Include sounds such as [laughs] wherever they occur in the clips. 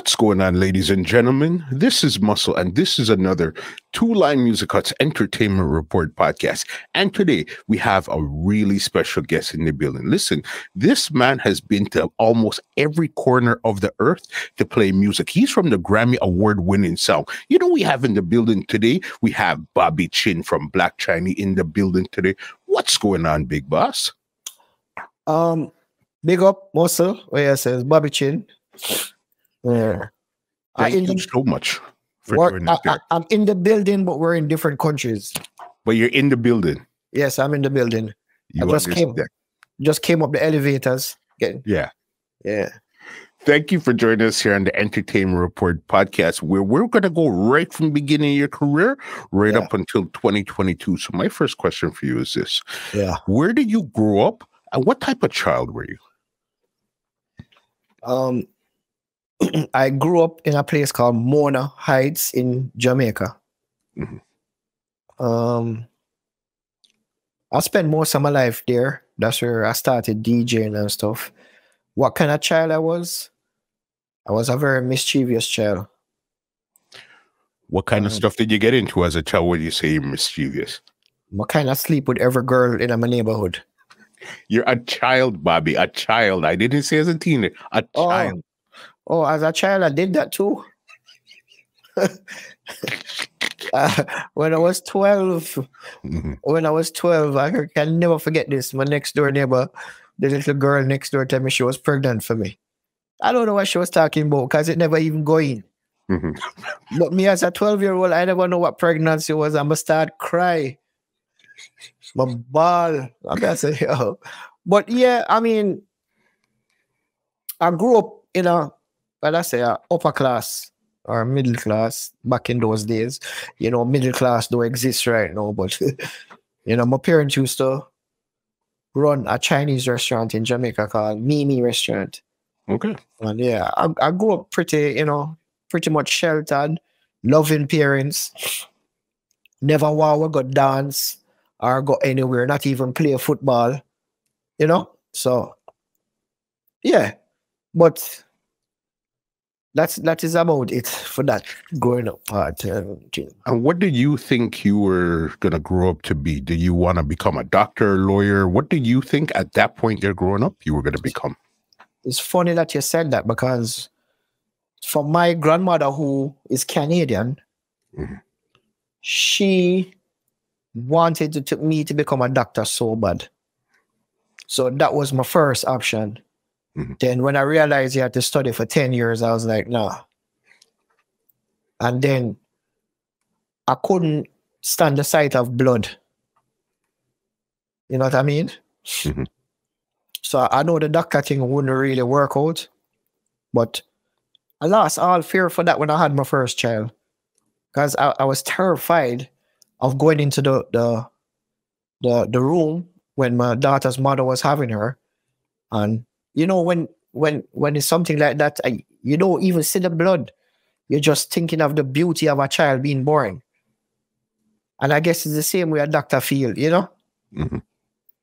What's going on, ladies and gentlemen? This is Muscle, and this is another Two Line Music Hut's Entertainment Report podcast. And today we have a really special guest in the building. Listen, this man has been to almost every corner of the earth to play music. He's from the Grammy Award winning song. You know, we have in the building today, we have Bobby Chin from Black Chiney in the building today. What's going on, big boss? Um, big up Muscle, where it says Bobby Chin. Yeah. Thank in you the- so much for What- joining I, I'm in the building, but we're in different countries. but you're in the building. Yes, I'm in the building. You just came. Just came up the elevators. Getting, Yeah. yeah. Thank you for joining us here on the Entertainment Report podcast, where we're going to go right from the beginning of your career right Yeah. up until 2022. So, my first question for you is this Yeah. Where did you grow up and what type of child were you? Um, [clears throat] I grew up in a place called Mona Heights in Jamaica. Mhm. Um, I spent most of my life there. That's where I started DJing and stuff. What kind of child I was? I was a very mischievous child. What kind of Um, stuff did you get into as a child when you say mischievous? What kind of sleep with every girl in my neighborhood. You're a child, Bobby, a child. I didn't say as a teenager, a Oh. child. Oh, as a child, I did that too. [laughs] Uh, when I was 12, Mhm. when I was 12, I can never forget this. My next door neighbor, the little girl next door, told me she was pregnant for me. I don't know what she was talking about because it never even go in. Mhm. But me as a 12 year old, I never know what pregnancy was. I'm going to start cry. My ball. I'm going to say, [laughs] yo. But yeah, I mean, I grew up in a, well, I say, a upper class or middle class back in those days. You know, middle class don't exist right now, but, [laughs] you know, my parents used to run a Chinese restaurant in Jamaica called Mimi Restaurant. Okay. And yeah, I, I grew up pretty, you know, pretty much sheltered, loving parents. Never want to go dance or go anywhere, not even play football, you know? So, yeah, but that's that is about it for that growing up part. thing. And what did you think you were going to grow up to be? Do you want to become a doctor, lawyer? What did you think at that point you're growing up you were going to become? It's funny that you said that because for my grandmother, who is Canadian, Mhm. she wanted to, to me to become a doctor so bad. So that was my first option. Mhm. Then when I realized you had to study for 10 years, I was like, nah. And then I couldn't stand the sight of blood. You know what I mean? Mhm. So I know the doctor thing wouldn't really work out, but I lost all fear for that when I had my first child, because I, I was terrified of going into the the the the room when my daughter's mother was having her, and you know when when when it's something like that, I, you don't even see the blood. You're just thinking of the beauty of a child being born. And I guess it's the same way a doctor feel, you know? Mhm.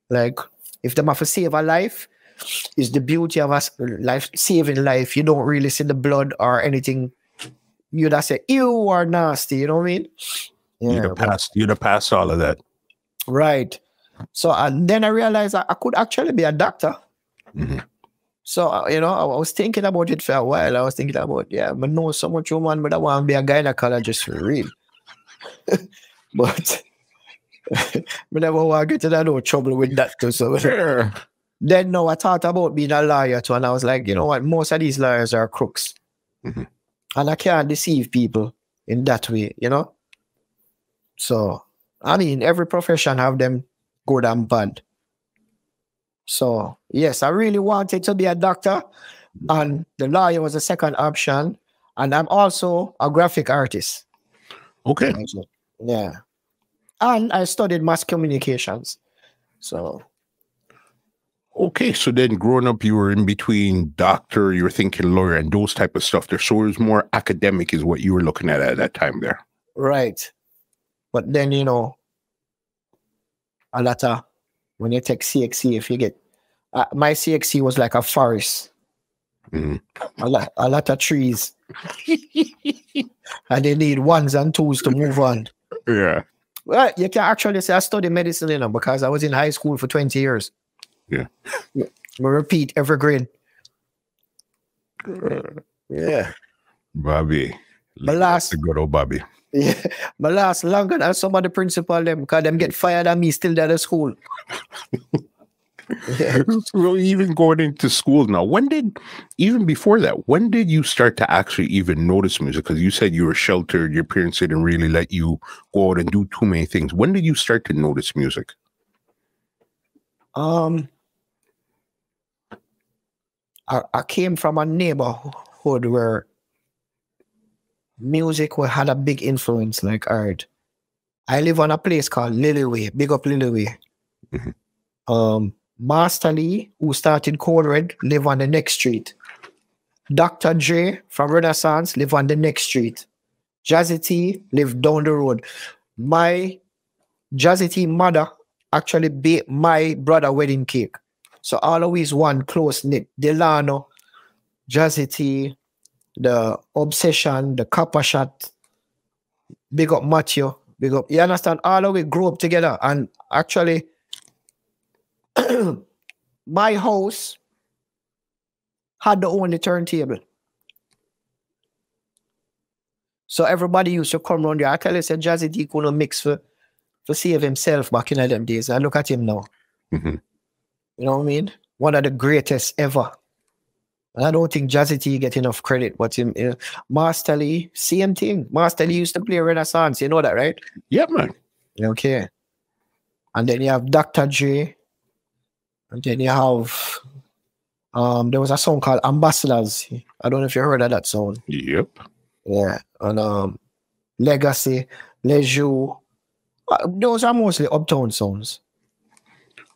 Like if them have to save a life, is the beauty of us life saving life. You don't really see the blood or anything. You'd have say, you are nasty, you know what I mean? you'd have passed. You'd have passed all of that. Right. So and then I realized I, I could actually be a doctor. Mhm. So uh, you know, I, was thinking about it for a while. I was thinking about, yeah, I no, so much woman, but I want to be a gynecologist for real. [laughs] but [laughs] I never want to get into no trouble with that too. So Sure. then no, I thought about being a lawyer too, and I was like, you know what, most of these lawyers are crooks. Mhm. And I can't deceive people in that way, you know? So I mean every profession have them good and bad. So yes, I really wanted to be a doctor, and the lawyer was the second option. And I'm also a graphic artist. Okay. Yeah. And I studied mass communications. So Okay. So then growing up, you were in between doctor, you were thinking lawyer and those type of stuff there. So it was more academic is what you were looking at at that time there. Right. But then, you know, a lot of when you take CXC, if you get uh, my CXC was like a forest. Mhm. A lot, a lot of trees, [laughs] and they need ones and twos to move on. Yeah. Well, you can actually say I studied medicine, you know, because I was in high school for 20 years. Yeah. [laughs] We repeat evergreen. grade. Yeah. Bobby. My last, The good old Bobby. yeah, my last longer than some of the principal them, because them get fired and me still there at school. [laughs] yeah. So even going into school now, when did even before that, when did you start to actually even notice music? Because you said you were sheltered, your parents didn't really let you go out and do too many things. When did you start to notice music? Um, I, I came from a neighborhood where music had a big influence, like art. I live on a place called Lilyway, big up Lilyway. Mhm. Um, Master Lee, who started Code Red, live on the next street. Dr. J from Renaissance live on the next street. Jazzy T live down the road. My Jazzy T mother actually baked my brother wedding cake. So always one close knit. Delano, Jazzy T, the obsession, the copper shot, big up Matthew, big up. You understand? All of we grew up together. And actually, [clears throat] my house had the only turntable. So everybody used to come around there. I tell you, say Jazzy T couldn't mix for, for save himself back in them days. And look at him now. Mhm. You know what I mean? One of the greatest ever. And I don't think Jazzy T get enough credit, but him, uh, Master Lee, same thing. Master Lee used to play Renaissance. You know that, right? Yep, man. Okay. And then you have Dr. J. And then you have um there was a song called Ambassadors. I don't know if you heard of that song. Yep. Yeah. And um Legacy, Leisure. Uh, Those are mostly uptown songs.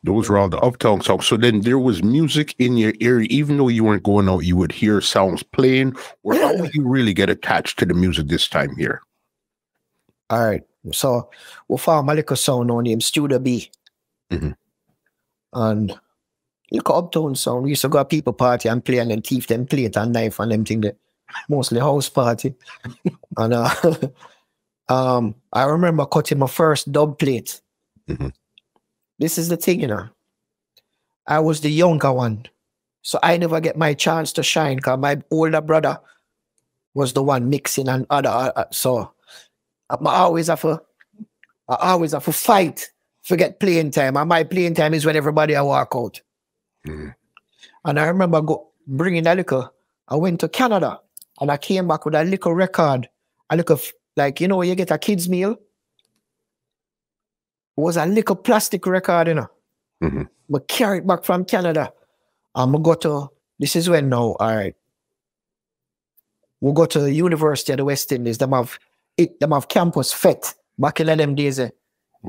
Those were all the uptown songs. So then there was music in your area, even though you weren't going out, you would hear sounds playing. Or how would you really get attached to the music this time here? All right. So we found a little sound on him, Studio B. Mhm. And little uptown sound. We used to go to people party and play and then thief them plate and knife and them thing there. Mostly house party. [laughs] and uh, [laughs] um I remember cutting my first dub plate. Mhm. This is the thing, you know. I was the younger one. So I never get my chance to shine because my older brother was the one mixing and other. uh, uh, so I always have to, I always have to fight, forget playing time. And my playing time is when everybody I walk out. Mhm. And I remember go, bringing a little, I went to Canada and I came back with a little record, a little, like, you know, you get a kid's meal? Was a little plastic record, you know. Mhm. I carry it back from Canada. I'm going to go to, this is when now, all right. We'll go to the University of the West Indies. Them have, it, them have campus fet back in them days. eh.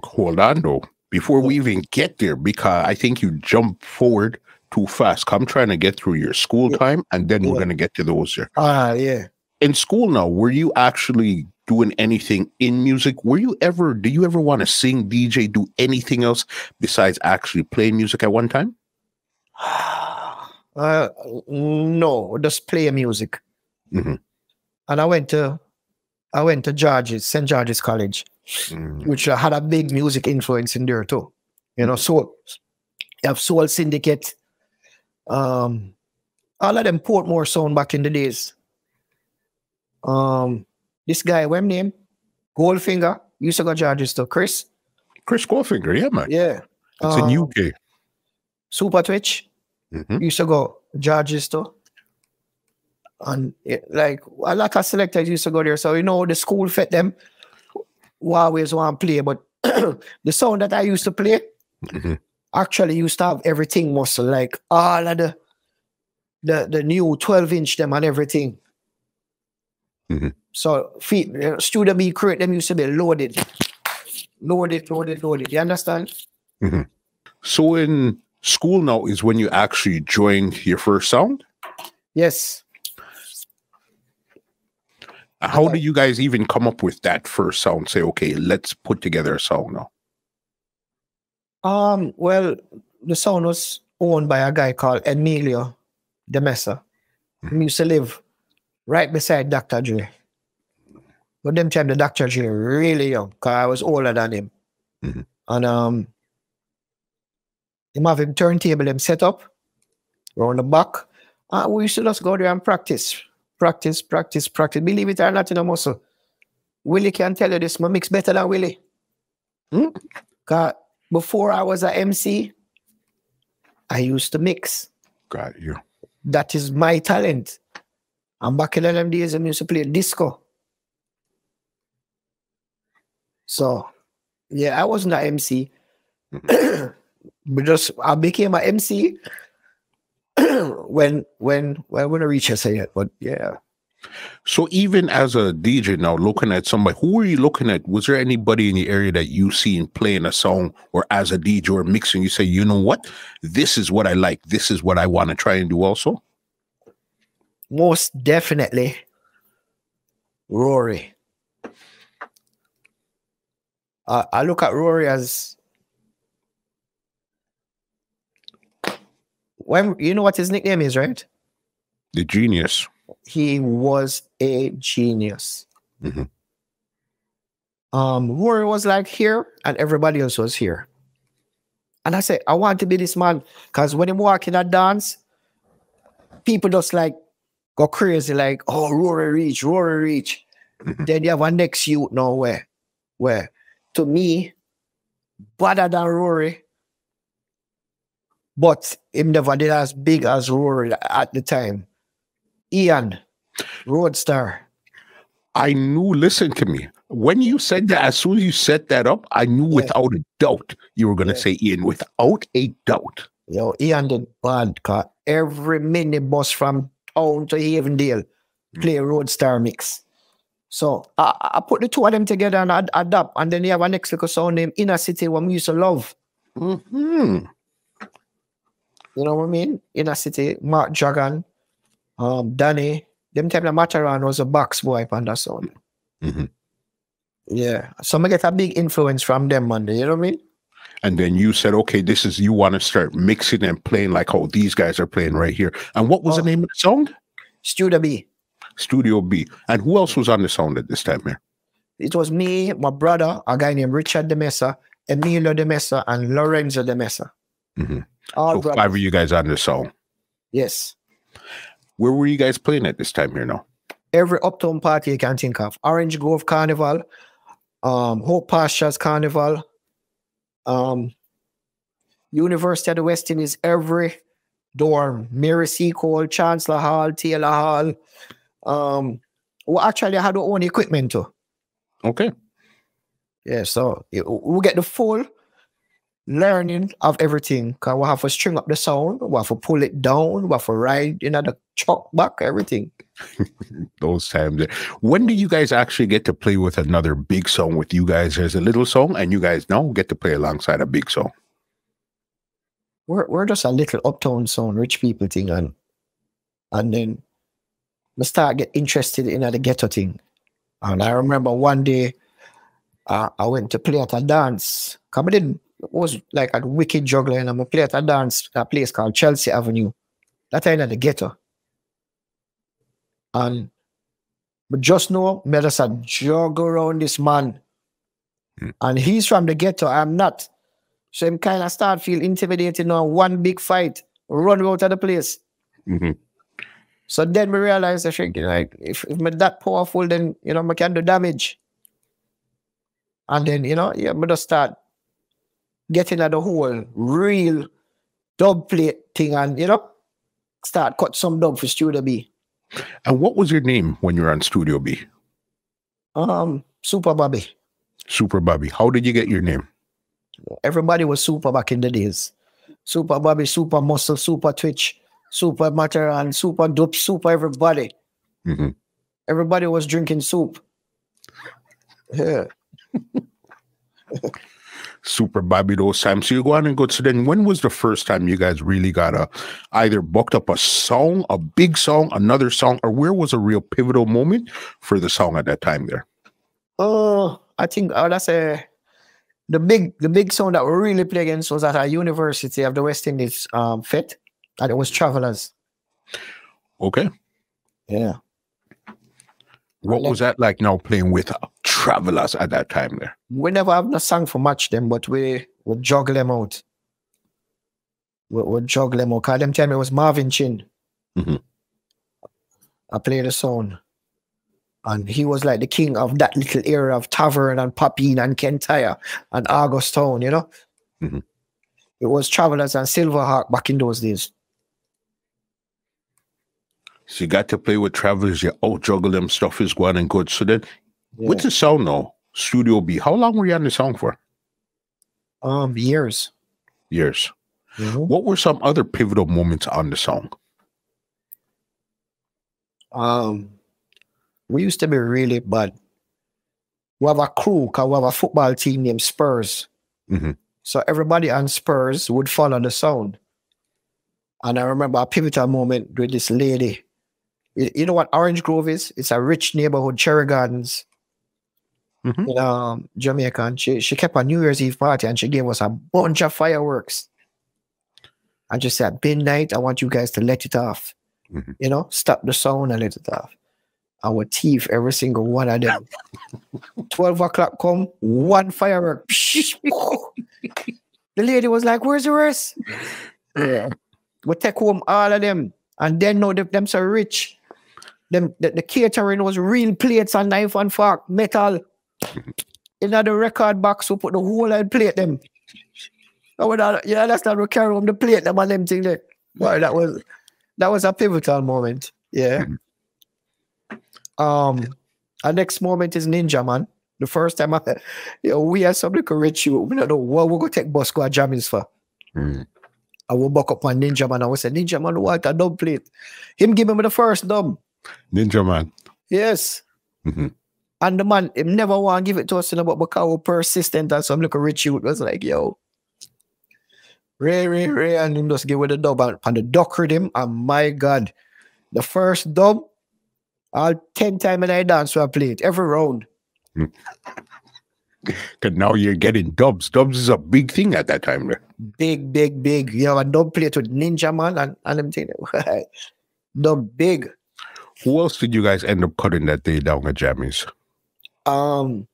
Hold on though. Before we even get there, because I think you jump forward too fast. I'm trying to get through your school Yeah. time and then we're gonna get to those there. Ah, yeah. In school now, were you actually doing anything in music? Were you ever do you ever want to sing, DJ, do anything else besides actually playing music at one time? [sighs] Uh, no, just play music. Mhm. And I went to, I went to George's, St. George's College, Mm, which had a big music influence in there too. You know, so you have Soul Syndicate, um, all of them Portmore sound back in the days. Um, this guy, what name? Goldfinger, used to go George's too. Chris, Chris Goldfinger, yeah, man. yeah. It's in Um, UK. Super Twitch, Mhm. used to go George's too. And it, like a lot of selectors used to go there. So you know the school fit them who always want to play. But [clears throat] the sound that I used to play Mhm. actually used to have everything muscle, like all of the the, the new 12 inch them and everything. Mhm. So feet uh, studio B create them used to be loaded. Loaded, loaded, loaded. You understand? So in school now is when you actually joined your first sound. Yes. How Okay. do you guys even come up with that first sound? Say, okay, let's put together a song now. Um, well, the sound was owned by a guy called Emilio De Mesa. He used to live right beside Dr. Dre. But them time the Dr. Dre really young, because I was older than him. Mhm. And um him have him turntable him set up around the back. And we used to just go there and practice. Practice, practice, practice. Believe it or not in a muscle. Willie can tell you this, my mix better than Willie. Hmm? Cause before I was a MC, I used to mix. Got you. That is my talent. And back in them days, I used to play disco. So, yeah, I wasn't an MC. [clears throat] but just I became an MC [clears throat] when when when when I reached a say it. But yeah, So even as a DJ now, looking at somebody, who are you looking at? Was there anybody in the area that you seen playing a song or as a DJ or mixing? You say, you know what? This is what I like. This is what I want to try and do also. most definitely Rory. Uh, I look at Rory as when you know what his nickname is, right? The genius. he was a genius. Mhm. Um, Rory was like here, and everybody else was here. And I said, I want to be this man because when he walk in a dance, people just like go crazy, like, oh, Rory reach, Rory reach. Mhm. Then you have a next youth now where, where to me, better than Rory, but him never did as big as Rory at the time. Ian, Roadstar. I knew, listen to me. When you said that, as soon as you set that up, I knew Yeah. without a doubt you were going to Yeah. say Ian, without a doubt. Yo, Ian did bad car. Every minibus from town to Avondale play mm. Roadstar mix. So I, I put the two of them together and I adapt. And then you have a next little song named Inner City, one we used to love. hmm You know what I mean? Inner City, Mark Dragon, um, Danny. Them time the Matterhorn was a box boy on that sound. Mhm. Yeah. So I get a big influence from them, man. You know what I mean? And then you said, okay, this is, you want to start mixing and playing like how these guys are playing right here. And what was Oh. the name of the song? Studio B. Studio B. And who else was on the sound at this time here? It was me, my brother, a guy named Richard De Mesa, Emilio De Mesa, and Lorenzo De Mesa. Mhm. All So brothers. five of you guys on the song. Yes. Where were you guys playing at this time here now? Every uptown party you can think of. Orange Grove Carnival, um, Hope Pastures Carnival, um, University of the West Indies, every dorm, Mary Seacole, Chancellor Hall, Taylor Hall. Um, we actually had our own equipment too. Okay. Yeah, so it- we get the full learning of everything. Cause we have to string up the sound, we have to pull it down, we have to ride in the chalk back, everything. [laughs] Those times. When do you guys actually get to play with another big song with you guys as a little song and you guys now get to play alongside a big song? We're we're just a little uptown sound, rich people thing, and and then we start get interested in the ghetto thing. And I remember one day uh, I went to play at a dance. Come in it was like a wicked juggler, and I'm a play at a dance at a place called Chelsea Avenue. That time in the ghetto. And but just know me just a jog around this man. Hmm. And he's from the ghetto. I'm not. So him kind of start feel intimidated now. One big fight, run out of the place. Mhm. So then we realize I think like if, if me that powerful, then you know, I can do damage. And then, you know, yeah, me just start getting at the whole real dub plate thing and you know, start cut some dub for Studio B. And what was your name when you were on Studio B? Um, Super Bobby. Super Bobby. How did you get your name? Everybody was super back in the days. Super Bobby, Super Muscle, Super Twitch, Super Matter, and Super Dope, Super everybody. hmm Everybody was drinking soup. Yeah. [laughs] Super Bobby those times. So you go on and go. So then when was the first time you guys really got a either booked up a song, a big song, another song, or where was a real pivotal moment for the song at that time there? Oh, I think I would say the big the big song that we really played against was at our University of the West Indies um fit, and it was Travelers. Okay. Yeah. What was that like now playing with travelers at that time there? We never have no song for match them, but we would juggle them out. We would juggle them out. Cause them tell me it was Marvin Chin. Mhm. I played a song. And he was like the king of that little era of Tavern and Papine and Kintyre and August Town, you know? Mhm. It was Travelers and Silverhawk back in those days. So you got to play with travelers, you out juggle them, stuff is going and good. So then, Yeah. what's the sound now? Studio B. How long were you on the song for? Um, years. Years. Mhm. What were some other pivotal moments on the song? Um, we used to be really bad. We have a crew, cause we have a football team named Spurs. Mhm. So everybody on Spurs would follow the sound. And I remember a pivotal moment with this lady. You, know what Orange Grove is? It's a rich neighborhood, Cherry Gardens Mhm. in um, Jamaica. And she, she kept a New Year's Eve party and she gave us a bunch of fireworks. I just said, midnight, I want you guys to let it off. Mhm. You know, stop the sound and let it off. Our teeth, every single one of them. [laughs] 12 o'clock come, one firework. [laughs] the lady was like, Where's the rest? We take home all of them. And then now them, them so rich. Them the, the catering was real plates and knife and fork, metal. In the record box, we put the whole and plate them. I would not, yeah, that's not we carry home the plate them and them thing there. Wow, that was that was a pivotal moment. Yeah. Um our next moment is Ninja Man. The first time I [laughs] you know, we had some little rich you. We don't know what we're gonna take bus go jammings for. Mm. I will buck up on Ninja Man. I was say, Ninja Man, what a dub plate. Him give me the first dub. Ninja Man. Yes. Mhm. And the man him never want to give it to us, you know, but because we're persistent and some little rich youth was like, yo. Ray, Ray, Ray, and him just give it the dub and, and the duck him, And my God, the first dub, all 10 times I dance, so I play it every round. [laughs] Because now you're getting dubs. Dubs is a big thing at that time. Big, big, big. You know, a dub plate with Ninja Man and, and them thing. [laughs] dub big. Who else did you guys end up cutting that day down at Jammy's? um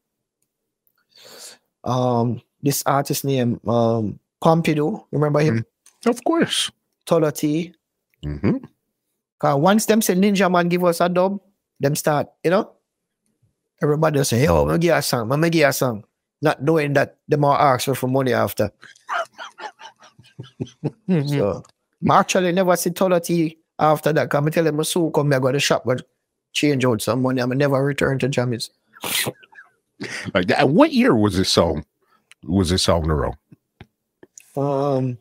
um this artist name um Pompidoo, remember him? Of course. Tullo T. hmm Cause once them say Ninja Man give us a dub, them start, you know, everybody say, yo, I'm gonna give you a song, I'm gonna give you a song. Not knowing that them are ask for, for money after. [laughs] So I actually never see Tullo T after that. I tell him soon come I go to the shop but change out some money. I'm never return to Jammy's. [laughs] Like that. What year was this song? Was this song around? Um,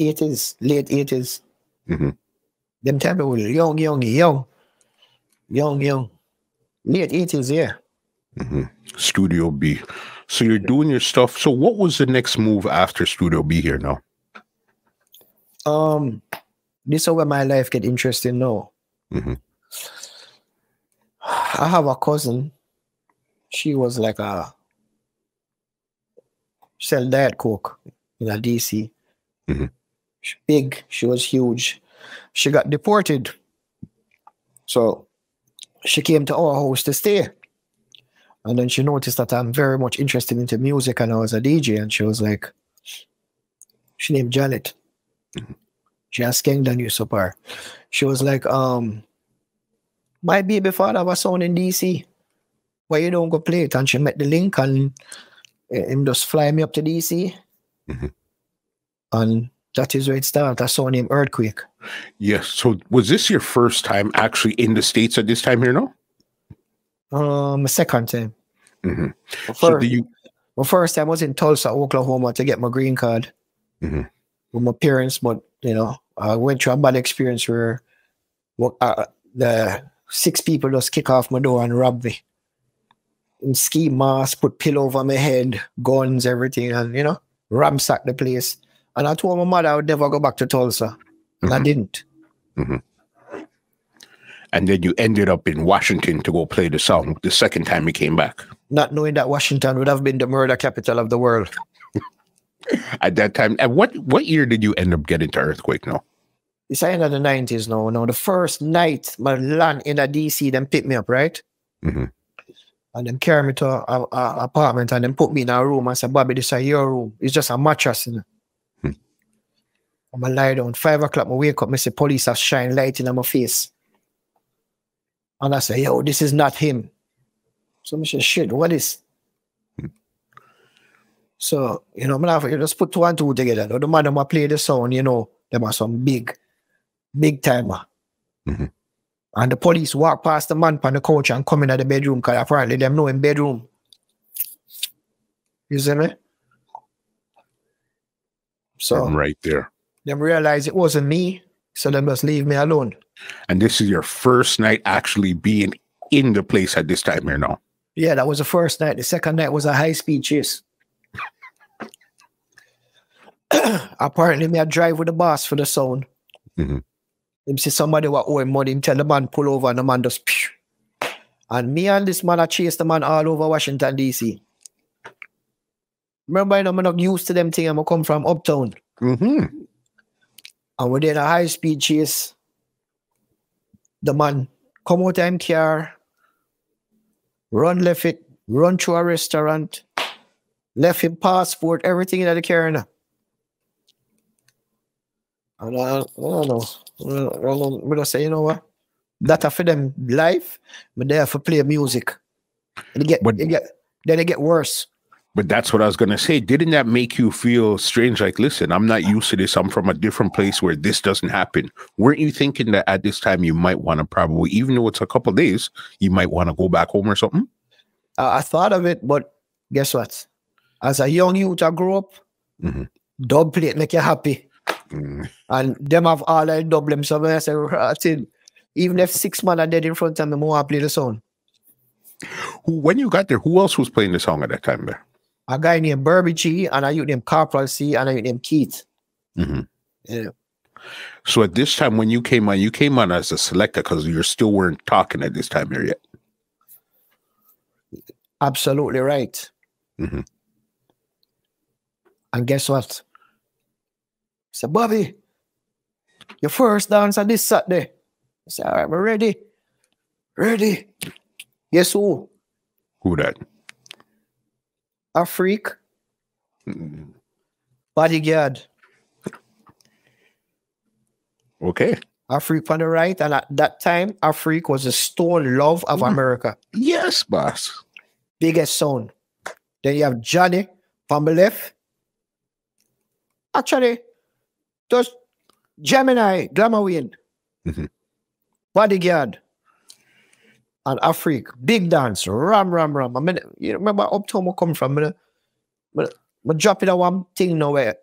80s, late 80s. Mhm. Them time we were young, young, young, young, young. Late 80s, yeah. Studio B. So you're doing your stuff. So what was the next move after Studio B here now? Um, this is where my life get interesting now. Mhm. [sighs] I have a cousin. She was like a sell diet coke in a DC. Mhm. She big. She was huge. She got deported. So she came to our house to stay. And then she noticed that I'm very much interested into music and I was a DJ. And she was like, she named Janet. She asked Kengdan you so far. She was like, um, my baby father was a son in DC. Why you don't go play it? And she met the link and uh, him just fly me up to DC. Mhm. And that is where it started. A son named Earthquake. Yes. So was this your first time actually in the States at this time here now? Um, my second time. Mhm. So first, do you my first time was in Tulsa, Oklahoma to get my green card Mhm. With my parents. But, you know, I went through a bad experience where uh, the six people just kick off my door and rob me. In ski mask, put pillow over my head, guns, everything, and, you know, ransack the place. And I told my mother I would never go back to Tulsa. And I Mhm. didn't. and then you ended up in Washington to go play the song the second time you came back. Not knowing that Washington would have been the murder capital of the world. At that time, and what what year did you end up getting to Earthquake now? it's the end of the 90s now. Now, the first night my land in a DC, them picked me up, right? Mhm. And then carry me to a, a- a apartment and then put me in a room I said, Bobby, this is your room. It's just a mattress. Know? Hmm. I'm a lie down. Five o'clock, I wake up, I see police have shine light in my face. And I say, yo, this is not him. So I say, shit, what is? So, you know, I'm have to just put two and two together. Now, The man them play the sound, you know, them are some big, big timer. Mhm. And the police walk past the man on the couch and come in at the bedroom because apparently them know in bedroom. You see me? So I'm right there. them realize it wasn't me, so they must leave me alone. And this is your first night actually being in the place at this time here now. Yeah, that was the first night. The second night was a high speed chase. [clears throat] Apparently, me I drive with the boss for the sound. Mhm. Him see somebody what owe him money, him tell the man pull over and the man just pew. And me and this man I chase the man all over Washington DC. Remember, you know, I'm not used to them thing. I'm come from uptown. hmm And in a high speed chase. The man come out of car, run left it, run to a restaurant, left him passport, everything in the car. now. I, I don't know. I don't. We just say, you know what? That for them life, but they have to play music. And it get, But- it get, then it get worse. But that's what I was gonna say. Didn't that make you feel strange? Like, listen, I'm not used to this. I'm from a different place where this doesn't happen. Weren't you thinking that at this time you might want to probably, even though it's a couple days, you might want to go back home or something? I, I thought of it, but guess what? As a young youth, I grew up, Mhm. dub plate make you happy. Mm. And them have all I double them. So I say, even if six man are dead in front of me, I want to play the song. Who- When you got there, who else was playing the song at that time there? A guy named Burby G and a youth named Corporal C and a youth named Keith. Mhm. Yeah. So at this time, when you came on, you came on as a selector because you still weren't talking at this time here yet. Absolutely right. Mhm. And guess what? So, Bobby, your first dance on this Saturday. I said, all right, we're ready. Ready. Guess who? Who that? A freak, Mm. bodyguard. Okay. A freak on the right. And at that time, a freak was the stone love of Mhm. America. Yes, boss. Biggest sound. Then you have Johnny from the left. Actually, just Gemini, Glamour Win, Mhm. Bodyguard, and Afrik. Big dance, ram, ram, ram. I mean, you remember Uptown I come from? I, I, I drop it one thing nowhere.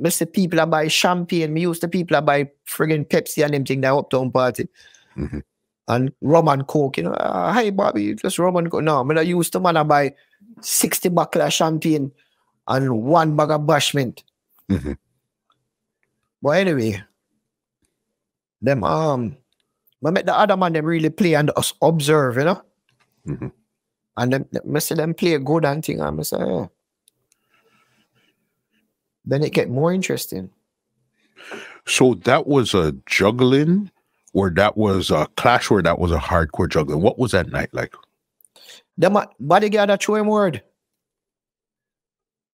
Mr. people that buy champagne, me used to people that buy friggin' Pepsi and them thing that Uptown party. Mhm. And rum and coke, you know. Uh, hey, Bobby, just rum and coke. No, I mean, I used to man I buy 60 bottle of champagne and one bag of bashment. Mhm. But anyway, them um I met the other man them really play and us observe, you know. Mhm. And them I see them play a good and thing. and I say, oh. Then it get more interesting. So that was a juggling, or that was a clash, or that was a hardcore juggling. What was that night like? Them a- bodyguard that show him word.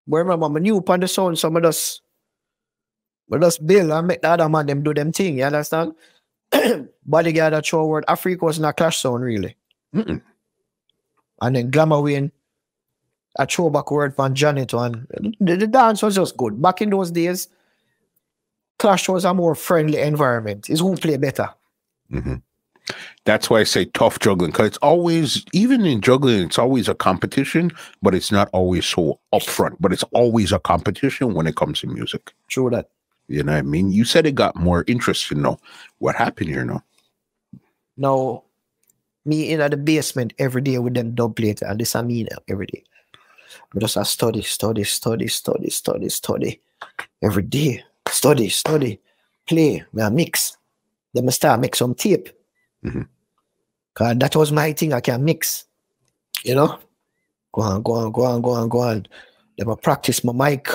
But remember, I'm new upon the sound, so I just, I just bill and make the other man them do them thing, you understand? [coughs] bodyguard that show word. Africa wasn't a clash sound, really. Mm-mm. And then Glamour Wayne, a throwback word from Janet one. The, the dance was just good. Back in those days, Clash was a more friendly environment. It's who play better. Mhm. That's why I say tough juggling because it's always, even in juggling, it's always a competition, but it's not always so upfront. But it's always a competition when it comes to music. True that. You know what I mean? You said it got more interesting. though. what happened here now? Now, me in at the basement every day with them dub plate, and this I mean every day. But just I study, study, study, study, study, study. Every day. Study, study, play, me I mix. Then I start make some tape. Mhm. Cause that was my thing, I can mix. You know? Go on, go on, go on, go on, go on. Then I practice my mic.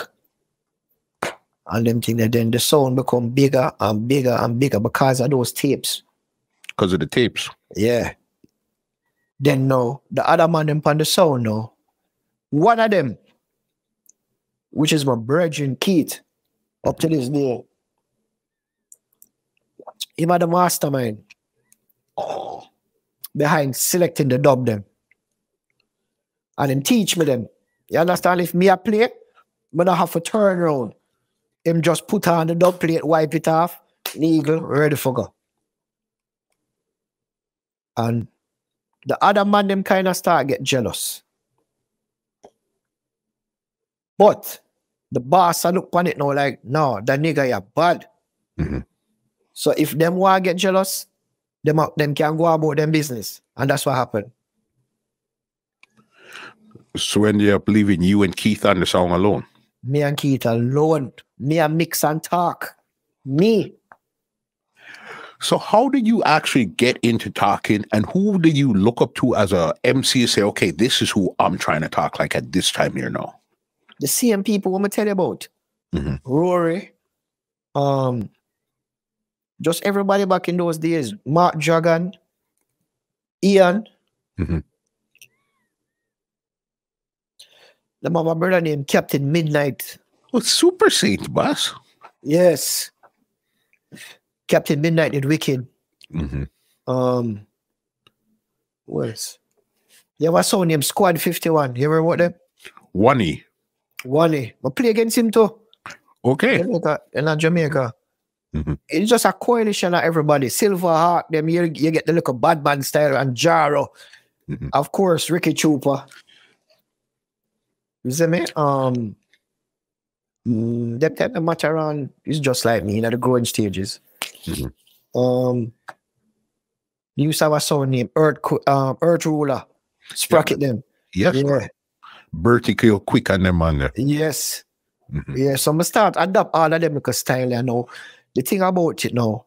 And them thing. Then the sound become bigger and bigger and bigger because of those tapes. Because of the tapes. Yeah. Then no, the other man them on the sound no. One of them, which is my brethren Keith, up to this day. Him had the mastermind behind selecting the dub them. And him teach me them. You understand? If me a play, but I have to turn around. Him just put on the dub plate, wipe it off, eagle, ready for go. And the other man them kind of start get jealous. But the boss I look on it now like, no, that nigga you bad. Mhm. So if them want get jealous, them them can go about them business. And that's what happened. So ended up leaving you and Keith on the song alone. Me and Keith alone. Me and mix and talk. Me. So how did you actually get into talking and who did you look up to as a MC and say, okay, this is who I'm trying to talk like at this time here now? The same people I'm gonna tell you about. Mhm. Rory. Um just everybody back in those days. Mark Dragon, Ian. Mhm. The mama brother named Captain Midnight. Well, Super Saint, boss. Yes. Captain Midnight and Wicked. Mhm. Um what else? You have a song named Squad 51. You remember what them? One One. But play against him too. Okay. Jamaica, in Jamaica. Mhm. It's just a coalition of everybody. Silverhawk, them you, you get the look of Badman style and Jaro. Mhm. Of course, Ricky Trooper. You see me? Um mm, them type of matter around is just like me in the growing stages. Mhm. Um you used to have a named Earth um, Earth Ruler. Sprocket them. Yes. Yeah. Bertie kill quick on them on there. Yes. Mhm. Yeah, so I'm start adapt all of them because style you know. The thing about it now,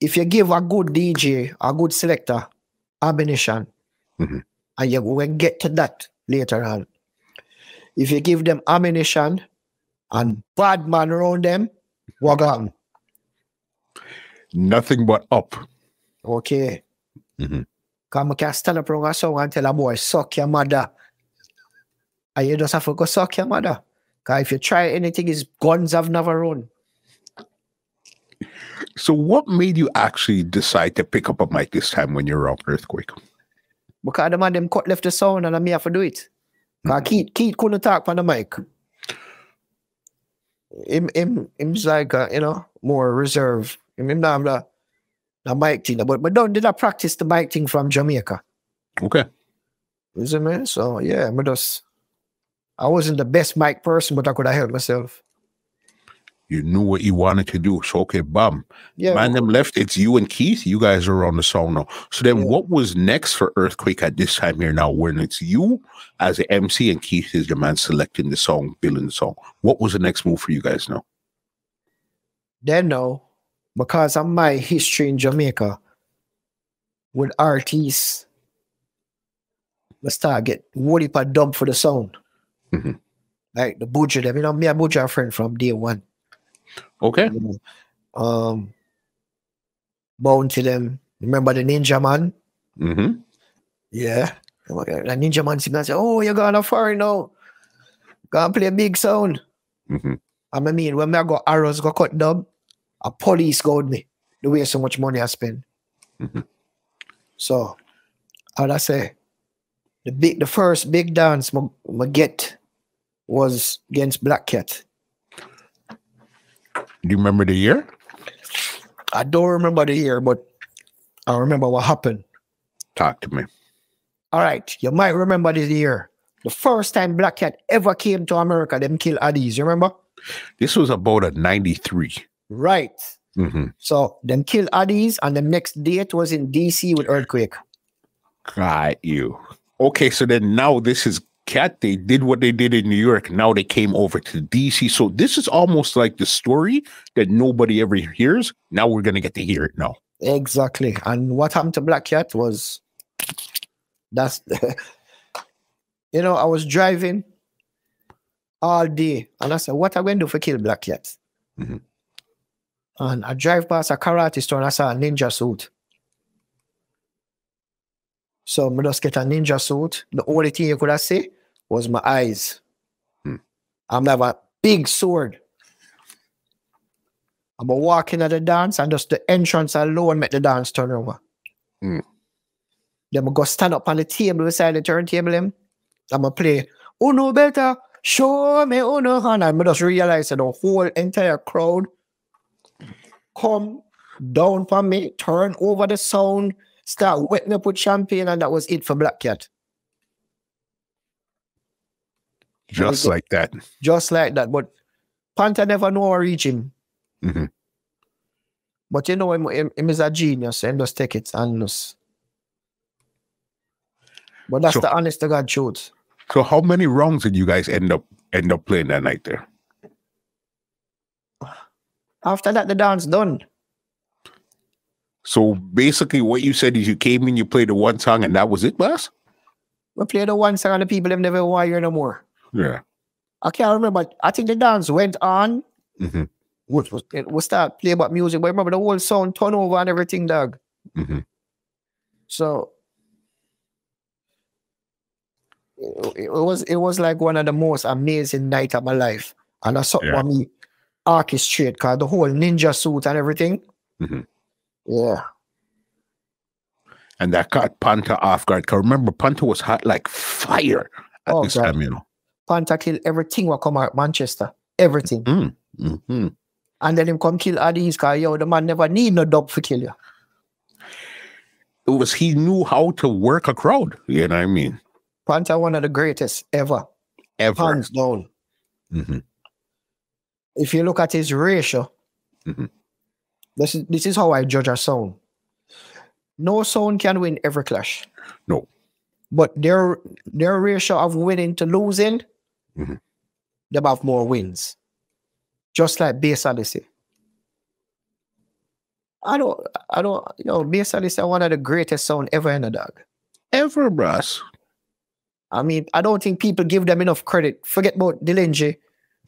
if you give a good DJ, a good selector, ammunition, Mhm. and you will get to that later on. If you give them ammunition and bad man around them, what on? Nothing but up. Okay. Mhm. Come can stand up a song and tell a boy, suck your mother. And you just have to go suck your mother. Because if you try anything, is guns have never run. So what made you actually decide to pick up a mic this time when you're up earthquake? Because the man them cut left the sound and I me have to do it. Because Keith, Keith couldn't talk on the mic. Him, him, him's like, uh, you know, more reserved. Him, him not have the, the mic thing. But, but don't did I practice the mic thing from Jamaica? Okay. You see me? So, yeah, I just, I wasn't the best mic person, but I could have helped myself. You knew what you wanted to do. So okay, bam. Yeah. Man, them left. It's you and Keith. You guys are on the song now. So then, Yeah. what was next for Earthquake at this time here now? When it's you as a MC and Keith is the man selecting the song, building the song. What was the next move for you guys now? Then now, because of my history in Jamaica with artists, I start get what if I dub for the sound. Mhm. Like the Buju them, you know, me and are friend from day one. Okay. Um Bounty them. Remember the Ninja Man? Mm-hmm. Yeah. The Ninja Man say, Oh, you're gonna foreign now. Gonna play a big sound. Mm-hmm. I mean, when I go arrows go cut dub, a police go with me. The way so much money I spend. Mhm. So, how'd I say? The big, the first big dance I get was against Black Kat. Do you remember the year? I don't remember the year, but I remember what happened. Talk to me. All right, you might remember this year. The first time Black Kat ever came to America, them kill Addies. You remember? This was about a 93. Right. Mm-hmm. So them kill Addies, and the next date was in DC with earthquake. Got you. Okay, so then now this is Kat. They did what they did in New York. Now they came over to DC. So this is almost like the story that nobody ever hears. Now we're gonna get to hear it now. Exactly. And what happened to Black Kat was that's [laughs] you know, I was driving all day. And I said, what am I going to do for kill Black Kat? Mhm. And I drive past a karate store and I saw a ninja suit. So I just get a ninja suit. The only thing you could have see was my eyes. Hmm. I'm have a big sword. I'm a walking at the dance and just the entrance alone make the dance turn over. Hmm. Then I go stand up on the table beside the turntable him. I'm gonna play Uno better, show me Uno and I just realize that the whole entire crowd come down for me, turn over the sound, start wetting up with champagne, and that was it for Black Kat. Just like that. Just like that. But Panther never know or reach him. Mhm. But you know him, him, him is a genius and just take it and just but that's So- the honest to God truth. So how many rounds did you guys end up end up playing that night there? After that, the dance done. So basically what you said is you came in, you played the one song and that was it, boss? We played the one song and the people them never want to hear no more. Yeah. I can't remember. I think the dance went on. hmm Was, was, it was start play about music, but remember the whole sound turn over and everything, dog. hmm So it, it was it was like one of the most amazing night of my life. And I saw Yeah. what me orchestrate cause the whole ninja suit and everything. Mhm. Yeah. And that caught Panta off guard. Cause remember, Panta was hot like fire at Oh, this God. time, you know. Panta kill everything what come out Manchester. Everything. hmm And then him come kill Addies cause yo, the man never need no dub for kill you. It was he knew how to work a crowd. You know what I mean? Panta one of the greatest ever. Ever. Hands down. hmm if you look at his ratio, Mhm. This is this is how I judge a sound. No sound can win every clash. No. But their their ratio of winning to losing, Mhm. they have more wins. Just like Bass Odyssey. I don't I don't you know Bass Odyssey one of the greatest sound ever in the dog. Ever, brass. I mean, I don't think people give them enough credit. Forget about Dilinji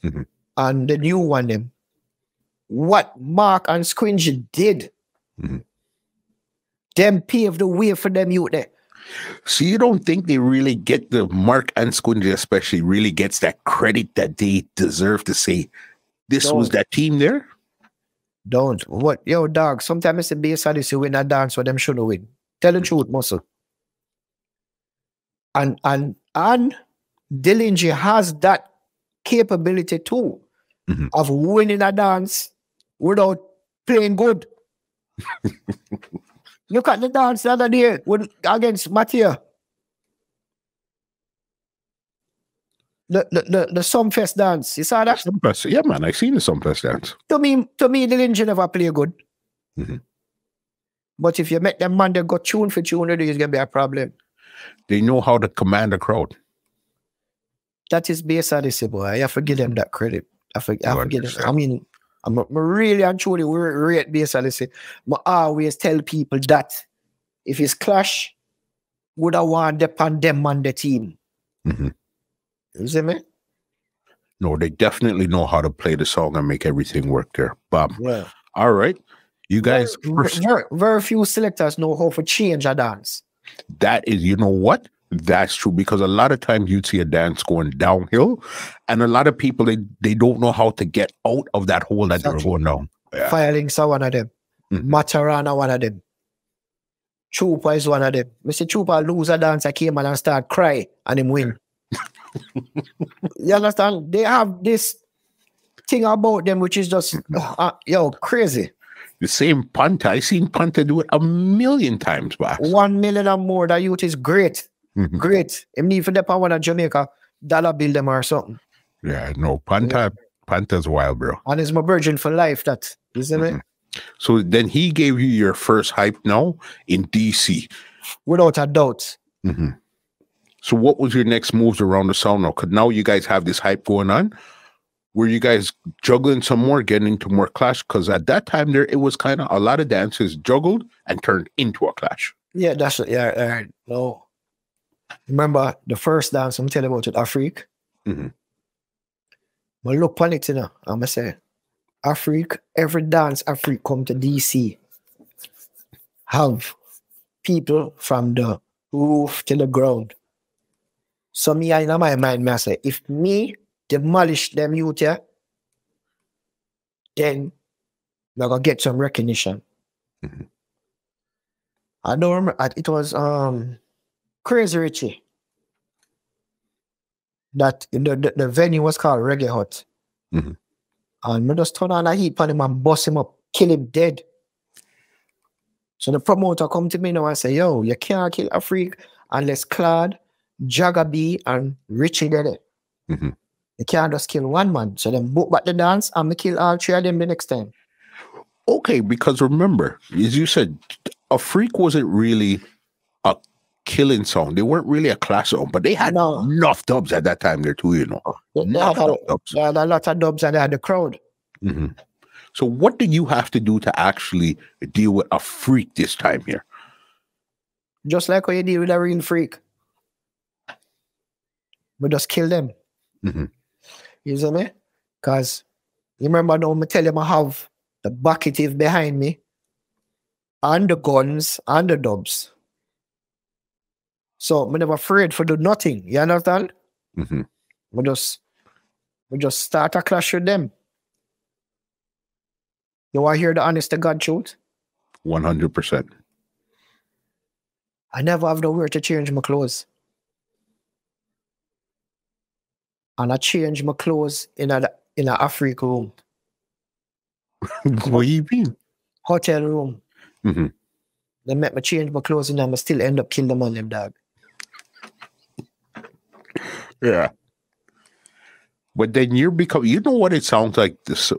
Mhm. and the new one them. What Mark and Squingy did, Mhm. them paved the way for them youth there. So you don't think they really get the Mark and Squingy especially really gets that credit that they deserve to say this was Don't. that team there? Don't. What yo dog, sometimes it's a Bass Odyssey win a dance where them shouldn't win. Tell the truth, muscle. And and and Dillinger has that capability too Mhm. of winning a dance without playing good. Look at the dance the other day with, against Mattia. The the the, the Sumfest dance. You saw that? Sumfest- Yeah, man, I seen the Sumfest dance. To me, to me, Dillinger never play good. Mhm. But if you make them man they go tune for tune, it's gonna be a problem. They know how to command a crowd. That is Bass Odyssey, boy. I to them that credit. I, for, I forget them. I mean, I'm, I'm really and truly rate Bass Odyssey. I always tell people that if it's clash, would I want on them on the team? Mhm. You see me? No, they definitely know how to play the song and make everything work there. Bob. Well, All right. You guys, Very, very, very few selectors know how to change a dance. that is, you know what? That's true because a lot of times you see a dance going downhill, and a lot of people they, they don't know how to get out of that hole that they're going down. Yeah. Firelings are one of them. Mhm. Matterhorn one of them. Trooper is one of them. Mr. Trooper lose a dance, I came and start cry and him win. [laughs] you understand? They have this thing about them which is just uh, uh, yo crazy. The same Panta, I seen Panta do it a million times, boss. One million or more. That youth is great. Mhm. Great. For them on one of Jamaica dollar bill them or something. Yeah, no, Panta, Panta's wild, bro. And it's my virgin for life that, isn't me? Mhm. So then he gave you your first hype now in DC. Without a doubt. Mhm. So what was your next moves around the sound now? Because now you guys have this hype going on. Were you guys juggling some more, getting into more clash? Because at that time there, it was kind of a lot of dances juggled and turned into a clash. Yeah, that's it. Yeah, all right. No. Remember the first dance I'm telling about it, Afrique? Mhm. But look on it, you know. I'ma say, Afrique, every dance Afrique come to DC have people from the roof to the ground. So me, I in my mind, me I say, if me demolish them youth here, then we're gonna get some recognition. Mhm. I don't remember. It was um Crazy Richie. That the, the, the venue was called Reggae Hut. Mhm. And me just turn on a heat on him and bust him up, kill him dead. So the promoter come to me now and say, yo, you can't kill a freak unless Claude, Jagger B, and Richie did it. Mhm. You can't just kill one man. So then book back the dance and me kill all three of them the next time. Okay, because remember, as you said, a freak wasn't really killing song. They weren't really a class song, but they had No. enough dubs at that time there too, you know. They, they Enough had, a, dubs. they had a lot of dubs and they had the crowd. Mhm. So what did you have to do to actually deal with a freak this time here? Just like how you deal with a real freak. We just kill them. Mhm. You see me? Because you remember now me tell you I have the bucketive behind me and the guns and the dubs. So I'm never afraid for do nothing. You understand? Mhm. We just we just start a clash with them. You want to hear the honest to God truth? 100%. I never have nowhere to change my clothes. And I change my clothes in a in a Africa room, [laughs] what do you mean? hotel room. Mhm. They make me change my clothes and I still end up killing them on them dog. Yeah. But then you're becoming, you know what it sounds like this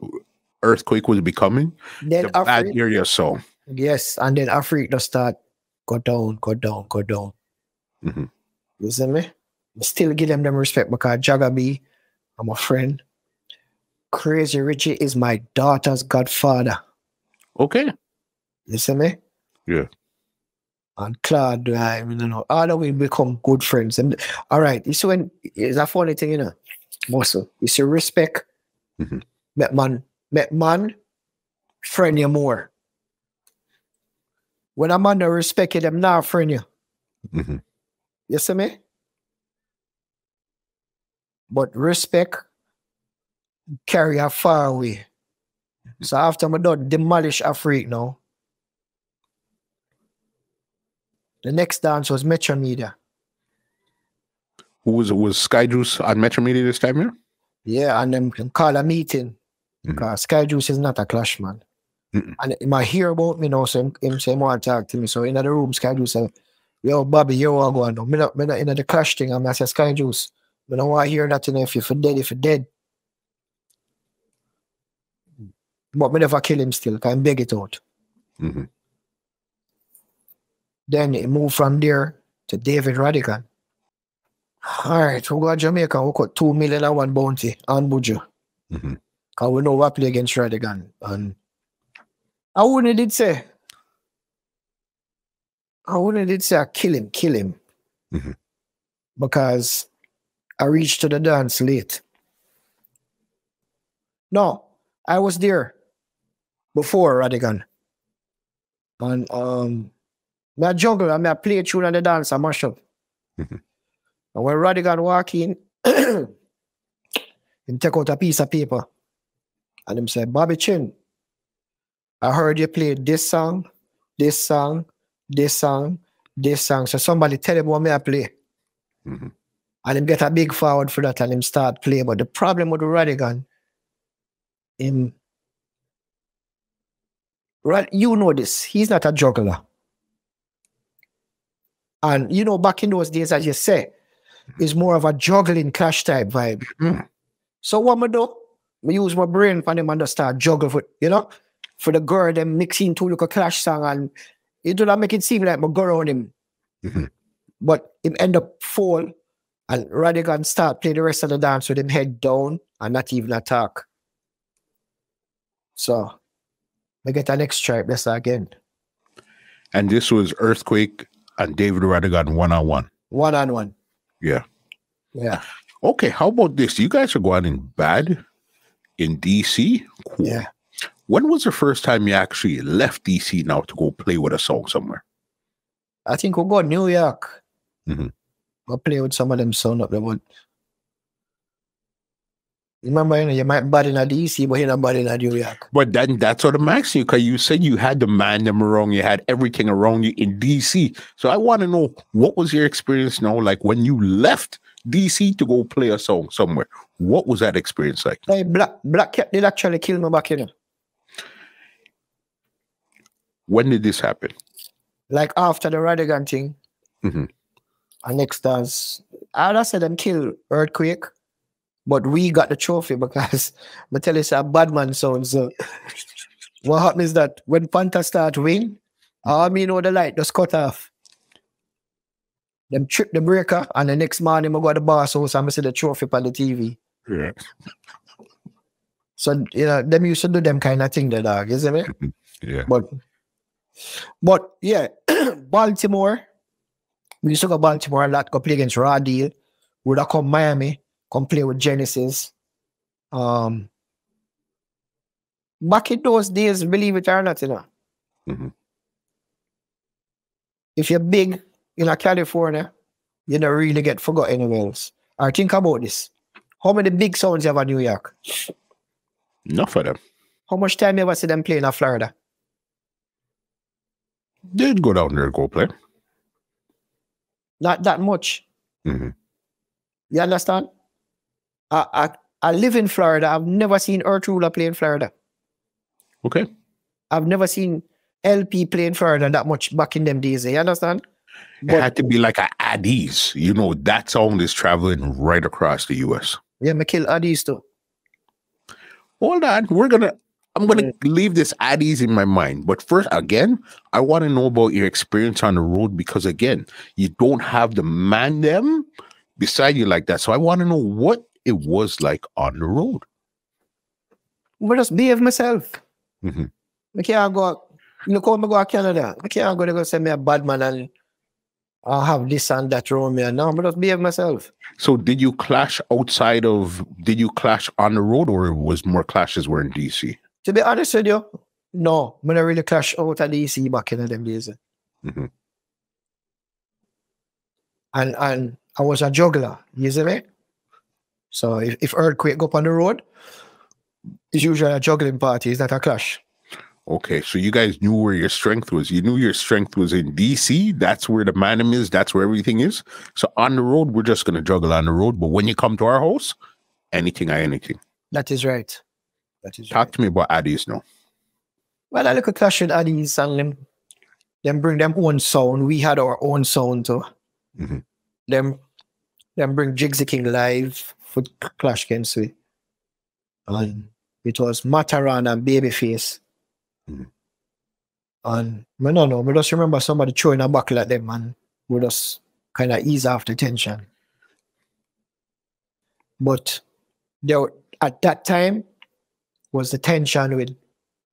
earthquake was becoming? Then the bad area song. yes, and then Africa just start go down, go down, go down. Mhm. You see me? Still give them them respect because Jagabi, I'm a friend. Crazy Richie is my daughter's godfather. Okay. You see me? Yeah. And Claude, I mean, you know, all of we become good friends. And all right, you see when it's a funny thing, you know, muscle. You see respect, Mhm. make man, make man friend you more. When a man don't respect you, them not friend you. Mhm. You see me? But respect carry you far away. So after I'm done demolish a freak now, the next dance was Metro Media. Who was was Sky Juice on Metro Media this time here? Yeah, and them can call a meeting. Mhm. Because Sky Juice is not a clash man. Mm-mm. And he might hear about me now, so him, him say, to talk to me. So in the room, Sky Juice say, Yo, Bobby, you want to go on now? Me not, me not in the clash thing. I'm say, Sky Juice, I don't want to hear nothing if you're dead, if you're dead. But me never kill him still, can beg it out. Mhm. Then he moved from there to David Rodigan. All right, we go to Jamaica, we got two million and one bounty on Buju. Mhm. Because we know what play against Rodigan. And I wouldn't did say, I wouldn't did say, I kill him, kill him. Mhm. Because I reached to the dance late. No, I was there before Rodigan. And um, me a juggle and me a play tune on the dance and mash up. Mhm. And when Rodigan walk in, him take out a piece of paper and him say, Bobby Chin, I heard you play this song, this song, this song, this song. So somebody tell him what me I play. Mhm. And him get a big forward for that and him start play. But the problem with the Rodigan, him Right, you know this. He's not a juggler. And you know, back in those days, as you say, it's more of a juggling clash type vibe. Mm. So what me do? Me use my brain for them and just start juggle for you know, for the girl them mixing two little clash song and it do not make it seem like my girl on him. Mhm. But him end up fall and Rodigan start play the rest of the dance with him head down and not even attack. So I get an next stripe, that's again. And this was Earthquake and David Rodigan one on one. One on one. Yeah. Yeah. Okay, how about this? You guys are going in bad In DC? Cool. Yeah. When was the first time you actually left DC now to go play with a song somewhere? I think we'll go to New York. Mhm. Go play with some of them sound up there. But remember, you know, you might bad in a DC, but you're not bad in a New York. But then that's what I'm asking you because you said you had the man them around, you had everything around you in DC. So I want to know what was your experience now like when you left DC to go play a song somewhere? What was that experience like? Like Black Black Kat did actually kill me back in. When did this happen? Like after the Rodigan thing. Mm-hmm. And next as I would say them kill Earthquake. But we got the trophy because [laughs] I tell you it's a bad man sound. So [laughs] what happens is that when Panther start win, all me know the light just cut off. Them trip the breaker and the next morning I go to the boss house and I see the trophy on the TV. Yeah. So you know, them used to do them kind of thing, the dog, isn't it? Mm-hmm. Yeah. But but yeah, [clears throat] Baltimore. We used to go Baltimore a lot, go play against Raw Deal. Would have come Miami, come play with Genesis. Um back in those days, believe it or not, you know. Mhm. If you're big in a California, you don't really get forgot anywhere else. Or think about this. How many big sounds you have in New York? Enough of them. How much time you ever see them playing in Florida? They'd go down there and go play. Not that much. Mhm. You understand? I, I I live in Florida. I've never seen Earth Ruler play in Florida. Okay. I've never seen LP play in Florida that much back in them days. Eh? You understand? It had to be like a Addies. You know, that sound is traveling right across the US. yeah, me kill Addies too. Hold on. We're gonna I'm gonna leave this Addies in my mind. But first, again, I want to know about your experience on the road because again, you don't have the man them beside you like that. So I want to know what it was like on the road. But just behave myself. Mhm. I can't go. Look how I go to Canada. I can't go to go say me a bad man and I have this and that around me. No, but just behave myself. So did you clash outside of did you clash on the road or was more clashes were in DC? To be honest with you, no, I don't really clash out of DC back in them days. Mhm. And and I was a juggler, you see me? So if, if earthquake go up on the road, it's usually a juggling party, it's not a clash. Okay, so you guys knew where your strength was. You knew your strength was in DC. That's where the manum is. That's where everything is. So on the road, we're just gonna juggle on the road. But when you come to our house, anything I anything. That is right. That is Talk right. to me about Addies now. Well, I look at clash with Addies and them, them bring them own sound. We had our own sound too. Mhm. Them them bring Jigsy King live for Clash against we. And it was Matterhorn and Babyface. Mhm. And I don't know, I just remember somebody throwing a buckle at them and we just kind of ease off the tension. But there at that time was the tension with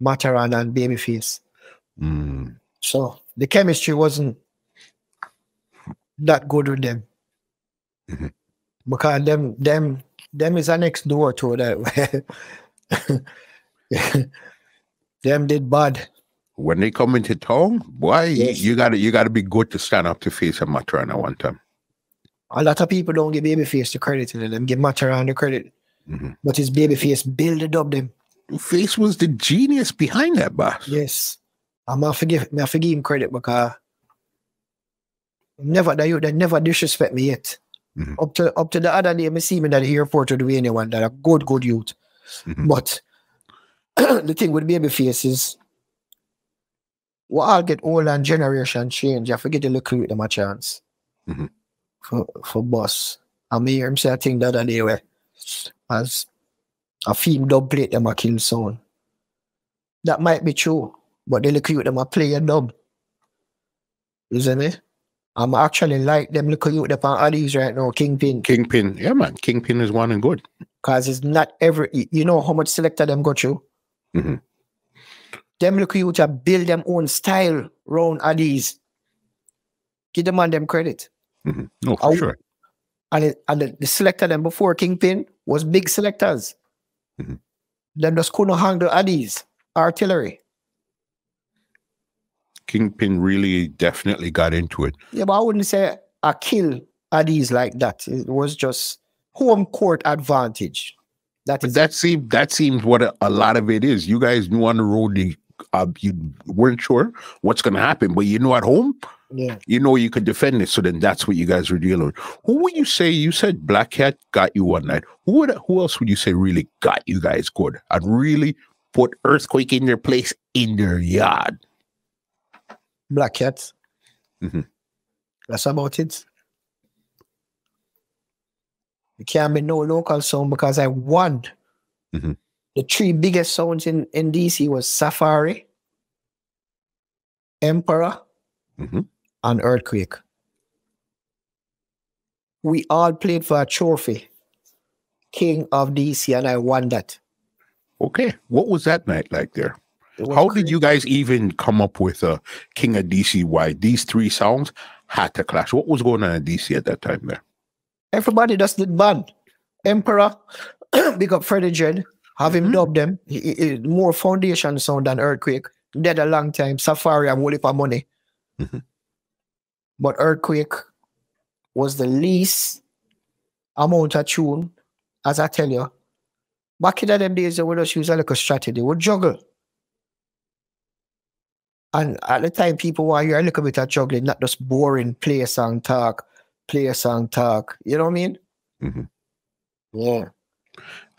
Matterhorn and Babyface. Mm. So the chemistry wasn't that good with them. Mhm. Because them them them is a next door to that. [laughs] them did bad. When they come into town, boy, you- Yes. you gotta you gotta be good to stand up to face a Matterhorn one time. A lot of people don't give Babyface the credit and them give Matterhorn the credit. Mhm. But his Babyface build up them. Face was the genius behind that, boss. Yes. I'm not forgive I forgive him credit because never that you they never disrespect me yet. Mhm. Up to up to the other day, me see me at the airport with anyone that a good, good youth. Mhm. But [clears throat] the thing with babyface is we all get old and generation change. I forget to look with them a chance. Mhm. For for boss. I me hear him say a thing the other day where as a film dub plate them a kill sound. That might be true, but they look with them a play a dub. You see me? I'm actually like them look youth up on Addies right now, Kingpin. Kingpin, yeah, man. Kingpin is one and good. Cause it's not every you know how much selector them go through. Mhm. Them look you to build them own style round Addies. Give them on them credit. Mhm. No, for Oh. sure. And it, and the, the selector them before Kingpin was big selectors. Mhm. them just couldn't handle Addies artillery. Kingpin really definitely got into it. Yeah, but I wouldn't say I kill Addies like that. It was just home court advantage. That But that seemed that seems what a, a lot of it is. You guys knew on the road you, uh, you weren't sure what's going to happen, but you know at home yeah. you know you could defend it. So then that's what you guys were dealing with. Who would you say you said Black Kat got you one night? Who would who else would you say really got you guys good and really put earthquake in their place in their yard? Black Kat. Mhm. That's about it. It can't be no local sound because I won. Mhm. The three biggest sounds in, in DC was Safari, Emperor, Mhm. and Earthquake. We all played for a trophy. King of DC, and I won that. Okay, what was that night like there? How did you guys even come up with uh, King of DC? Why these three songs had to clash? What was going on in DC at that time there? Everybody just did band. Emperor, [clears throat] big up Freddie Dread, have him Mhm. dub them. He- he- more foundation sound than Earthquake. Dead a long time. Safari and heap of money. Mhm. But Earthquake was the least amount of tune, as I tell you. Back in them days, they would just use a little strategy. would juggle. And at the time, people want hear a little bit of juggling, not just boring play a song talk, play a song talk. You know what I mean? Mhm. Yeah.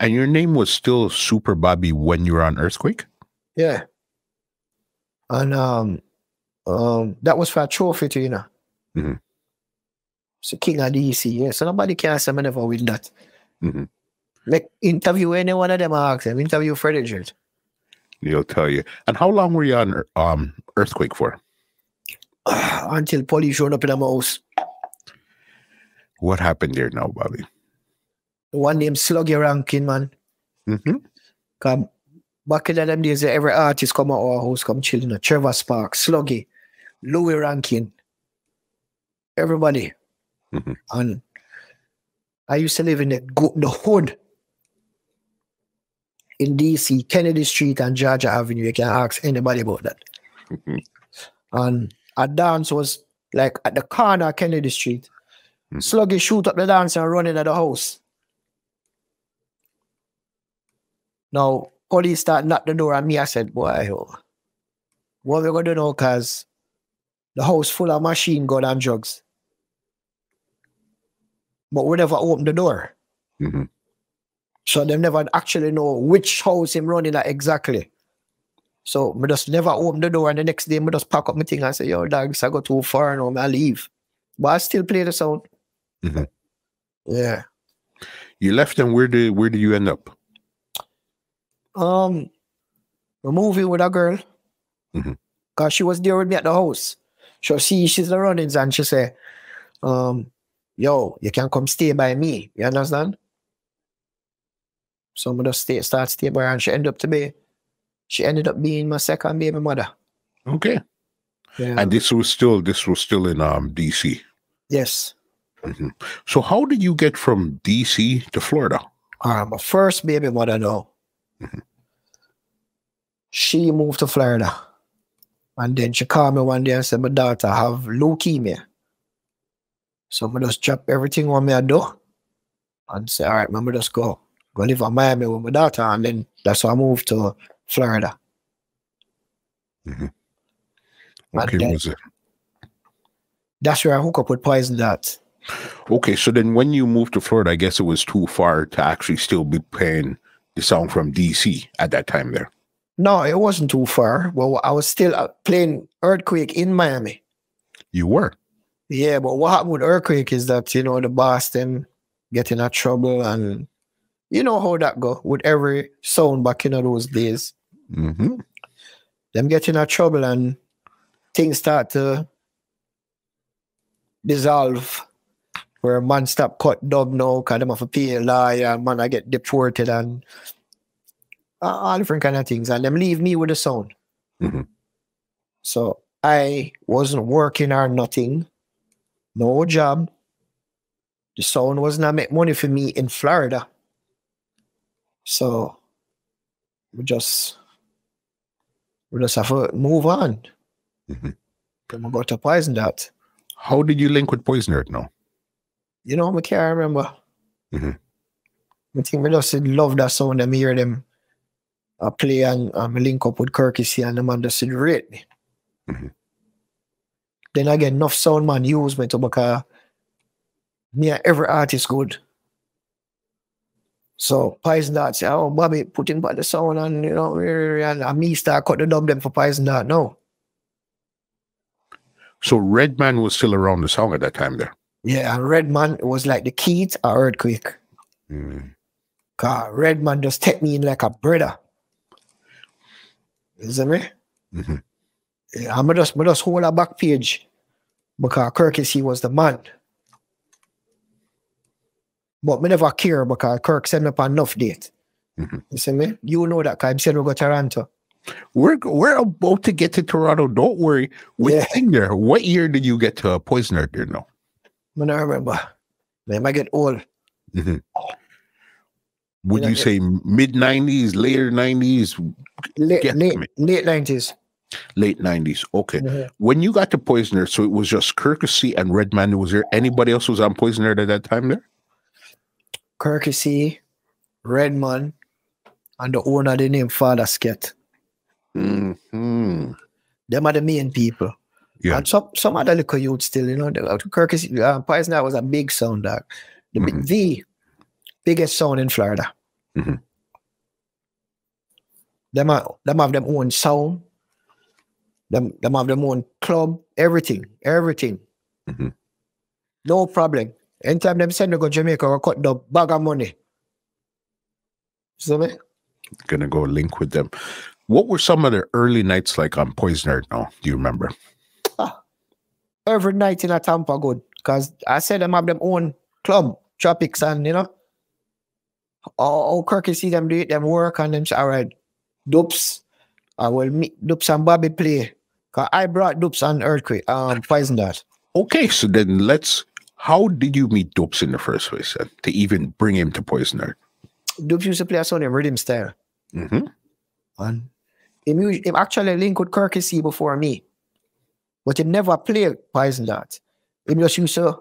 And your name was still Super Bobby when you were on Earthquake? Yeah. And um um that was for a trophy too, you know. Mm-hmm. So King of DC, yeah. So nobody can say me never win that. Mhm. Like interview any one of them I ask them, interview Freddie Dread. They'll tell you. And how long were you on um, Earthquake for? [sighs] Until Polly showed up in my house. What happened there now, Bobby? One name Sluggy Rankin, man. Mm-hmm. Come back in them days, every artist come out our house, come chill, you know. Trevor Spark, Sluggy, Louis Rankin, everybody. Mhm. And I used to live in the, the hood in DC, Kennedy Street and Georgia Avenue. You can ask anybody about that. Mhm. And a dance was like at the corner of Kennedy Street. Mhm. Sluggy shoot up the dance and run into the house. Now, police start knock the door and me, I said, boy, what we gonna do now? Cause the house full of machine gun and drugs. But we never opened the door. Mhm. So they never actually know which house him running at exactly. So me just never open the door and the next day me just pack up my thing and say, yo, dogs, I go too far now, I leave. But I still play the sound. Mhm. Yeah. You left and where did where did you end up? Um a movie with a girl. Mhm. Cause she was there with me at the house. So see she's the runnings and she say, um, yo, you can come stay by me. You understand? So I just stay, start stay by her and she ended up to be she ended up being my second baby mother. Okay. Yeah. And this was still this was still in um DC. yes. So how did you get from DC to Florida? Uh, my first baby mother now. Mhm. She moved to Florida. And then she called me one day and said, My daughter have leukemia. So I just drop everything on me I do and say, All right, mama, just go. Go live in Miami with my daughter. And then that's why I moved to Florida. And Okay, then- was it? That's where I hook up with Poison Dart. Okay, so then when you moved to Florida, I guess it was too far to actually still be playing the song from DC at that time there. No, it wasn't too far. Well, I was still uh, playing Earthquake in Miami. You were. Yeah, but what happened with Earthquake is that, you know, the Boston them get in a trouble and you know how that go with every sound back in those days. Mm-hmm. Them get in a trouble and things start to dissolve. Where a man stop cut dub now because them have a lawyer and man I get deported and all different kind of things. And them leave me with the sound. Mhm. So I wasn't working or nothing. No job. The sound was not make money for me in Florida. So we just we just have to move on. Mhm. Then we go to Poison Dart. How did you link with Poisoner now? You know, I can't remember. Mhm. I think we just love that sound and hear them uh, play and um, link up with Kirkisy and the man just rate me. Mhm. Then again, enough sound man use me to because me and every artist good. So Poison Dart say, oh Bobby, put in by the sound and you know, and, and me start cut the dub them for Poison Dart. No. So Redman was still around the song at that time there. Yeah, and Redman was like the key to earthquake. Mm. Cause Redman just take me in like a brother. You see me? Mhm. Yeah, I'm just, I'm just hold a back page because he was the man. But me never care because Kirk sent me up enough date. Mhm. You see me? You know that because I'm saying we go to Toronto. We're we're about to get to Toronto. Don't worry. With Yeah. thing there, what year did you get to a Poisoner there now? I don't remember. Man, I get old. Would you say mid nineties, later nineties, Late, late, late 90s. late nineties? Okay. Mhm. When you got to Poisoner, so it was just Kirkisy and Redman. Was there anybody else who was on Poisoner at that time there? Kirkisy, Redman, and the owner of the name Father Sket. hmm Them are the main people. Yeah. And some some other little youth still, you know, the uh, Kirkisy, uh, Poison was a big sound dog. The, big Mhm. the biggest sound in Florida. Mhm. Them, are, them have their own sound. Them, them have their own club, everything, everything. Mhm. No problem. Anytime them send me go Jamaica or cut the bag of money. See me? Gonna go link with them. What were some of the early nights like on Poisoner now? Do you remember? every night in a Tampa good because I said them have them own club, tropics, and you know, all, all Kirky see them do it, them work, and them say, all right, Dups, I will meet Dups and Bobby play. Cause I brought Dups and Earthquake, um, Poison Dart. Okay, so then let's. How did you meet Dups in the first place then, to even bring him to Poisoner? Dups used to play a song in rhythm style, hmm and him, us- him actually linked with Kirky C before me, but he never played Poison Dart. Him just used to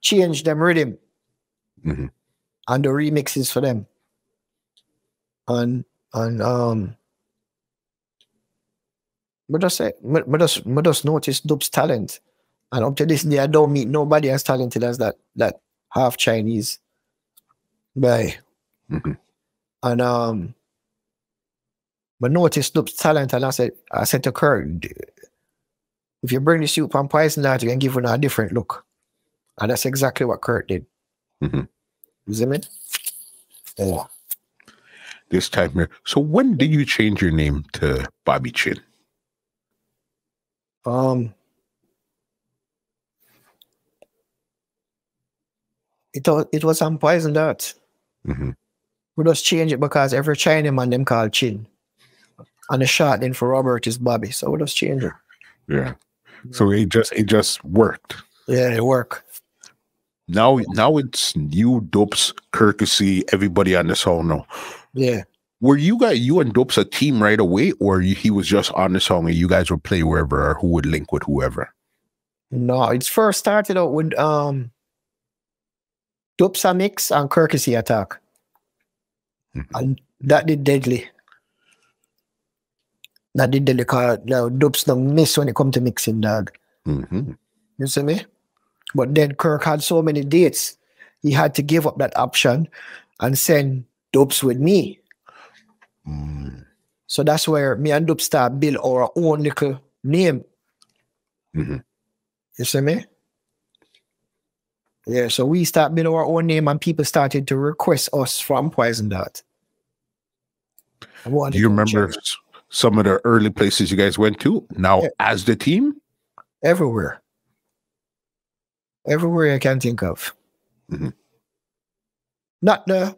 change them rhythm. Mhm. and the remixes for them. And and um but just say but just but just notice Dub's talent. And up to this day I don't meet nobody as talented as that that half Chinese guy. Mhm. And um but notice Dub's talent and I said I said to Kurt if you bring the soup and poison that you can give it a different look. And that's exactly what Kurt did. Mhm. You see me? Yeah. This time here. So when did you change your name to Bobby Chin? Um, it was it was some Poison Dart hmm we just change it because every Chinaman them call Chin, and the short then for Robert is Bobby, so we just change it. Yeah. So it just it just worked. Yeah, it work. Now now it's you, Dups, Kirkisy, everybody on the song now. Yeah, Were you guys you and Dups a team right away, or you, he was just on the song and you guys would play wherever or who would link with whoever? no, it's first started out with um, Dupsa mix and Kirkisy attack, Mhm. and that did deadly. That did deadly because now Dups don't miss when it come to mixing, dog. hmm You see me? But then Kirk had so many dates, he had to give up that option and send Dubs with me. Mm. So that's where me and Dubs start build our own little name. Mhm. You see me? Yeah, so we start build our own name and people started to request us from Poison Dart. Do you remember some of the early places you guys went to? Now Yeah. as the team? everywhere. Everywhere I can think of. Mhm. Not the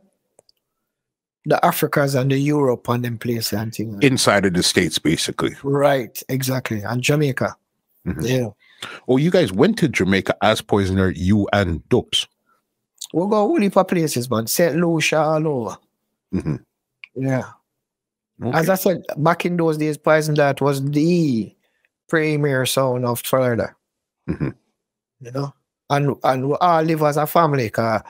the Africas and the Europe and them places and things. Inside of the states, basically. right, exactly. And Jamaica. Mhm. Yeah. Oh, you guys went to Jamaica as Poisoner, you and Dups. We'll go a whole heap of places, man. St. Lucia all over. Mhm. Yeah. As I said, back in those days, Poison Dart was the premier sound of Florida. Mhm. You know? And and we all live as a family. Cause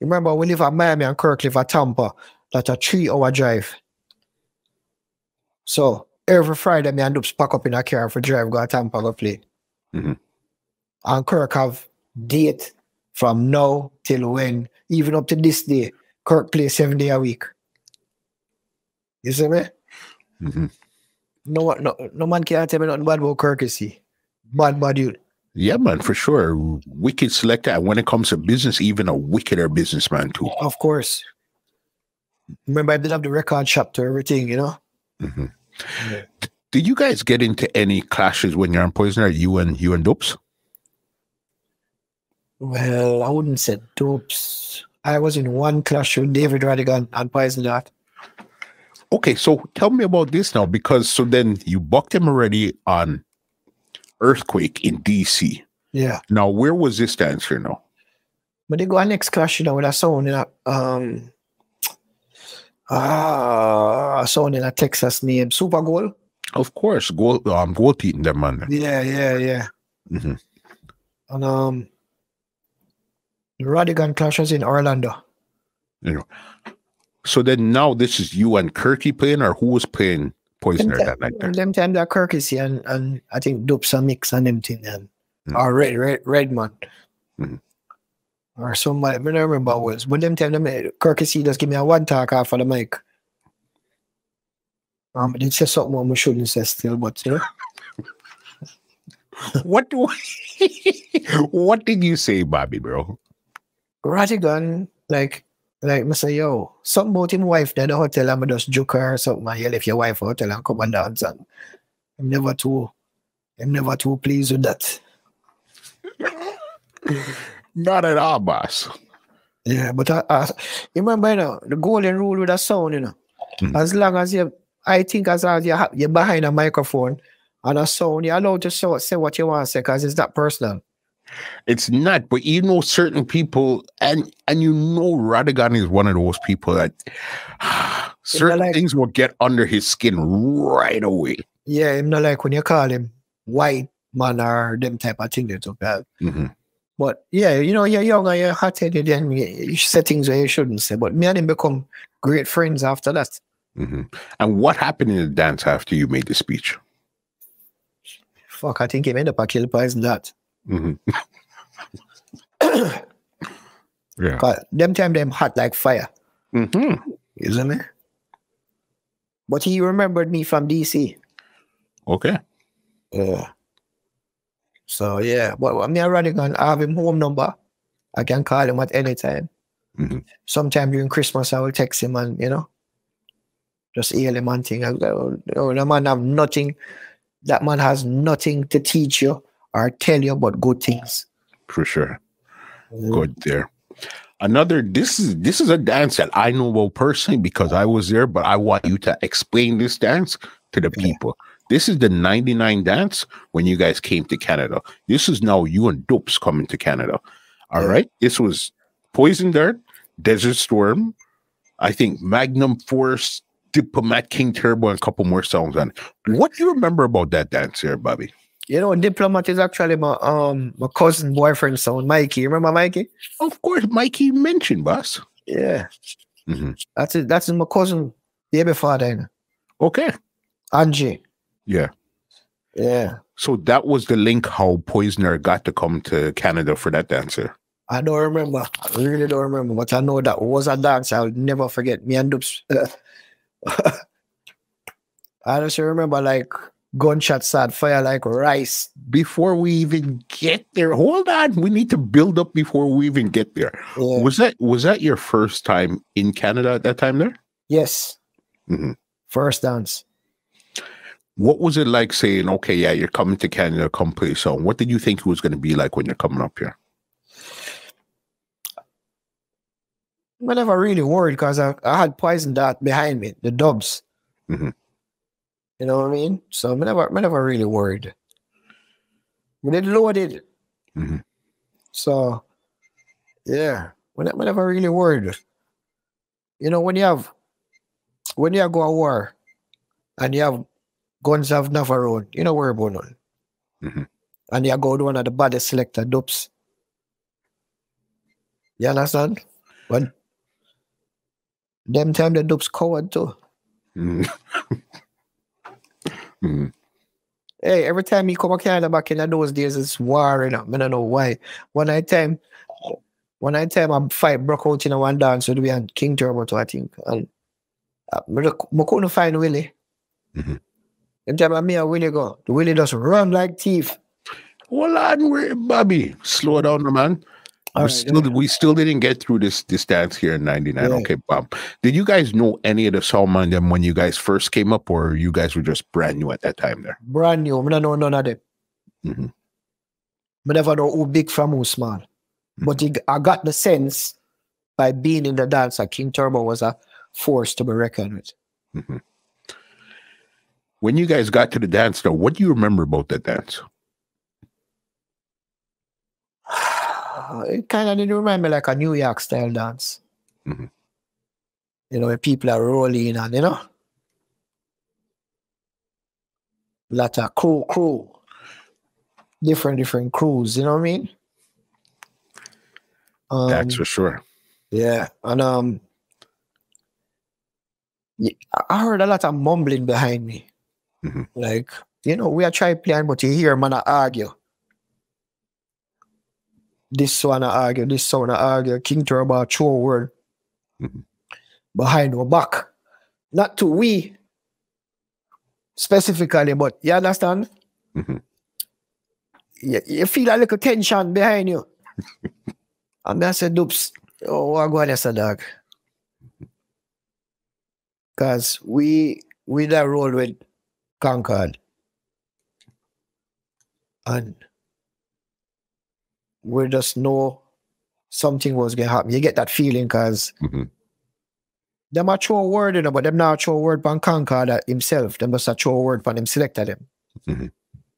remember we live at Miami and Kirk live at Tampa. That's a three hour drive. So every Friday me and Dubs pack up in a car for drive go to Tampa go play. Mhm. And Kirk have date from now till when, even up to this day, Kirk play seven day a week. You see me? Mhm. No, one- no, no man can tell me nothing bad about Kirk, you see. Bad, bad dude. Yeah, man, for sure. Wicked selector. And when it comes to business, even a wickeder businessman too. Of course. Remember, I did have the record shop to everything, you know? Mhm. Yeah. Did you guys get into any clashes when you're on Poisoner? You and you and Dups? Well, I wouldn't say dopes. I was in one clash with David Rodigan and Poison Dart. Okay, so tell me about this now, because so then you bucked him already on Earthquake in DC. Yeah. Now, where was this dancer now? But they go on next clash, you know, with a sound in a um ah sound in a Texas name. Super Goal. Of course, gold um gold eating them man. Yeah, yeah, yeah. Mhm. And um the Rodigan clash was in Orlando. You know. So then now this is you and Kirky playing, or who was playing Poisoner that night there? Them time that Kirkisy and, and I think Dups and Mix and them thing and Mm. or Red Red Redman. Mhm. Or somebody, I don't remember what it was. But them time them Kirkisy just give me a one talk off of the mic. Um I did say something what we shouldn't say still, but you know. What do [laughs] what did you say, Bobby, bro? Rodigan, like like me say, yo, something about him wife there at the hotel I'm just joke her or something you left your wife hotel and come and dance and I'm never too I'm never too pleased with that. Not at all, boss. Yeah, but I, I, you remember, you know, the golden rule with a sound, you know, Mhm. as long as you, I think as long you you're behind a microphone and a sound, you're allowed to show, say what you want to say because it's not personal. It's not, but you know certain people, and and you know Rodigan is one of those people that [sighs] certain like- things will get under his skin right away. Yeah, I'm not like when you call him white man or them type of thing. That's okay. Mhm. But yeah, you know, you're young and you're hot headed and you, you say things where you shouldn't say. But me and him become great friends after that. Mhm. And what happened in the dance after you made the speech? Fuck, I think he ended up a kill Poison Dart. Mhm. [coughs] yeah. Cause them time them hot like fire. hmm You see me? But he remembered me from DC. Okay. Yeah. So yeah, but I'm not running on I have him home number. I can call him at any time. Mhm. Sometime during Christmas I will text him and you know just hail him and thing. Oh, the man have nothing that man has nothing to teach you or tell you about good things. For sure. Good there. Another this is this is a dance that I know well personally because I was there, but I want you to explain this dance to the people. This is the 99 dance when you guys came to Canada. This is now you and Dups coming to Canada. All Yeah. right. This was Poison Dart, Desert Storm, I think Magnum Force, Diplomat King Turbo, and a couple more songs on it. What do you remember about that dance here, Bobby? You know, Diplomat is actually my um my cousin boyfriend's son, Mikey. You remember Mikey? Of course, Mikey mentioned, boss. Yeah. Mhm. That's it. That's my cousin, baby father, Okay. Angie. Yeah. Yeah. So that was the link how Poisoner got to come to Canada for that dancer. I don't remember. I really don't remember, but I know that was a dance I'll never forget. Me and Dups. [laughs] I just remember like gunshots start fire like rice. Before we even get there, hold on, we need to build up before we even get there. Yeah. Was that was that your first time in Canada at that time there? Yes. Mhm. First dance. What was it like saying, okay, yeah, you're coming to Canada, come play a song? What did you think it was going to be like when you're coming up here? I never really worried because I, I had poison dart behind me, the dubs. Mhm. You know what I mean? So I never, I never really worried. We did loaded. Mhm. So yeah, ne- we never really worried. You know, when you have when you go a war and you have guns of Navarone, you know where about none. Mhm. And you go to one of the baddest selector dubs. You understand? But them time the Dups coward too. Mm. [laughs] Mm. Hey, every time you come a Canada back in those days, it's war, you know. I don't know why. One night time, one night time, a fight broke out in a one dance with me and King Turbo, too, I think. And uh, I I couldn't find Willie. Mhm. And time me and Willie go, the Willie just run like thief. Hold on, Bobby. Slow down, man. All we right, still we still didn't get through this this dance here in '99. Yeah. Okay, Bob. Did you guys know any of the song on them when you guys first came up, or you guys were just brand new at that time there? Brand new. I don't know none of them. Mhm. I never know who big from who small. But he, I got the sense by being in the dance that King Turbo was a force to be reckoned with. When you guys got to the dance, though, what do you remember about that dance? It kind of didn't remind me like a New York style dance. Mhm. You know, where people are rolling and, you know, lot of crew, crew, different, different crews, you know what I mean? Um, That's for sure. yeah, and um, I heard a lot of mumbling behind me. Mhm. Like, you know, we are trying playing, but you hear man a argue. This one I argue, this one I argue. King Turbo throw word Mhm. behind our back. Not to we specifically, but you understand? Mhm. You, you feel a little tension behind you. [laughs] and I said, Dups, oh, what go on, yes, dog. Because we we that roll with Concord. And we just know something was gonna happen. You get that feeling because Mhm. them a throw a word, you know, but them not throw a word on Concord himself. Them just a throw a word on him selected him. Mhm.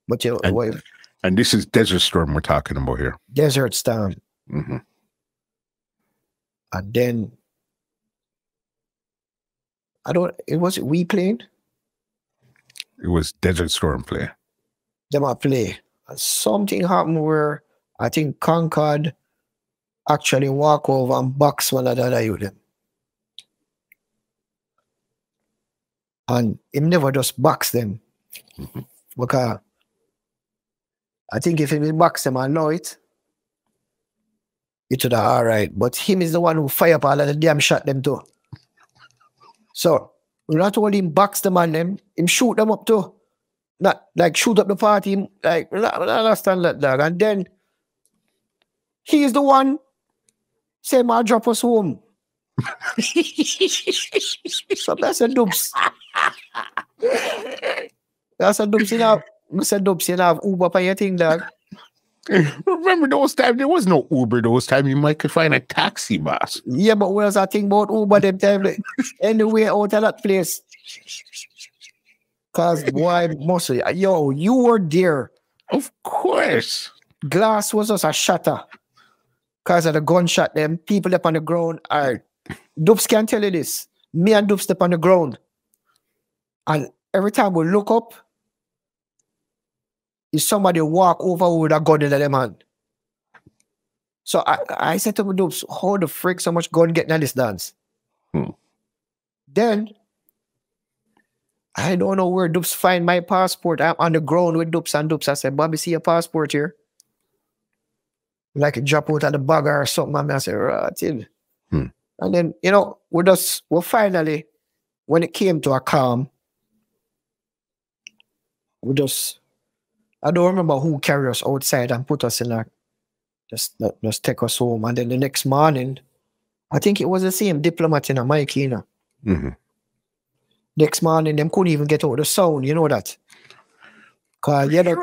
But you know, And- what- And this is Desert Storm we're talking about here. Desert Storm. Mhm. And then I don't it was we playing? It was Desert Storm play. them a play. And something happened where I think Concord actually walk over and box one of the other youth them. And him never just box them. Mhm. Because I think if he will box them and know it, it would have all right. But him is the one who fire up all of the damn shot them too. So not only him box them and them, him shoot them up too not like shoot up the party, like I don't understand that dog. And then he's the one say my drop us home. so that's a dubs. That's a dubs you know. That's a dubs you have Uber for your thing, dog. Remember those times? There was no Uber those times. You might could find a taxi, boss. Yeah, but where's that thing about Uber them time? Anyway, out of that place. Cause boy, most of yo, you were there. Of course. glass was just a shatter because of the gunshot. Them people up on the ground are Dups can tell you this. Me and Dups up on the ground. And every time we look up, is somebody walk over with a gun in their hand. So I, I said to my Dups, how the freak so much gun getting on this dance? Hmm. Then I don't know where Dups find my passport. I'm on the ground with Dups and Dups. I said, Bobby, see your passport here? Like it drop out of the bag or something. And I said, right. in." Hmm. And then, you know, we just, we finally, when it came to a calm, we just, I don't remember who carried us outside and put us in a, just, just take us home. And then the next morning, I think it was the same diplomat in a Mikey, you know. Mhm. Next morning, them couldn't even get out the sound. You know that? Cause yellow,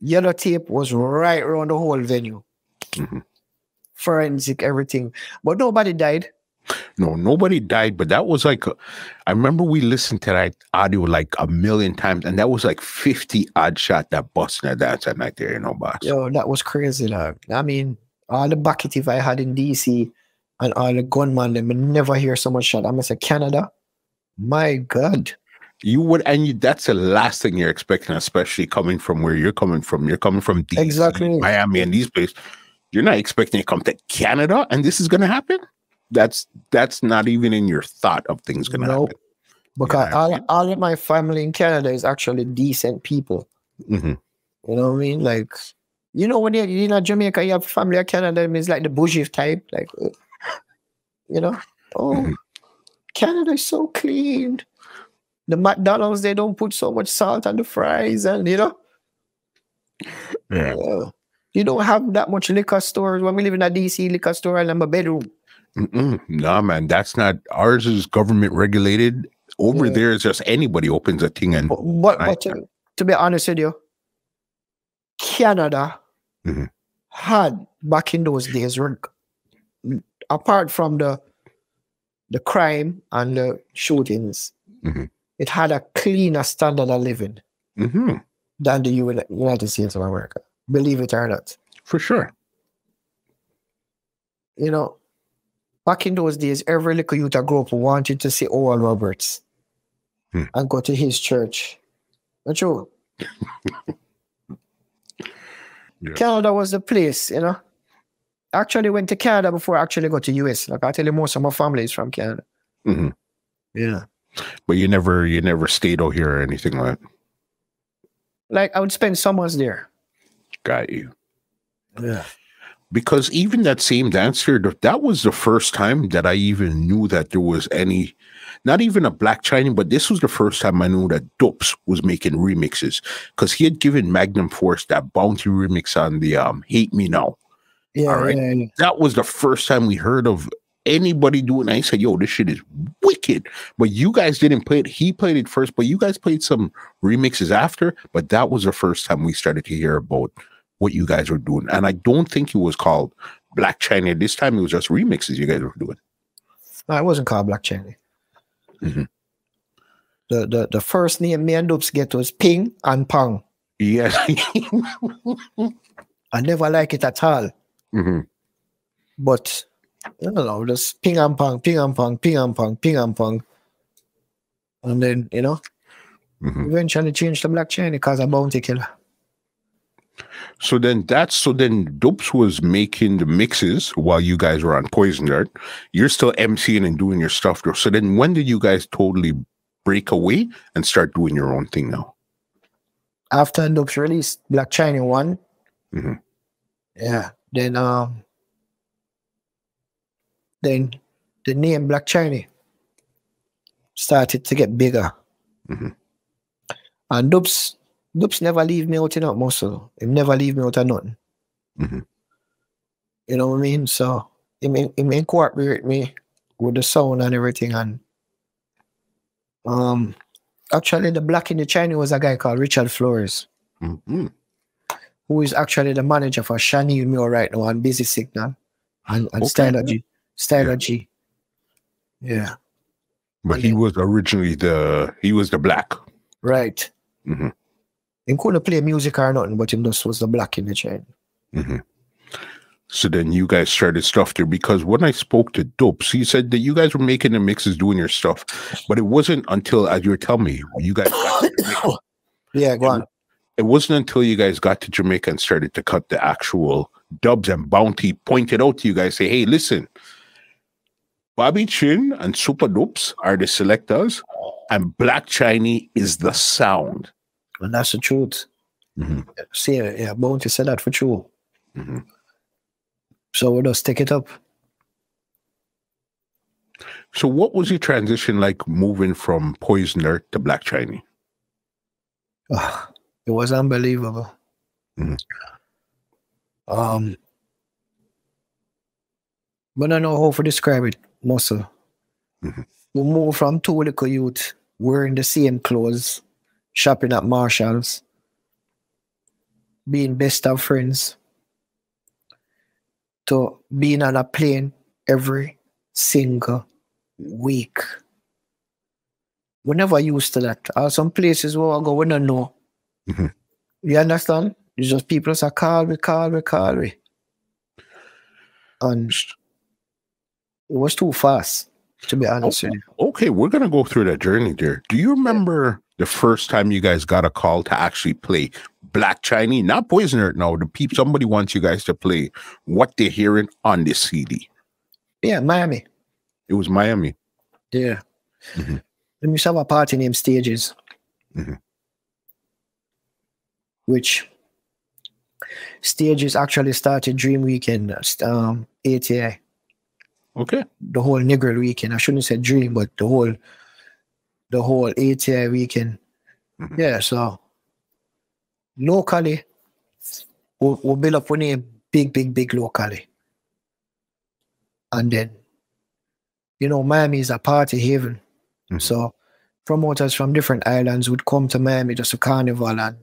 yellow tape was right around the whole venue. Mhm. Forensic, everything. But nobody died. No, nobody died, but that was like, a, I remember we listened to that audio like a million times, and that was like 50 odd shot that busted that dance that night there, you know, boss. Yo, that was crazy, dog. I mean, all the bucket if I had in DC and all the gunman, them never hear so much shot. I must say Canada. My God. You would, and you, that's the last thing you're expecting, especially coming from where you're coming from. You're coming from DC, Exactly. Miami and these places. You're not expecting to come to Canada and this is going to happen. That's that's not even in your thought of things going to Nope. happen. Because Yeah, all, all of my family in Canada is actually decent people. hmm You know what I mean? Like, you know, when you're in a Jamaica, you have family in Canada, it's like the bougie type. Like, [laughs] you know, oh, Mhm. Canada is so clean. The McDonald's, they don't put so much salt on the fries, and you know, Yeah. uh, you don't have that much liquor stores. When we live in a DC liquor store, and I'm a bedroom. Mm-mm. Nah, man, that's not ours. Is government regulated. Over Yeah. there, it's just anybody opens a thing and But, but, Right. but to, to be honest with you, Canada Mhm. had back in those days, apart from the the crime and the shootings, Mhm. it had a cleaner standard of living Mhm. than the United States of America. Believe it or not, for sure. you know. Back in those days, every little youth I grew up wanted to see Oral Roberts Hmm. and go to his church. Not true. [laughs] Yeah. Canada was the place, you know. I actually went to Canada before I actually got to US. Like I tell you, most of my family is from Canada. Mhm. Yeah. But you never, you never stayed out here or anything like that. Like I would spend summers there. Got you. Yeah. because even that same dancer that was the first time that i even knew that there was any not even a Black Chiney, but this was the first time i knew that Dups was making remixes because he had given magnum force that bounty remix on the um hate me now Yeah. All right. yeah, yeah. that was the first time we heard of anybody doing it. I said, yo, this shit is wicked. But you guys didn't play it. He played it first, but you guys played some remixes after. But that was the first time we started to hear about what you guys were doing. And I don't think it was called Black Chiney. This time it was just remixes you guys were doing. No, it wasn't called Black Chiney. Mhm. The, the the first name me and Dups get was Ping and Pong. Yes. [laughs] I never like it at all. Mhm. But I don't know, just ping and pong, ping and pong, ping and pong, ping and pong. And then, you know, Mhm. eventually change to Black Chiney because of Bounty Killer. So then that's so then Dups was making the mixes while you guys were on Poison Dart. You're still MCing and doing your stuff though. So then when did you guys totally break away and start doing your own thing now? After Dups released Black Chiney one, Mhm. yeah, then um then the name Black Chiney started to get bigger. Mhm. And Dups Dups never leave me out in that muscle. He never leave me out of nothing. Mhm. You know what I mean? So he may, incorporate me with the sound and everything. And um, actually, the black in the China was a guy called Richard Flores, Mhm. who is actually the manager for Shani Mio right now on Busy Signal and, and Okay. Styler G. Styler G. Yeah, But he was originally the he was the black. right. Mhm. He couldn't play music or nothing, but him just was the black in the China. Mhm. So then you guys started stuff there because when I spoke to Dups, he said that you guys were making the mixes, doing your stuff, but it wasn't until, as you were telling me, you guys. [coughs] Yeah, go on. it wasn't until you guys got to Jamaica and started to cut the actual dubs and Bounty pointed out to you guys, say, hey, listen, Bobby Chin and Supa Dups are the selectors, and Black Chiney is the sound. And that's the truth. Mhm. See, yeah, Bounty said that for true. Mhm. So we'll just take it up. So, what was your transition like moving from Poisoner to Black Chiney? Ah, it was unbelievable. Mhm. Um, but I know how to describe it. Muscle. Mhm. We moved from two little youth wearing the same clothes, shopping at Marshalls, being best of friends, to being on a plane every single week. We never used to that. Or some places where I go, we don't know. Mhm. You understand? It's just people say, call me, call me, call me. And it was too fast. To be honest Okay. with you. Okay, we're gonna go through that journey there. Do you remember the first time you guys got a call to actually play Black Chiney, not Poisoner? No, the people somebody wants you guys to play what they're hearing on this CD. Yeah, Miami. It was Miami. Yeah. Mhm. Let me used to have a party named Stages. Mhm. Which Stages actually started Dream Weekend, um, ATI, Okay. the whole Negro weekend. I shouldn't say Dream, but the whole, the whole ATI weekend. Mhm. Yeah, so locally, we'll, we'll build up one name big, big, big locally. And then, you know, Miami is a party haven. Mhm. So promoters from different islands would come to Miami just to carnival and,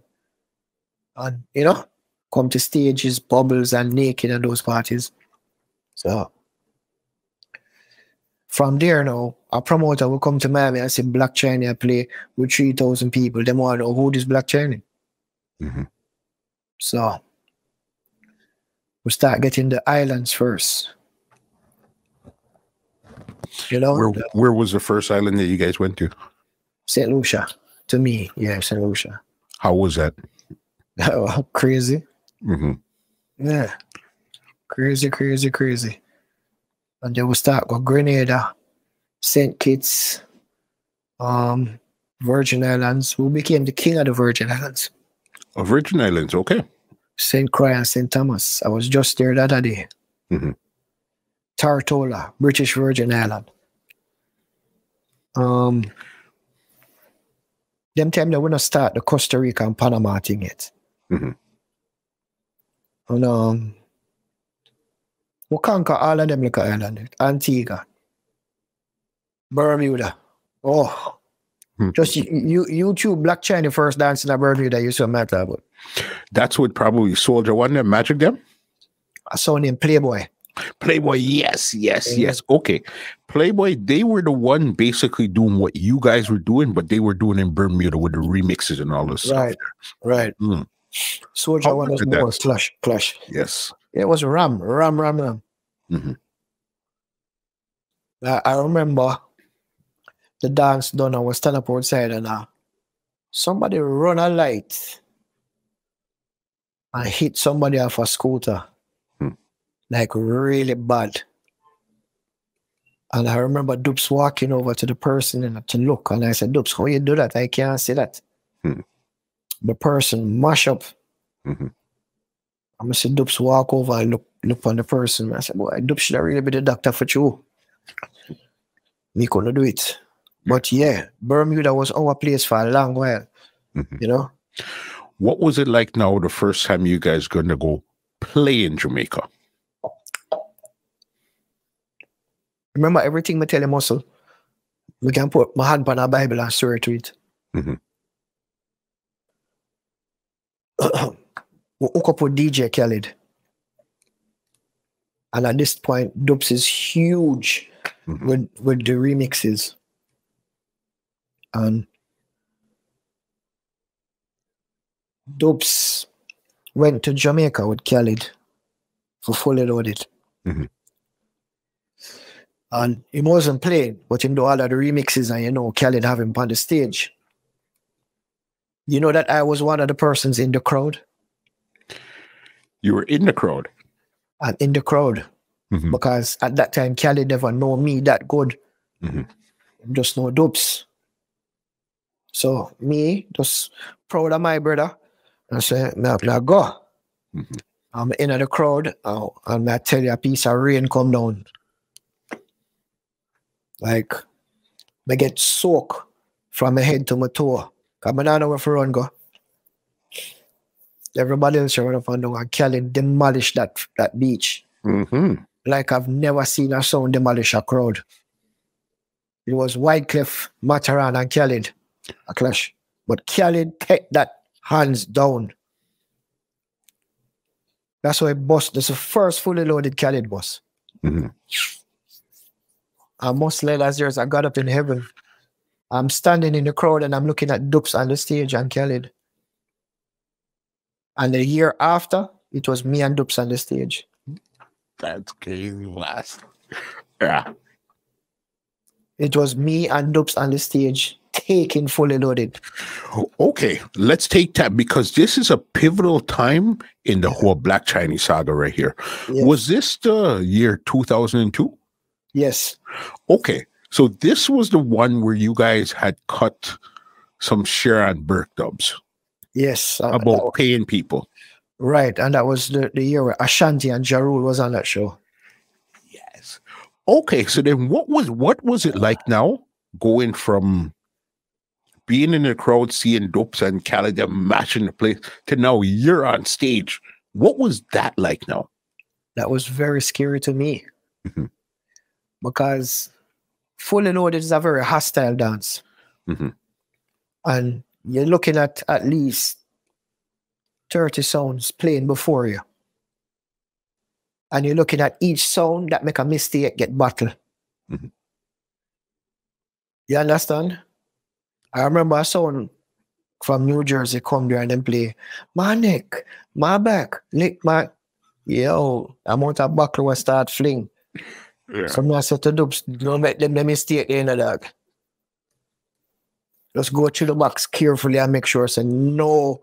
and you know, come to stages, bubbles, and naked and those parties. So from there now, a promoter will come to Miami and say Black Chiney play with 3,000 people. They want to know who this Black Chiney. Mhm. So we start getting the islands first. You know, Where the- where was the first island that you guys went to? St. Lucia. To me, yeah, St. Lucia. How was that? [laughs] crazy. hmm Yeah. Crazy, crazy, crazy. And then we start with Grenada, St. Kitts, um, Virgin Islands. Who became the king of the Virgin Islands? Oh, Virgin Islands. Okay. St. Croix and St. Thomas. I was just there the other day. Mhm. Tortola, British Virgin Island. Um, them time they wanna start the Costa Rica and Panama thing yet. Mhm. And um, we conquer all of them little island. Antigua, Bermuda. Oh, Hmm. just you, you YouTube Black Chiney first dance in a Bermuda. You saw matter about. That's what probably Soldier One them Magic them. I saw named Playboy. Playboy, yes, yes, yes. Okay. Playboy, they were the one basically doing what you guys were doing, but they were doing in Bermuda with the remixes and all this Right, right. Mm. Soldier How one was more that- clash, clash. Yes. It was Ram, Ram, Ram, Ram. Mhm. I, I remember the dance done. I was stand up outside and uh, somebody run a light and hit somebody off a scooter, Hmm. like really bad. And I remember Dups walking over to the person and to look, and I said, "Dups, how you do that? I can't see that." Hmm. The person mash up. Mhm. I'm gonna say Dups walk over and look look on the person. I said, "Boy, Dups should have really be the doctor for you." Me couldn't do it. But yeah, Bermuda was our place for a long while. Mhm. You know, What was it like now the first time you guys gonna go play in Jamaica? remember everything me tell you, muscle. We can put my hand on a Bible and swear to it. Mhm. we [clears throat] hook up with DJ Khaled. And at this point, Dups is huge Mhm. with, with the remixes. And Dups went to Jamaica with Khaled for fully loaded. Mhm. And he wasn't playing, but him do all of the remixes and you know Khaled have him on the stage. You know that I was one of the persons in the crowd You were in the crowd. and in the crowd Mhm. because at that time Khaled never know me that good. Mhm. Just know Dups. So me just proud of my brother. I say, now, now go. Mhm. I'm in the crowd oh, and I tell you a piece of rain come down. Like I get soaked from my head to my toe. Cause I don't know where to run go. Everybody else run up and down and Khaled demolish that that beach Mhm. like I've never seen a sound demolish a crowd. It was Wycliffe, Matterhorn, and Khaled, a clash. But Khaled take that hands down. That's why boss. That's the first fully loaded Khaled bus. Mhm. And most late as years, I got up in heaven. I'm standing in the crowd and I'm looking at Dups on the stage and Khaled. And the year after, it was me and Dups on the stage. That's crazy, last. Yeah. It was me and Dups on the stage taking fully loaded. Okay, let's take that because this is a pivotal time in the whole Black Chiney saga right here. Yes. Was this the year 2002? Yes. Okay, so this was the one where you guys had cut some Sharon Burke dubs Yes. uh, about paying people. right. And that was the, the year where Ashanti and Ja Rule was on that show. Yes. Okay, so then what was what was it like now going from being in the crowd, seeing Dups and Khaled matching the place to now you're on stage? What was that like now? That was very scary to me. Mhm. Because fully loaded is a very hostile dance. Mhm. And you're looking at at least 30 sounds playing before you. And you're looking at each sound that make a mistake get battle. Mhm. You understand? I remember a sound from New Jersey come there and then play my neck, my back, lick my yo, amount of buckle will start fling. Yeah. Some I said to Dups, don't make them the mistake in the dog. Just go through the box carefully and make sure say no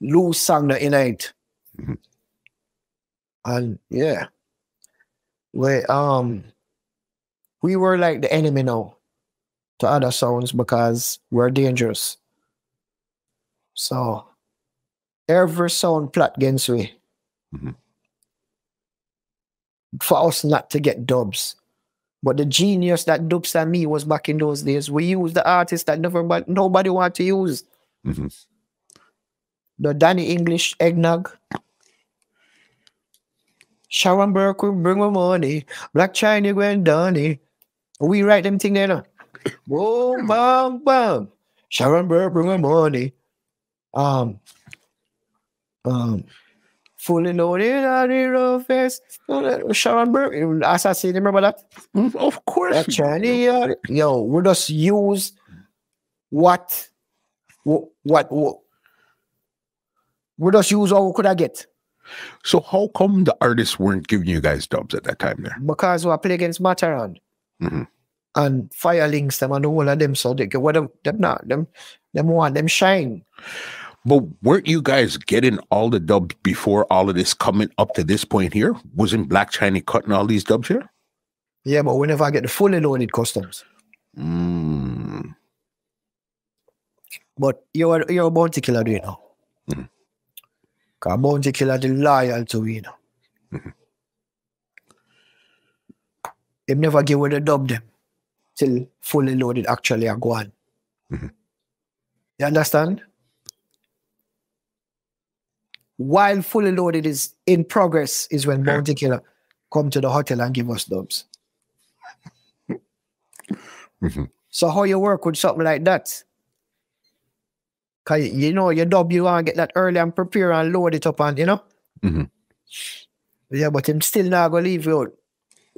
loose song in it. Mhm. And yeah. We um we were like the enemy now to other sounds because we're dangerous. So every sound plot against we. Mhm. For us not to get dubs. But the genius that Dups and me was back in those days, we used the artists that never but nobody want to use. Mhm. The Danny English eggnog. Sharon Burke will bring me money. Black Chiney Gwen Donny. We write them thing there. no? Boom, bam, bam. Sharon me money. Um, um, fully loaded on the face. Sharon Burke, assassin, remember that? Mm, Of course. We China, do. yo, we just use what, what, what, what we just use what we could have get So how come the artists weren't giving you guys dubs at that time there? because we play against Matterhorn Mhm. And Firelinks them and all of them. So they get what them, them not them, them want them shine. But weren't you guys getting all the dubs before all of this coming up to this point here? Wasn't Black Chiney cutting all these dubs here? Yeah, but whenever I get the fully loaded customs. Mm. But you're you're a bounty killer, do you know? Mhm. Cause bounty killer the loyal to you know. Mhm. They never give away the dub them till fully loaded actually are gone. Mhm. You understand? While fully loaded is in progress is when Yeah. bounty killer come to the hotel and give us dubs. Mhm. So how you work with something like that? Cause you know your dub you want to get that early and prepare and load it up and you know. Mhm. Yeah, but him still not gonna leave you out.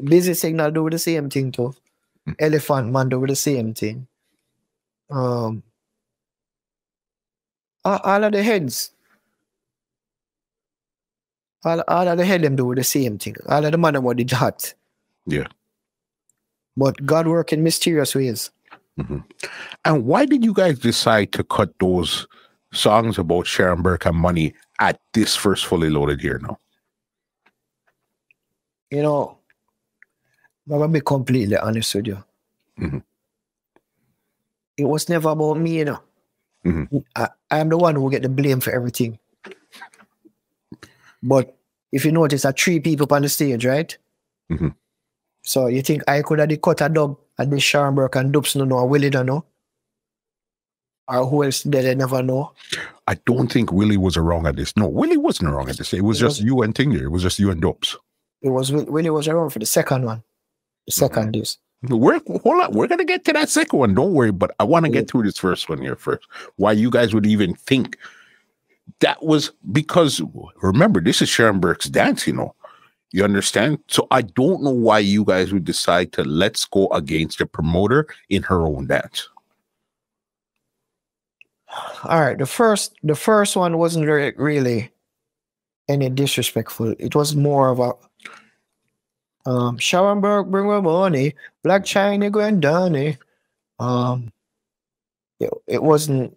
Busy signal do the same thing too. Elephant man do the same thing. Um all, of the heads. All, all of the head them do the same thing. All of the man what did hot. Yeah. But God work in mysterious ways. And why did you guys decide to cut those songs about Sharon Burke and money at this first fully loaded here now? you know, I'm gonna be completely honest with you. Mhm. It was never about me, you know. Mhm. I, I'm the one who get the blame for everything. But if you notice, there are three people on the stage, right? Mhm. So you think I could have cut a dub and this Sharon Burke and Dups no know, Willie don't know? Or who else did they never know? I don't think Willie was wrong at this. No, Willie wasn't wrong at this. It was It just wasn't. you and Tinger. It was just you and Dups. It was Willie was around for the second one. Second mm-hmm. disc. We're hold on. We're gonna get to that second one. Don't worry. But I want to get mm-hmm. through this first one here first. Why you guys would even think that was because remember this is Sharon Burke's dance. You know, you understand. So I don't know why you guys would decide to let's go against the promoter in her own dance. All right, the first the first one wasn't really any disrespectful. It was more of a Um, Sharon Burke bring money. Black Chiney going Donny. Um, it, it wasn't.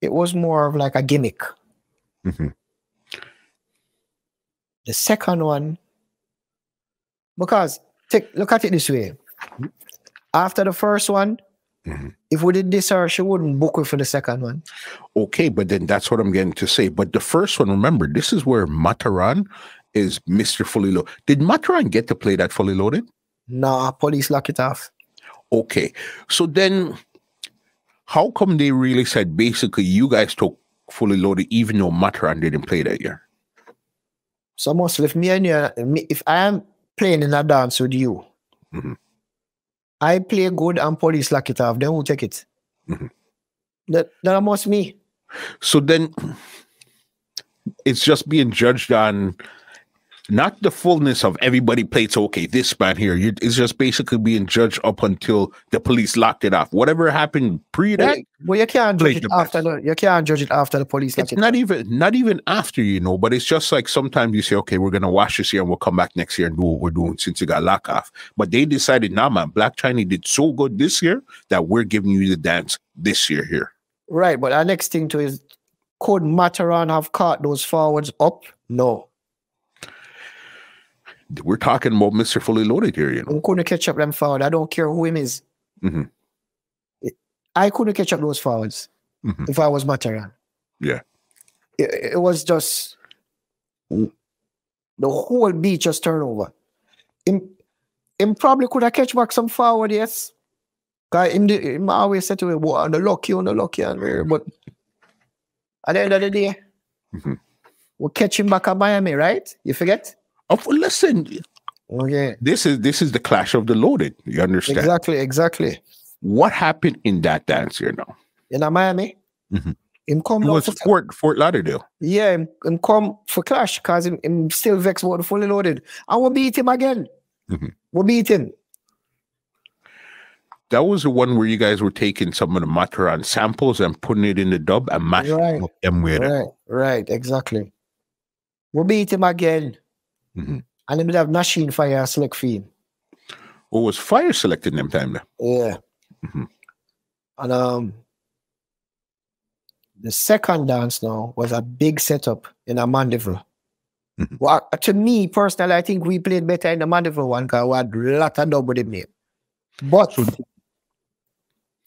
It was more of like a gimmick. Mhm. The second one, because take look at it this way. After the first one, Mhm. if we did this, or she wouldn't book it for the second one. Okay, but then that's what I'm getting to say. But the first one, remember, this is where Matterhorn is Mr. Fully Loaded. Did Matterhorn get to play that Fully Loaded? Nah, police lock it off. Okay, so then how come they really said basically you guys took Fully Loaded even though Matterhorn didn't play that year? So mostly if me and you, if I am playing in a dance with you, Mhm. I play good and police lock it off, then who take it? Mhm. That that must me. So then it's just being judged on not the fullness of everybody played. So, okay, this man here, you, it's just basically being judged up until the police locked it off. Whatever happened pre But, that, you- but you can't judge it the after the you can't judge it after the police it's it not even not even after you know, but it's just like sometimes you say, okay, we're gonna watch this year and we'll come back next year and do what we're doing since you got lock off. But they decided, nah, man, Black Chiney did so good this year that we're giving you the dance this year here. Right, but our next thing to is could Matterhorn have caught those forwards up? No. We're talking about Mr. Fully Loaded here, you know. We couldn't catch up them forward. I don't care who him is. Mhm. I couldn't catch up those forwards Mhm. if I was Matterhorn. Yeah. It, it was just the whole beach just turned over. Him, him probably could have catch back some forward, yes. Cause him, the- him always said to me, "Boy, on the lucky, on the lucky, and rare." But at the end of the day, Mhm. we'll catch him back at Miami, right? You forget? Listen, Okay. this is this is the clash of the loaded. You understand? Exactly, exactly. What happened in that dance here now? In a Miami, Mhm. him come It was for, Fort Fort Lauderdale. yeah, him, him come for clash because him, him still vexed about the fully loaded. And we'll beat him again. Mhm. We'll beat him. That was the one where you guys were taking some of the Matterhorn samples and putting it in the dub and mashing Right. them with it. Right, right, exactly. We'll beat him again. Mhm. And then we'll have Machine Fire select for him. Or was fire selecting them time there? Yeah. Mhm. And um the second dance now was a big setup in a Mandeville. Mhm. Well, to me personally, I think we played better in the Mandeville one because we had a lot of double them name. But So-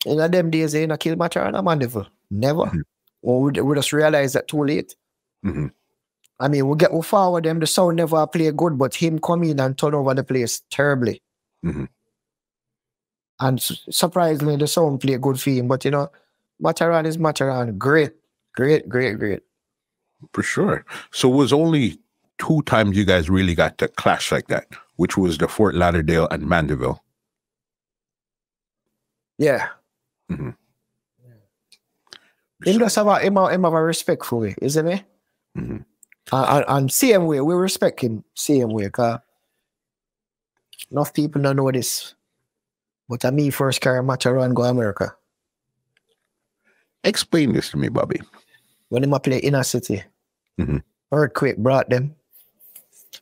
in a them days, they ain't kill match in a Mandeville. Never. Mhm. Or we, we just realized that too late. Mhm. I mean, we get we forward them. The sound never play good, but him come in and turn over the place terribly. Mhm. And su- surprisingly, the sound play good for him. But you know, Matterhorn is Matterhorn. Great, great, great, great. For sure. So it was only two times you guys really got to clash like that, which was the Fort Lauderdale and Mandeville. Yeah. Mhm. Him just have a him, have- him have a respect for me, isn't he? Mhm. And, and, and same way, we respect him same way, cause enough people don't know this. But I me first carry Matterhorn go America. Explain this to me, Bobby. when him play inner city. Mhm. Earthquake brought them.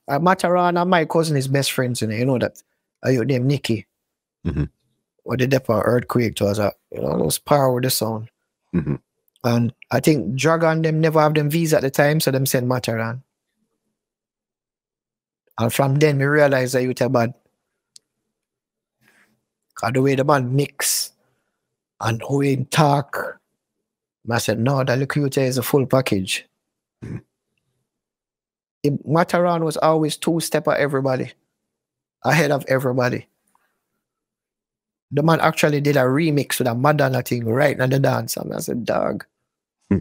Uh, Matterhorn and my cousin is best friends, know, you know that. Are you name Nicky? Mhm. What the depot earthquake to us, uh, you know, those power with the sound. Mhm. And I think Dragon them never have them visa at the time, so them send Matterhorn. And from then we realized that you tell bad. Cause the way the man mix and how he talk. I said, no, that Liquidity is a full package. Hmm. Him- Matterhorn was always two step of everybody, ahead of everybody. The man actually did a remix with a Madonna thing right in the dance. And I said, dog, Hmm.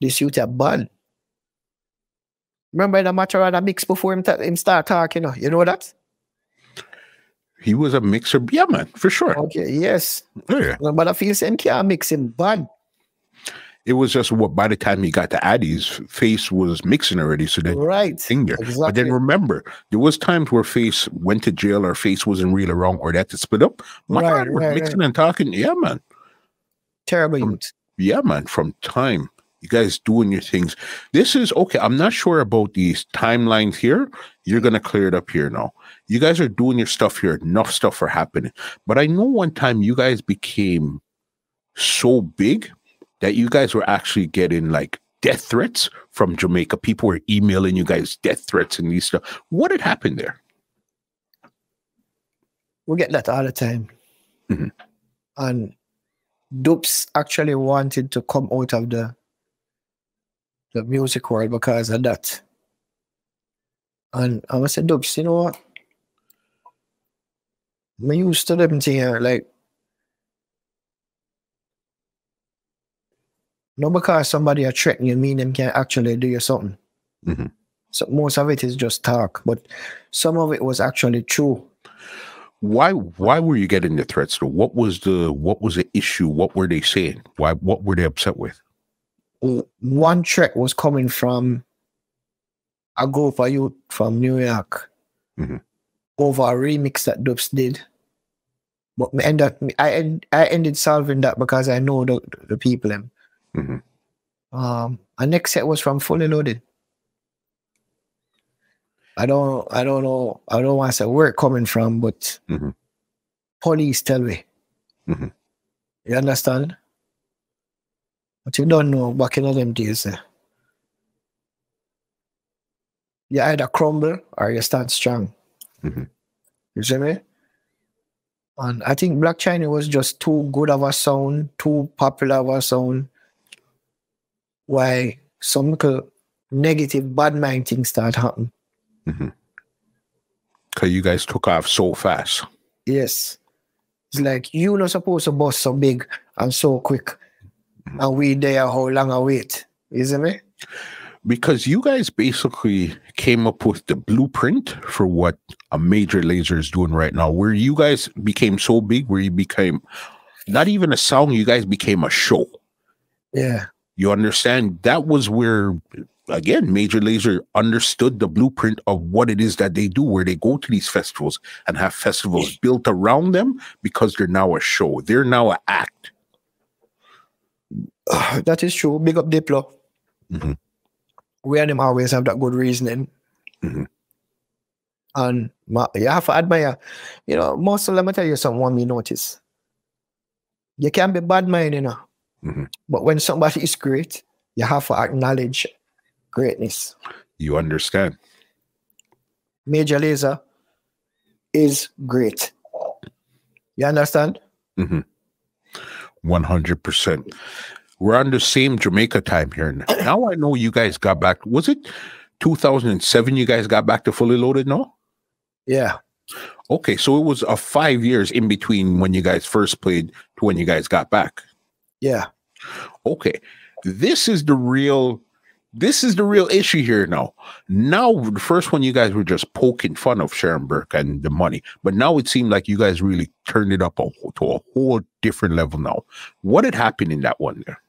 this youth are bad. Remember the Matterhorn mix before him, him start talking, you know, you know that? He was a mixer. Yeah, man, for sure. Okay, yes. Yeah. But I feel same can't mix him bad. It was just what by the time he got to Addie's, Face was mixing already. So then Right. thing there. But Exactly. then remember, there was times where Face went to jail or Face wasn't really wrong or that to split up. My Right, was right, mixing and talking. Yeah, man. Terrible youth. Yeah, man. From time You guys doing your things. This is okay. I'm not sure about these timelines here. You're gonna clear it up here now. You guys are doing your stuff here. Enough stuff are happening. But I know one time you guys became so big that you guys were actually getting like death threats from Jamaica. People were emailing you guys death threats and these stuff. What had happened there? We get that all the time. Mhm. And Dups actually wanted to come out of the the music world because of that. And I was said, Dups, you know what? Me used to them thing here, like not because somebody a threaten you mean them can actually do you something. Mhm. So most of it is just talk, but some of it was actually true. Why why were you getting the threats though? What was the what was the issue? What were they saying? Why what were they upset with? one track was coming from a group of youth from New York Mhm. over a remix that Dups did. But end up, I end, I ended solving that because I know the, the people. Them. Mhm. Um, our next set was from Fully Loaded. I don't, I don't know, I don't want to say where it coming from, but Mhm. police tell me. Mhm. You understand? But you don't know what back in them days. eh, You either crumble or you stand strong. Mhm. You see me? And I think Black Chiney was just too good of a sound, too popular of a sound. Why some negative bad mind things start happening. Mm-hmm. Cause you guys took off so fast. Yes. It's like you not supposed to bust so big and so quick. Mm-hmm. And we there how long I wait. See me? Because you guys basically came up with the blueprint for what a Major Lazer is doing right now, where you guys became so big where you became not even a song, you guys became a show. Yeah. You understand? That was where, again, Major Lazer understood the blueprint of what it is that they do, where they go to these festivals and have festivals built around them because they're now a show. They're now an act. [sighs] that is true. Big up Diplo. Mhm. We and them always have that good reasoning. Mhm. And ma- you have to admire, you know, most of them, I tell you something, one me notice. You can't be bad mind, you know. Mhm. But when somebody is great, you have to acknowledge greatness. You understand? Major Lazer is great. You understand? 100%. We're on the same Jamaica time here. Now [coughs] Now I know you guys got back. Was it 2007 you guys got back to fully loaded? No? Yeah. Okay, so it was a five years in between when you guys first played to when you guys got back. Yeah. Okay this is the real this is the real issue here now now the first one you guys were just poking fun of sharon burke and the money but now it seemed like you guys really turned it up a, to a whole different level now what had happened in that one there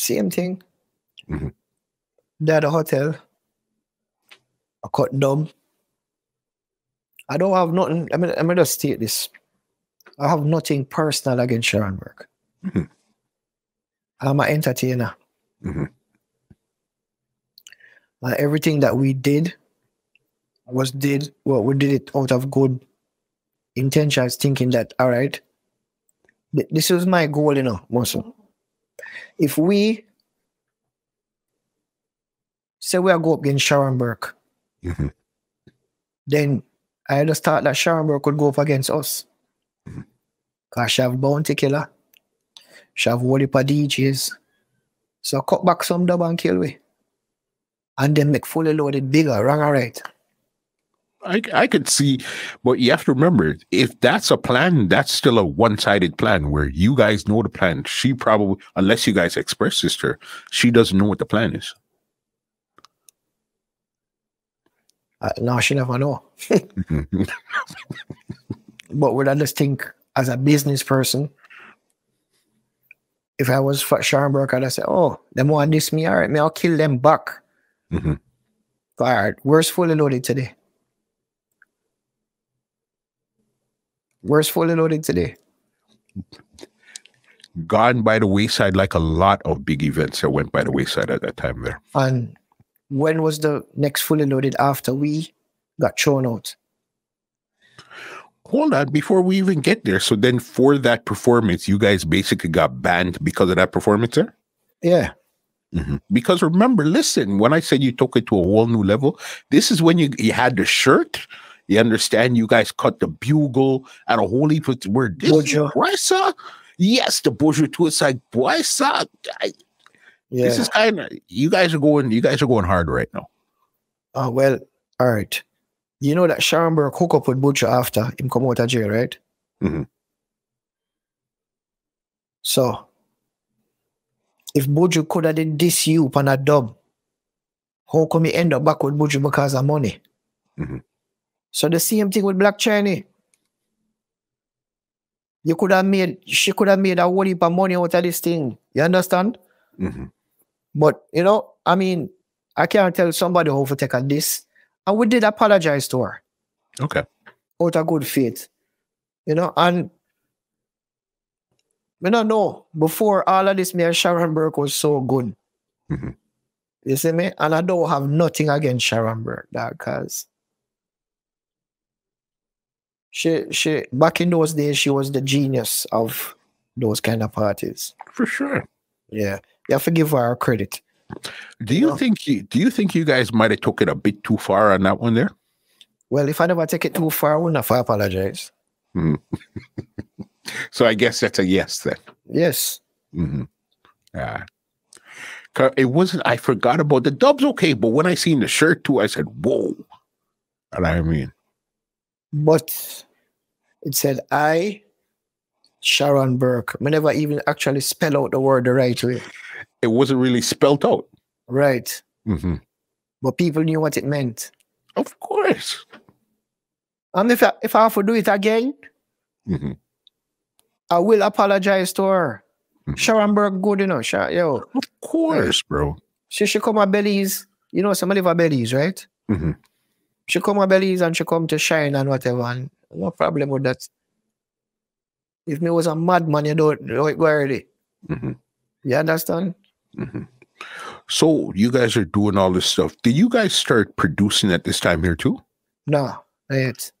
Same thing. Mhm. They're at the hotel. I cut dumb. I don't have nothing. I mean, I'm gonna state this. I have nothing personal against Sharon Burke. Mhm. I'm an entertainer. Mhm. And everything that we did was did well, we did it out of good intentions, thinking that all right, this was my goal, you know, Muscle. If we say we are go up against Sharon Burke, Mhm. then I just thought that Sharon Burke could go up against us. Because she have Bounty Killer, she have Wally for DJs. So cut back some dub and kill we. And then make fully loaded bigger, wrong or right. I, I could see but you have to remember if that's a plan that's still a one-sided plan where you guys know the plan she probably unless you guys express this to her she doesn't know what the plan is Uh, no, she never know. [laughs] But would I just think as a business person, if I was for Sharon Burke, I'd say, oh, them want this me, all right, me, I'll kill them back. Mhm. All right, where's fully loaded today? Where's fully loaded today? gone by the wayside like a lot of big events that went by the wayside at that time there. And when was the next fully loaded after we got thrown out? Hold on, before we even get there. So then for that performance, you guys basically got banned because of that performance there? Yeah. Mm-hmm. Because remember, listen, when I said you took it to a whole new level, this is when you, you had the shirt. You understand? You guys cut the bugle and a whole heap of word. This Bojo. Yes, the Bojo too. It's like Boysa. I, Yeah. This is kind of you guys are going. You guys are going hard right now. Oh, well, all right. You know that Sharon Burke hook up with Butcher after him come out of jail, right? Mhm. So, if Buju could have did this you on a dub, how come he end up back with Buju because of money? Mhm. So the same thing with Black Chiney. You could have made, she could have made a whole heap of money out of this thing. You understand? Mhm. But you know, I mean, I can't tell somebody how to take on this. And we did apologize to her Okay. out of good faith. You know, and we don't know before all of this, me and Sharon Burke was so good. Mhm. You see me? And I don't have nothing against Sharon Burke, because she she back in those days, she was the genius of those kind of parties. For sure. Yeah. You have to give her credit. Do you Yeah. think you do you think you guys might have took it a bit too far on that one there? Well, if I never take it too far, I wouldn't have to apologize. [laughs] So I guess that's a yes then. Yes. hmm Yeah. It wasn't. I forgot about the dubs. Okay, but when I seen the shirt too, I said, "Whoa!" And I mean, But it said I, Sharon Burke. I never even actually spell out the word the right way. It wasn't really spelt out. Right. hmm But people knew what it meant. Of course. And if I, if I have to do it again, hmm I will apologize to her. Mhm. Sharon Burke good, you know. Sha- yo, Of course, bro. she should come at Belize. You know, somebody for Belize, right? hmm She come at Belize and she come to shine and whatever. And no problem with that. If me was a madman, you don't, don't go already. hmm You understand? Hmm So you guys are doing all this stuff. Did you guys start producing at this time here too? No, yet.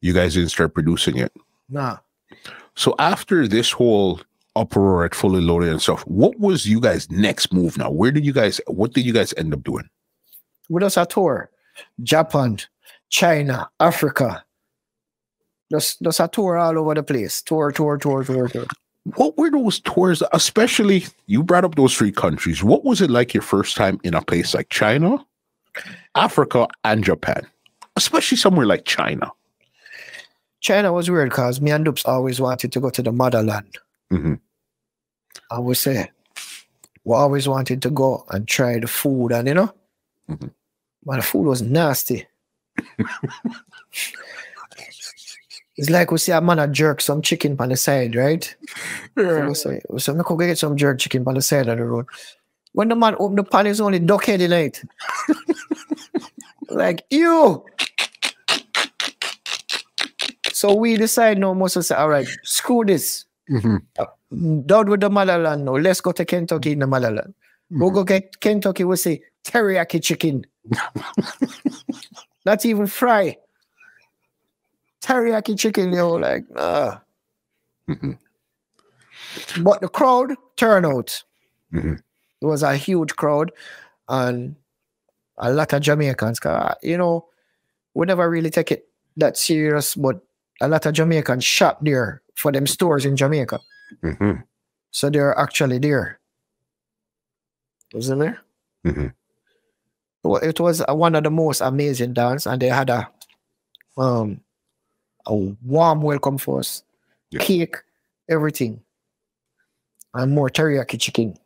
You guys didn't start producing it. No. So after this whole uproar at fully loaded and stuff, what was you guys' next move now? Where did you guys what did you guys end up doing? with us a tour. Japan, China, Africa. Just, just a tour all over the place. Tour, tour, tour, tour, tour. What were those tours, especially you brought up those three countries. What was it like your first time in a place like China, Africa, and Japan? Especially somewhere like China. China was weird because me and Dups always wanted to go to the motherland. hmm I would say we always wanted to go and try the food, and you know, Mhm. but the food was nasty. [laughs] it's like we see a man a jerk some chicken on the side, right? Yeah. So we say, we say, "Me go get some jerk chicken on the side of the road. When the man open the pan, it's only duck head in it. [laughs] like, you. So we decide no most of us say, all right, screw this. hmm Done with the motherland now. Let's go to Kentucky in the motherland. We'll go get Kentucky, we say teriyaki chicken. [laughs] Not even fry. Teriyaki chicken, you know, like, ah. hmm But the crowd turnout. hmm It was a huge crowd and a lot of Jamaicans. 'cause, you know, we never really take it that serious, but a lot of Jamaicans shop there for them stores in Jamaica. hmm So they're actually there. Wasn't there? hmm Well, It was uh, one of the most amazing dance, and they had a um a warm welcome for us, Yeah. cake, everything, and more teriyaki chicken.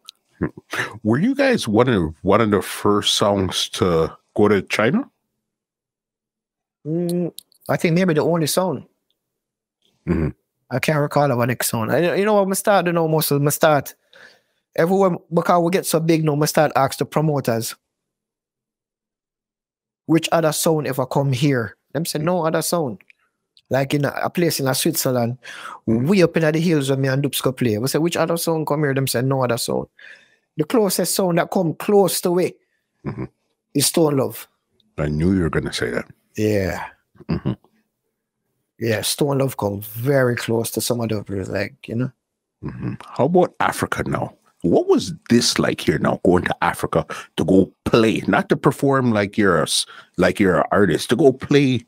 [laughs] Were you guys one of one of the first songs to go to China? Mm, I think maybe the only song. Mhm. I can't recall of next song. I, you know what? I start to know most of them. start everywhere because we get so big now. I start ask the promoters which other sound ever come here. Them say no other sound. Like in a, a place in a Switzerland, way up in the hills where me and Dups go play. We say, which other sound come here? Them say, no other sound. The closest sound that come close to it Mhm. is Stone Love. I knew you were going to say that. Yeah. Mhm. Yeah, Stone Love come very close to some of the others, like, you know. Mhm. How about Africa now? What was this like here now? Going to Africa to go play, not to perform like you're a, like you're an artist, to go play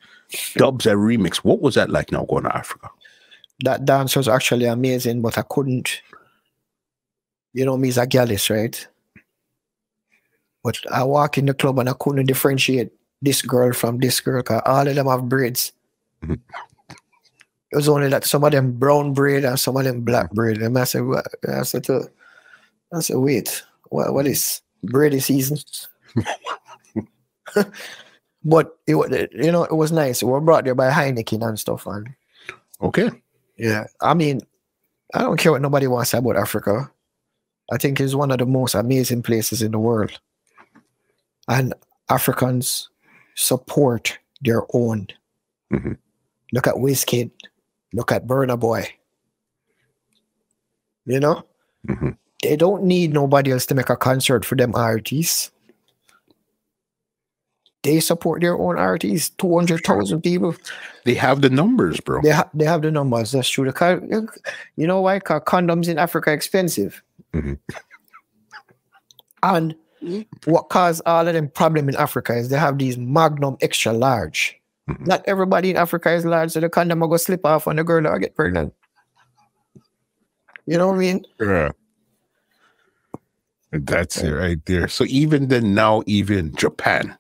dubs and remix. What was that like now going to Africa? That dance was actually amazing, but I couldn't, you know, me as a gallus, right? But I walk in the club and I couldn't differentiate this girl from this girl because all of them have braids. Mhm. It was only that some of them brown braid and some of them black braid. And I said, what? I said, to, I said, wait, what, what is braid season? [laughs] but it was, you know, it was nice. We were brought there by Heineken and stuff. And Okay. yeah, I mean, I don't care what nobody wants to say about Africa. I think it's one of the most amazing places in the world. And Africans support their own. Mhm. Look at Wizkid. Look at Burna Boy. You know? Mhm. They don't need nobody else to make a concert for them artists. They support their own artists. 200,000 people. They have the numbers, bro. They, ha- they have the numbers. That's true. The you know why? Because condoms in Africa are expensive. Mhm. And what caused all of them problem in Africa is they have these Magnum extra large. Mhm. Not everybody in Africa is large, so the condom will go slip off on the girl or get pregnant. You know what I mean? Yeah. That's it right there. So even then, now even Japan,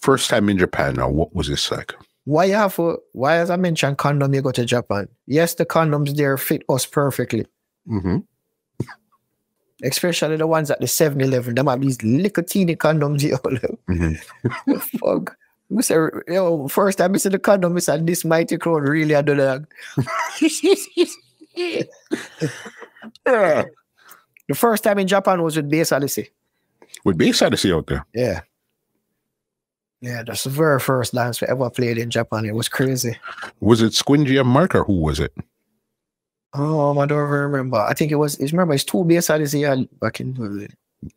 first time in Japan. Now, what was this like? Why have to, why as I mentioned condom, you go to Japan. Yes, the condoms there fit us perfectly. Mm-hmm. [laughs] Especially the ones at the 7-Eleven. Them have these little teeny condoms [laughs] here. Mm-hmm. [laughs] Fuck. I say, yo, first time I see the condom, I said, this mighty crown really a do that. The first time in Japan was with Bass Odyssey. With Bass Odyssey out there. Yeah. Yeah, that's the very first dance we ever played in Japan. It was crazy. Was it Squingy and Mark or who was it? Oh, I don't remember. I think it was, it's remember, it's two Bass Odyssey had back in,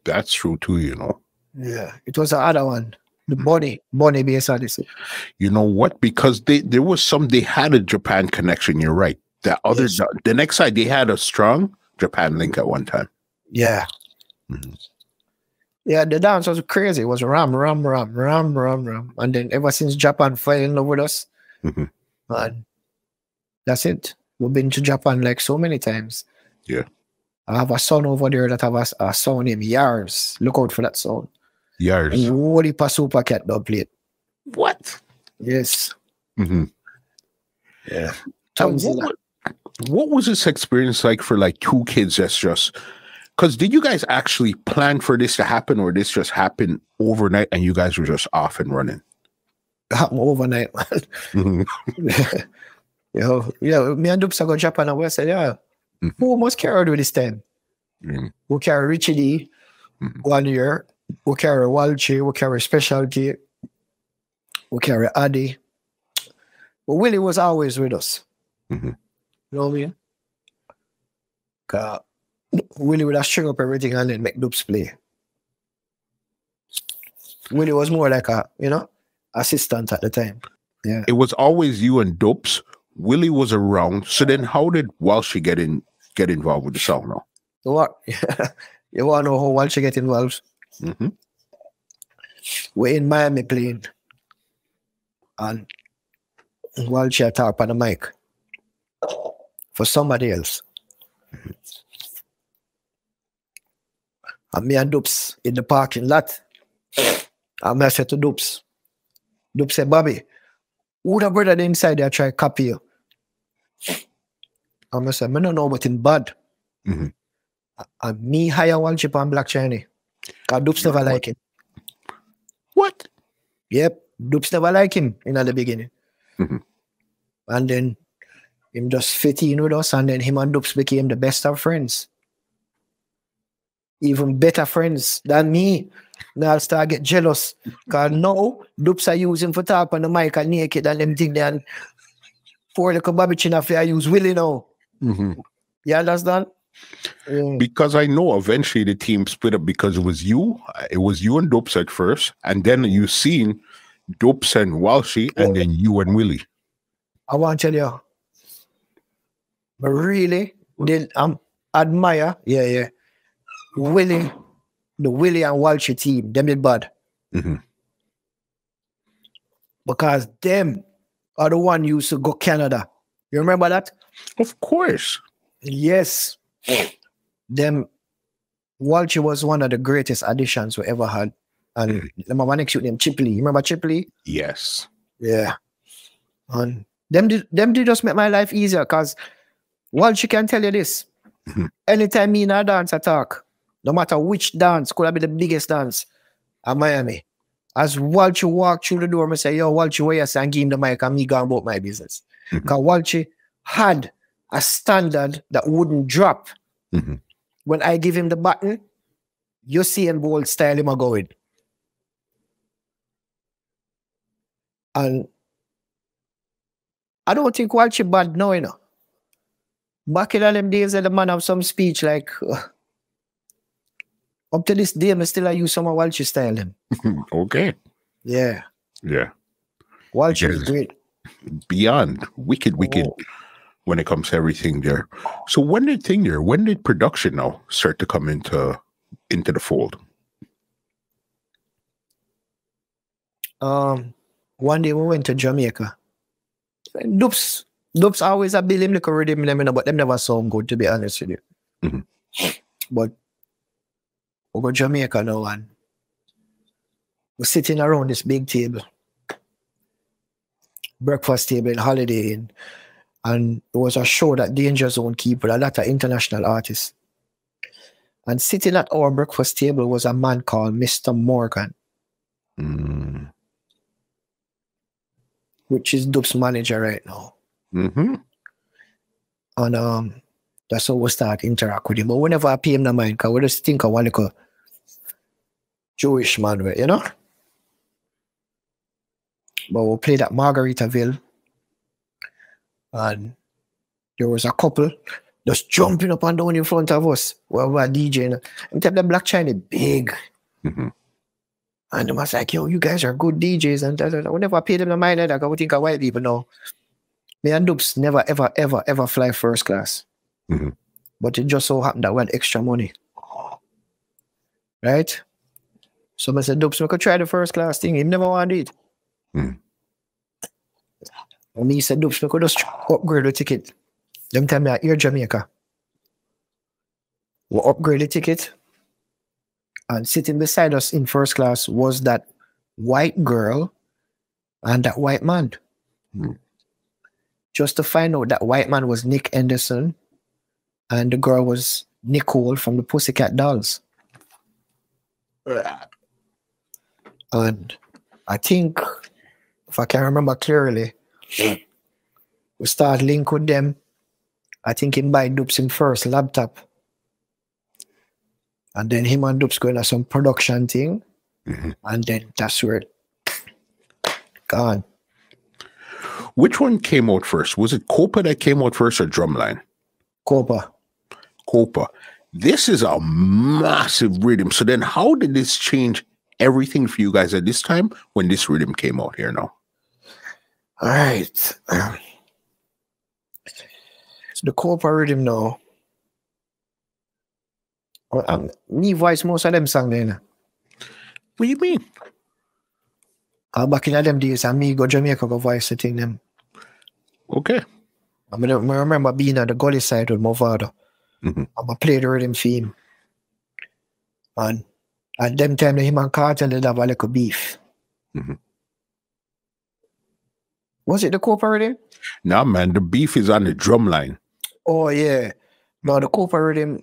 That's true too, you know. yeah, it was the other one. The Bonnie, Bonnie Bass Odyssey. You know what? Because they there was some they had a Japan connection. You're right. The other Yes. the next side they had a strong Japan link at one time. Yeah. Mhm. Yeah, the dance was crazy. It was ram, ram, ram, ram, ram, ram. And then ever since Japan fell in love with us, Mhm. man, that's it. We've been to Japan like so many times. Yeah. I have a son over there that have a, a son named Yars. Look out for that son. Years. And what if a super cat dub plate? What? Yes. hmm Yeah. what, wa- what was this experience like for like two kids that's just because did you guys actually plan for this to happen or this just happened overnight and you guys were just off and running [laughs] overnight, man. Mhm. [laughs] Yo, yeah, me and Dups go Japan and we said, yeah, Mhm. who must carried do this time? Mhm. We carry Richie D Mhm. one year. We carry Walchi. We carry Specialty. We carry Addy. But Willie was always with us. Mhm. You know what I mean? Willie would have string up everything and then make Dups play. Willie was more like a, you know, assistant at the time. Yeah. it was always you and Dups willie was around so then how did walshy get in get involved with the song now You want, [laughs] you want to know how Walshy get involved? Mm -hmm. We're in Miami playing. And Walshy at top on the mic for somebody else. And me and Dups in the parking lot. And I said to Dups, Dups said, Bobby, who the brother inside there try copy you? And I said, I don't know what in bad. Mhm. And me hire Walshy on Black Chiney. Because Dups never like him. what Yep, Dups never like him in the beginning. Mhm. And then him just fit in with us, and then him and Dups became the best of friends. Even better friends than me. Now I'll start get jealous. Cause now Dups are using for top on the mic and naked and them thing there. And Four little Bobby Chin after I use Willie now. Mhm. You understand? Yeah. Because I know eventually the team split up because it was you, it was you and Dups at first, and then you seen Dups and Walshy, and then you and Willie. I want to tell you, but really, they um, admire, yeah, yeah, Willie, the Willie and Walsh team, them did bad Mhm. because them are the one used to go Canada. You remember that? Of course. Yes. Them Walsh was one of the greatest additions we ever had. And the my next shoot named Chipley. You remember Chipley? Yes. Yeah. And them did them did just make my life easier because Walsh can tell you this. Mhm. Anytime me in a dance I talk, no matter which dance, could have been the biggest dance at Miami. As Walsh walk through the door, I say, yo, Walsh, where you say and give him the mic and me go about my business. Mhm. Because Walsh had a standard that wouldn't drop. Mhm. When I give him the button, you see and bold style him a going. And I don't think Walsh bad now, you know. Back in all them days, the man have some speech like up to this day, I still I use some of Walsh style them. [laughs] okay. Yeah. Yeah. Walsh is great. Beyond wicked, wicked Oh. when it comes to everything there. So when did thing there? When did production now start to come into into the fold? Um, one day we went to Jamaica. Dups, Dups always a bill him a rhythm, them, know, but them never sound good to be honest with you. Mhm. But we go Jamaica now and we're sitting around this big table, breakfast table in Holiday Inn, and it was a show that Danger Zone keep with a lot of international artists. And sitting at our breakfast table was a man called Mr. Morgan. Mm. which is Dub's manager right now. hmm And um, that's how we start interact with him. But whenever I pay him the mind, because we just think of one little Jewish man, you know? But we played at Margaritaville. And there was a couple just jumping up and down in front of us while we were DJing. And the Black Chiney big. Mhm. And they was like, yo, you guys are good DJs. And da, da, da. whenever I pay them the mind, I go think of white people now. Me and Dups never, ever, ever, ever fly first class. Mhm. But it just so happened that we had extra money. Right? So I said, Dups, we could try the first class thing. He never wanted it. Mhm. And me said, Dups, we could just upgrade the ticket. Them tell me, Air Jamaica. We upgrade the ticket. And sitting beside us in first class was that white girl and that white man. Hmm. Just to find out that white man was Nick Anderson and the girl was Nicole from the Pussycat Dolls. And I think, if I can remember clearly, we start link with them. I think him buy Dups in first laptop. And then him and Dups going to some production thing. Mhm. And then that's where it gone. Which one came out first? Was it Copa that came out first or Drumline? Copa. Copa. This is a massive rhythm. So then how did this change everything for you guys at this time when this rhythm came out here now? All right. So the Copa rhythm now. Oh, um, me voice most of them song. What do you mean? Uh, back in them days, and me go Jamaica go voice the thing them. Okay. I mean, I remember being at the gully side with my father. Mhm. I'm a play the rhythm theme. And at them time, him and Carter did have a little beef. Mhm. Was it the Copa rhythm? Nah, man, the beef is on the drum line. Oh, yeah. No, the Copa rhythm,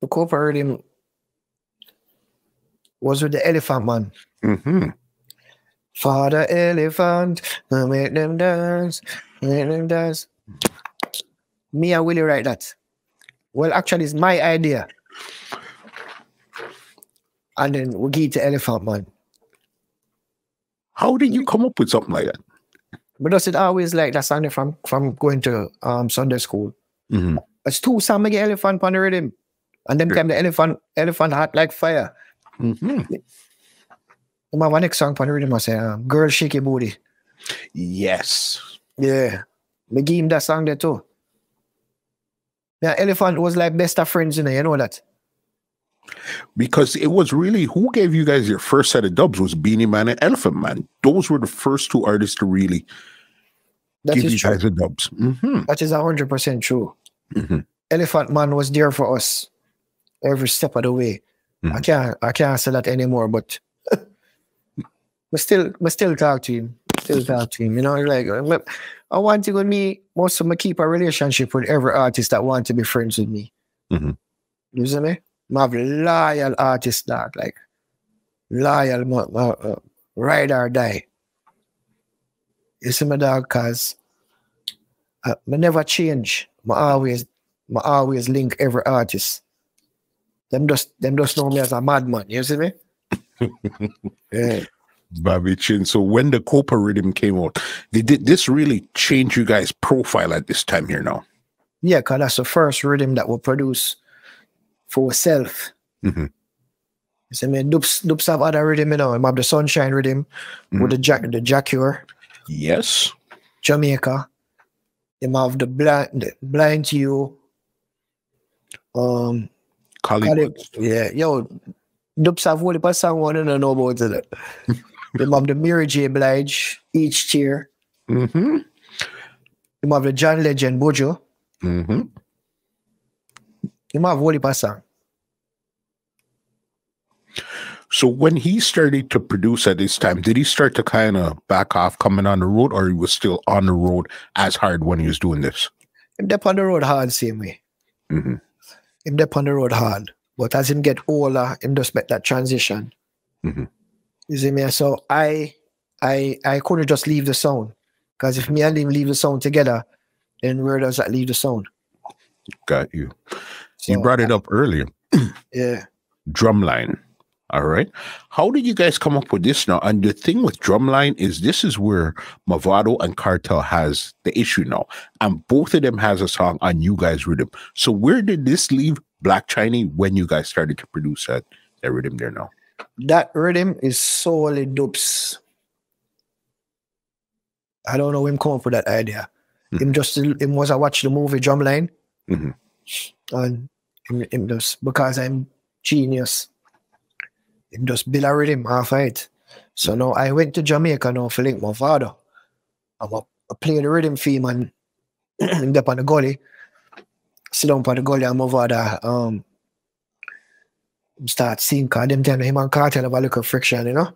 the Copa rhythm was with the elephant man. hmm Father elephant, make them dance, make them dance. Me and Willie write that. Well, actually, it's my idea. And then we give it to Elephant Man. How did you come up with something like that? But does it always like that song from from going to um Sunday school? Mhm. It's two song get elephant on the rhythm. And then Sure. time the elephant elephant hot like fire. Mhm. Um, have a next song on the rhythm I say um, girl shake your booty. Yes. Yeah. Me give him that song there too. Yeah, elephant was like best of friends, you know, you know that. Because it was really who gave you guys your first set of dubs was Beenie Man and Elephant Man. Those were the first two artists to really That give you true. guys the dubs. hmm That is hundred percent true. Mhm. Elephant Man was there for us every step of the way. I Mhm. can't I can't say that anymore, but [laughs] we still we still talk to him. Still talk to him. You know, like uh, I want to with me most of me keep a relationship with every artist that want to be friends with me. Mm-hmm. You see me? I have loyal artists dog, like loyal ma- ma- uh, ride or die. You see my dog, cause I, I never change. I always, I always link every artist. Them just, them just know me as a madman. You see me? [laughs] yeah. Bobby Chin. So when the Copa rhythm came out, they did this really change you guys' profile at this time here now. Yeah, cause that's the first rhythm that we produce for self. Mhm. You see me? Dups, Dups have other rhythm, you know. I have the Sunshine rhythm with the Jack, the Jah Cure, Yes. Jamaica. Them have the blind, the blind you. Um, Collie yeah, yo, Dups have only song one and I know about it. [laughs] Have the Mary J. Blige, each cheer. Mm-hmm. Them have the John Legend, Bojo. Mm-hmm. Them have only but. So when he started to produce at this time, did he start to kind of back off coming on the road, or he was still on the road as hard when he was doing this? Him dep on the road hard same way. Mhm. Him dep on the road hard. But as him get older, him just make that transition. Mhm. You see me? So I I I couldn't just leave the sound. Because if me and him leave the sound together, then where does that leave the sound? Got you. So, you brought it up earlier. [clears throat] Yeah. Drumline. All right. How did you guys come up with this now? And the thing with Drumline is this is where Mavado and Kartel has the issue now. And both of them has a song on you guys' rhythm. So where did this leave Black Chiney when you guys started to produce that, that rhythm there now? That rhythm is solely Dups. I don't know him come up with that idea. Hmm. Him just him was I watch the movie Drumline. Mhm. And him, him just because I'm genius. Him just build a rhythm half of it. So now I went to Jamaica now for link my father. I'm a, I play the rhythm for him and [clears throat] him up on the gully. Sit down on the gully and my father um start seeing cause them tell him and Kartel have a little friction, you know.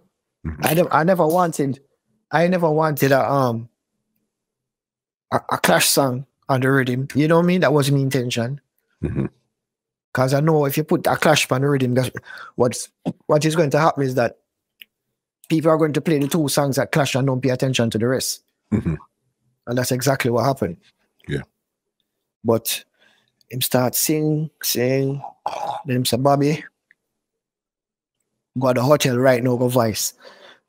Mhm. I never I never wanted I never wanted a um a, a clash song on the rhythm. You know what I mean? That wasn't my intention. Mhm. Cause I know if you put a clash on the rhythm, that's what's what is going to happen is that people are going to play the two songs that clash and don't pay attention to the rest. Mhm. And that's exactly what happened. Yeah. But him start sing, sing, then him say, Bobby, go to the hotel right now, go vice.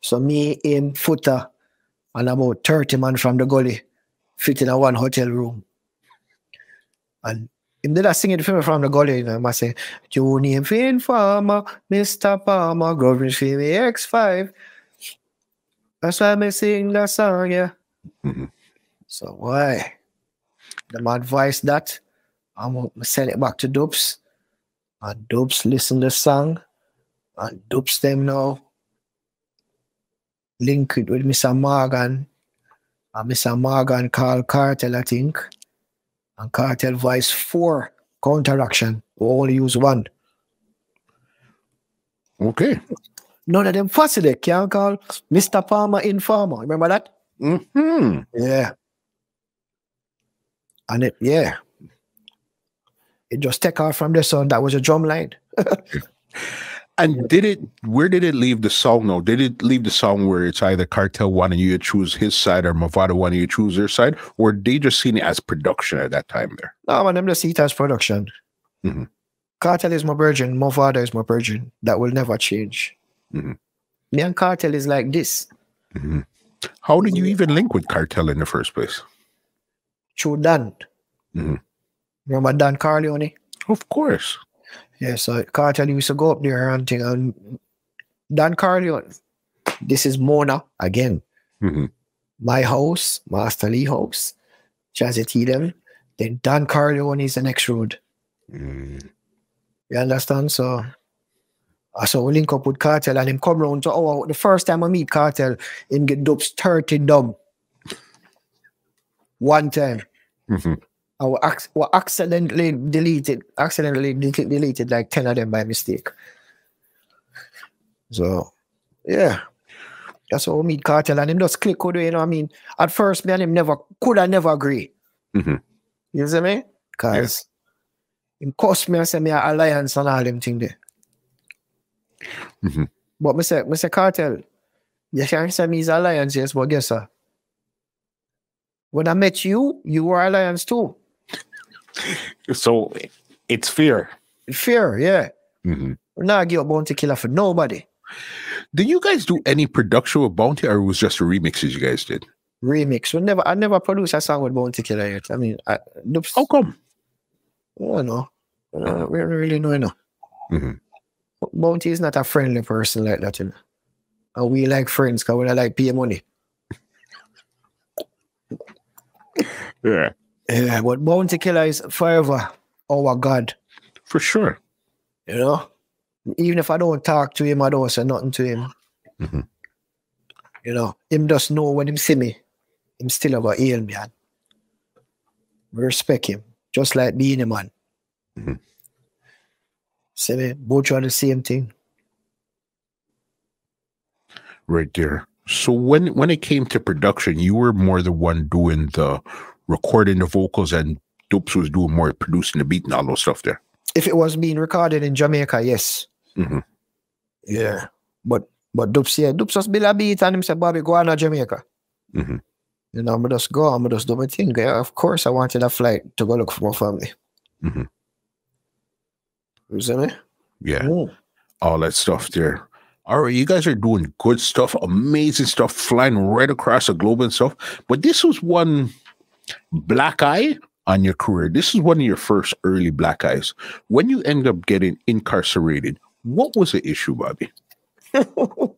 So me, him, Footer, and about 30 man from the gully fit in a one hotel room. And him did a sing it for me from the gully, you know, I say, you name Finn Farmer, Mr. Palmer, Government for me X5. That's why I sing that song, yeah. Mhm. So why? Them advice that I'm gonna send it back to Dups. And Dups listen to the song. And Dups them now. Link it with Mr. Morgan. And Mr. Morgan call Kartel, I think. And Kartel voice four counteraction. We only use one. Okay. None of them fussy they can't call Mr. Palmer Informer. Remember that? hmm Yeah. And it, yeah. It just take off from the song. That was a drum line. [laughs] And did it? Where did it leave the song? No, did it leave the song where it's either Kartel wanting you to choose his side or Mavado wanting you to choose their side, or they just seen it as production at that time there? No, man, them just see it as production. Mhm. Kartel is my virgin. Father is my virgin. That will never change. Mhm. Me and Kartel is like this. Mhm. How did you even link with Kartel in the first place? Through Don. Mhm. Remember Don Corleon? Of course. Yeah, so Kartel used to go up there and thing and Don Corleon. This is Mona again. Mhm. My house, Master Lee house, Jazzy T them. Then Don Corleon is the next road. Mm. You understand? So I saw we link up with Kartel and him come round to oh the first time I meet Kartel, him get dubs 30 dub. One time. Mhm. I wa- ac- wa accidentally deleted, accidentally de- deleted like 10 of them by mistake. So yeah. That's how we meet Kartel and him just click it, you know what I mean? At first me and him never could have never agree. Mhm. You see me? Cause him cost me and say me alliance and all them thing there. Mhm. But me say, me say Kartel. You can say me is alliance, yes, but guess what? When I met you, you were alliance too. So it's fear. Fear, yeah. Mhm. We're not give up bounty killer for nobody. Did you guys do any production with Bounty or it was just remixes you guys did? Remix. We never I never produced a song with Bounty Killer yet. I mean I Dups, How come? I don't know. Uh, we don't really know, you know. Mhm. Bounty is not a friendly person like that, you know. And we like friends because we like pay money. Yeah. Yeah, but Bounty Killer is forever our God. For sure. You know? Even if I don't talk to him, I don't say nothing to him. Mhm. You know, him just know when him see me, him still about heal me. And we respect him, just like being a man. Mhm. See me, both are the same thing. Right there. So when when it came to production, you were more the one doing the recording the vocals and Dups was doing more producing the beat and all those stuff there. If it was being recorded in Jamaica, yes. Mhm. Yeah. But but Dups, yeah, Dups just build a beat and him say, Bobby, go on to Jamaica. Mhm. You know, I'm just go, I'm just do my thing. Yeah, of course I wanted a flight to go look for my family. Mhm. You see me? Yeah. Mm. all that stuff there. All right, you guys are doing good stuff, amazing stuff, flying right across the globe and stuff. But this was one black eye on your career. This is one of your first early black eyes. When you end up getting incarcerated, what was the issue, Bobby? [laughs]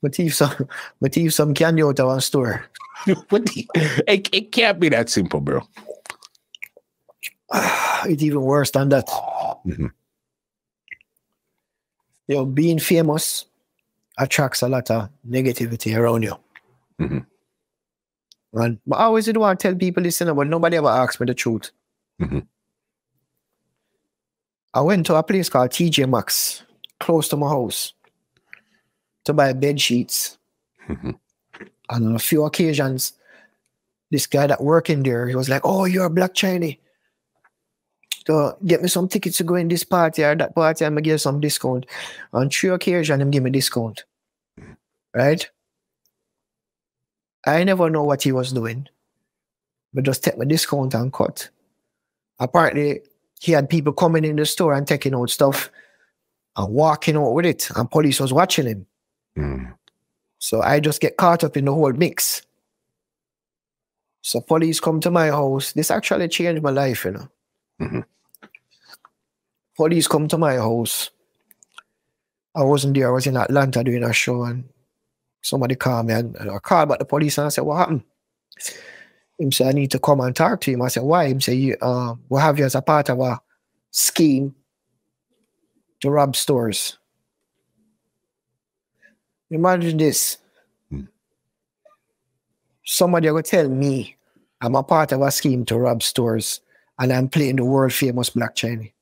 But some but some candy out of one store. [laughs] it, it can't be that simple, bro. [sighs] it's even worse than that. Mhm. You know, being famous attracts a lot of negativity around you. Mhm. And but I always do want to tell people this, you know, but nobody ever asks me the truth. Mhm. I went to a place called TJ Maxx, close to my house, to buy bed sheets. Mhm. And on a few occasions, this guy that worked in there, he was like, Oh, you're a black Chiney. So get me some tickets to go in this party or that party, I'm gonna give some discount. On three occasions, him give me discount. Right? I never know what he was doing. But just take my discount and cut. Apparently, he had people coming in the store and taking out stuff and walking out with it, and police was watching him. Mm. So I just get caught up in the whole mix. So police come to my house. This actually changed my life, you know. Mhm. Police come to my house. I wasn't there. I was in Atlanta doing a show, and somebody called me and, I called back the police and I said, "What happened?" Him said, "I need to come and talk to him." I said, "Why?" Him say, "You, uh, we have you as a part of a scheme to rob stores." Imagine this. Hmm. Somebody will tell me I'm a part of a scheme to rob stores and I'm playing the world famous Black Chiney.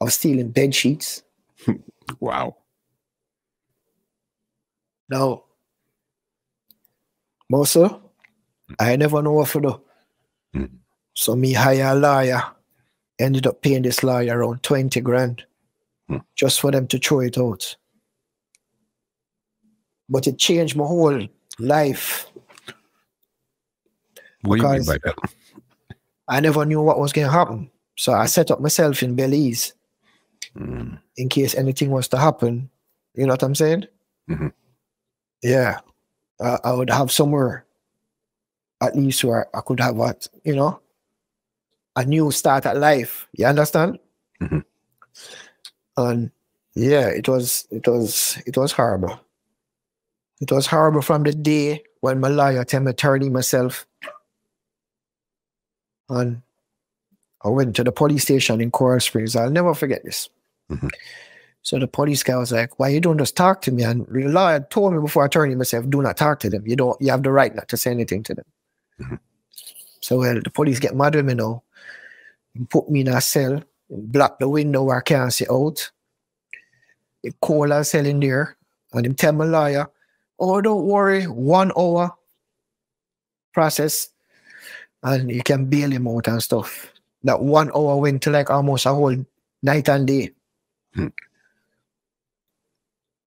I was stealing bed sheets. [laughs] Wow. Now, Mosa, I never know what to do. Hmm. So me hire a lawyer. Ended up paying this lawyer around 20 grand Hmm. just for them to throw it out. But it changed my whole life. What do you mean by that? I never knew what was going to happen. So I set up myself in Belize Mm. in case anything was to happen. You know what I'm saying? Mhm. Yeah. Uh, I would have somewhere at least where I could have what, you know, a new start at life. You understand? Mhm. And yeah, it was it was it was horrible. It was horrible from the day when my lawyer tell me in myself. And I went to the police station in Coral Springs. I'll never forget this. Mhm. So the police guy was like, Why you don't just talk to me? And the lawyer told me before I turned in myself, do not talk to them. You don't you have the right not to say anything to them. Mhm. So well, the police get mad at me now. Put me in a cell, block the window where I can't see out. They call a cell in there, and him tell my lawyer, Oh, don't worry, one hour process, and you can bail him out and stuff. That one hour went to like almost a whole night and day. Hmm.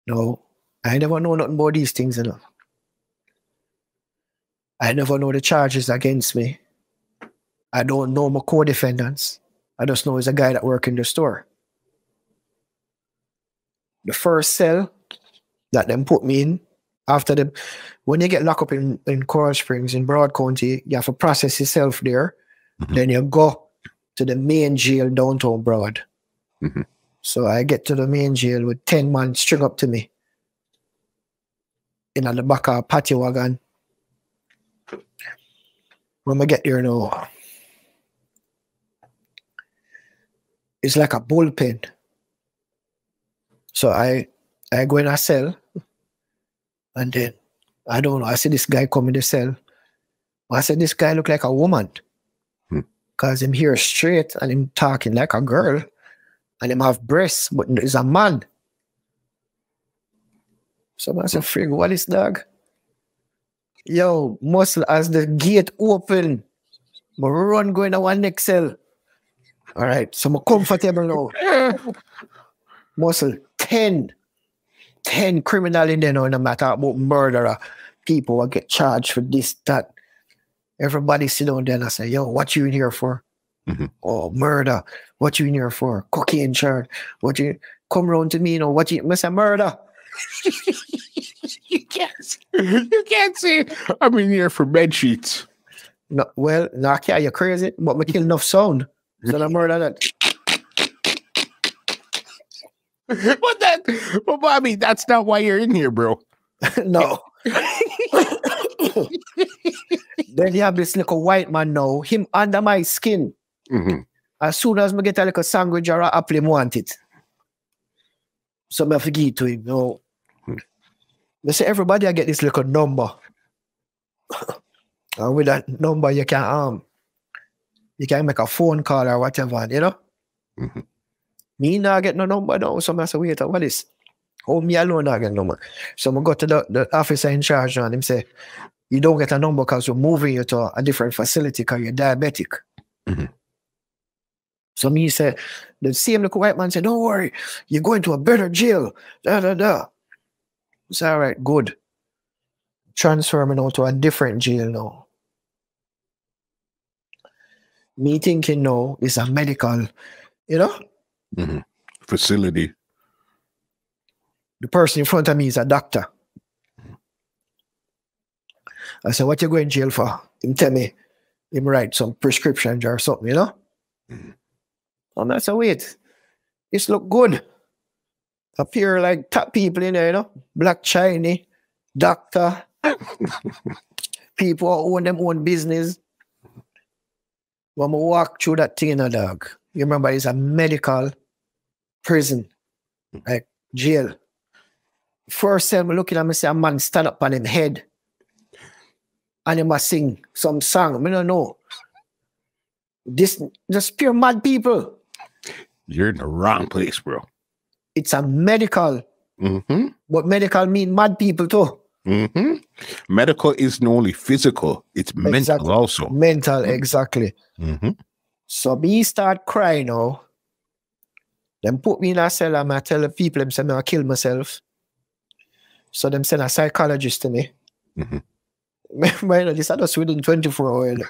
No, I never know nothing about these things, know. I never know the charges against me. I don't know my co-defendants. I just know he's a guy that work in the store. The first cell that them put me in after them, when you get locked up in, in Coral Springs in Broward County, you have to process yourself there. Mhm. Then you go to the main jail downtown Broward. Mhm. So I get to the main jail with 10 man string up to me in the back of a patio wagon. When I get there now, it's like a bullpen. So I I go in a cell and then I don't know, I see this guy come in the cell. I said this guy look like a woman. Hmm. Cause him here straight and him talking like a girl and him have breasts, but he's a man. So I said, frig, what is dog? Yo, muscle as the gate open. But run going to one next cell. All right, so I'm comfortable now. [laughs] Muscle 10. 10 criminal in there now, no matter about murderer. People will get charged for this, that. Everybody sit down there and I say, yo, what you in here for? Mhm. Oh, murder. What you in here for? Cocaine charge. What you come round to me, you know, what you miss a murder? you can't. You can't say I'm in here for bed sheets. No, well, no, okay, you crazy, but me kill enough sound. So I murder that. [laughs] but that, but Bobby, that's not why you're in here, bro. [laughs] no. [coughs] then you have this little white man now, him under my skin. Mhm. As soon as me get a little sandwich apple, him want it. So me have to give it to him. No. Hmm. They say everybody I get this little number. [laughs] and with that number you can um you can make a phone call or whatever, you know? Mhm. Me not get no number now. So I say, wait, what is? Oh, me alone not get number. So I go to the, the officer in charge and him say, you don't get a number because we're moving you to a different facility because you're diabetic. Mhm. So me said, the same little white man said, don't worry, you're going to a better jail. Da da da. It's all right, good. Transfer me now to a different jail now. Me thinking now is a medical, you know? Mhm. Facility. The person in front of me is a doctor. I said, What you going jail for? Him tell me, him write some prescriptions or something, you know? Mhm. And I said, Wait, look good. Appear like top people in there, you know? Black Chiney, doctor, [laughs] people who own them own business. When I walk through that thing in a dog, you remember it's a medical prison, like jail. First time we looking at me, say a man stand up on him head and he must sing some song. I don't know. This just pure mad people. You're in the wrong place, bro. It's a medical, Mm-hmm. but medical mean mad people too. Mm-hmm. Medical isn't only physical; it's mental Exactly. also. Mental, exactly. Mm-hmm. So me start crying now. Them put me in a cell and I tell the people them say me I kill myself. So them send a psychologist to me. Mhm. Remember, you know, this I just within 24 hours. [laughs]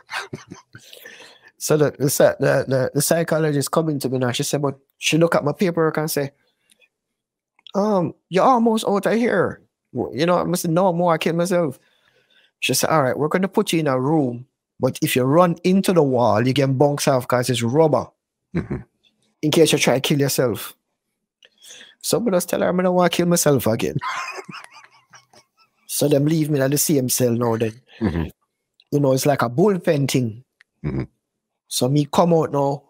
so the, the, the, the, psychologist coming to me now, she said, but she look at my paperwork and say, um, you're almost out of here. You know, I must no more, I kill myself. She said, All right, we're gonna put you in a room, but if you run into the wall, you get bunks off because it's rubber. Mhm. In case you try to kill yourself. Somebody just tell her I'm gonna want to kill myself again. [laughs] so them leave me at the same cell now then. Mhm. You know, it's like a bullpen thing. Mhm. So me come out now.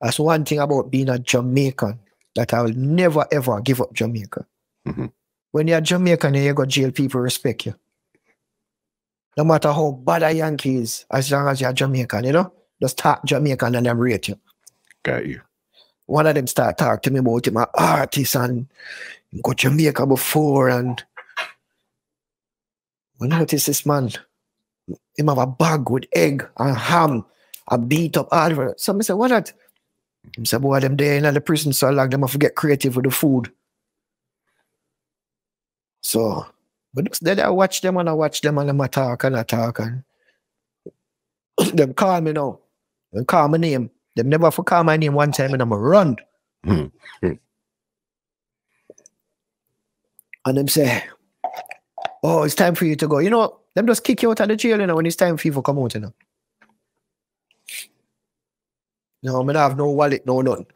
That's one thing about being a Jamaican that I will never ever give up Jamaica. Mhm. When you're Jamaican and you go jail, people respect you. No matter how bad a Yankee is, as long as you're Jamaican, you know, just talk Jamaican and them rate you. Got you. One of them start talk to me about him, an artist and he go Jamaica before and we notice this man, him have a bag with egg and ham and beat up all of it. So I say, what that? He said, boy, them there in the prison so long, them have to get creative with the food. So, but then I watch them and I watch them and a talk and I talk and [coughs] them call me now. Them call my name. Them never for call my name one time and I'm a run. Hmm. And them say, Oh, it's time for you to go. You know, them just kick you out of the jail, you know, when it's time for you to come out, you know. No, I don't have no wallet, no nothing.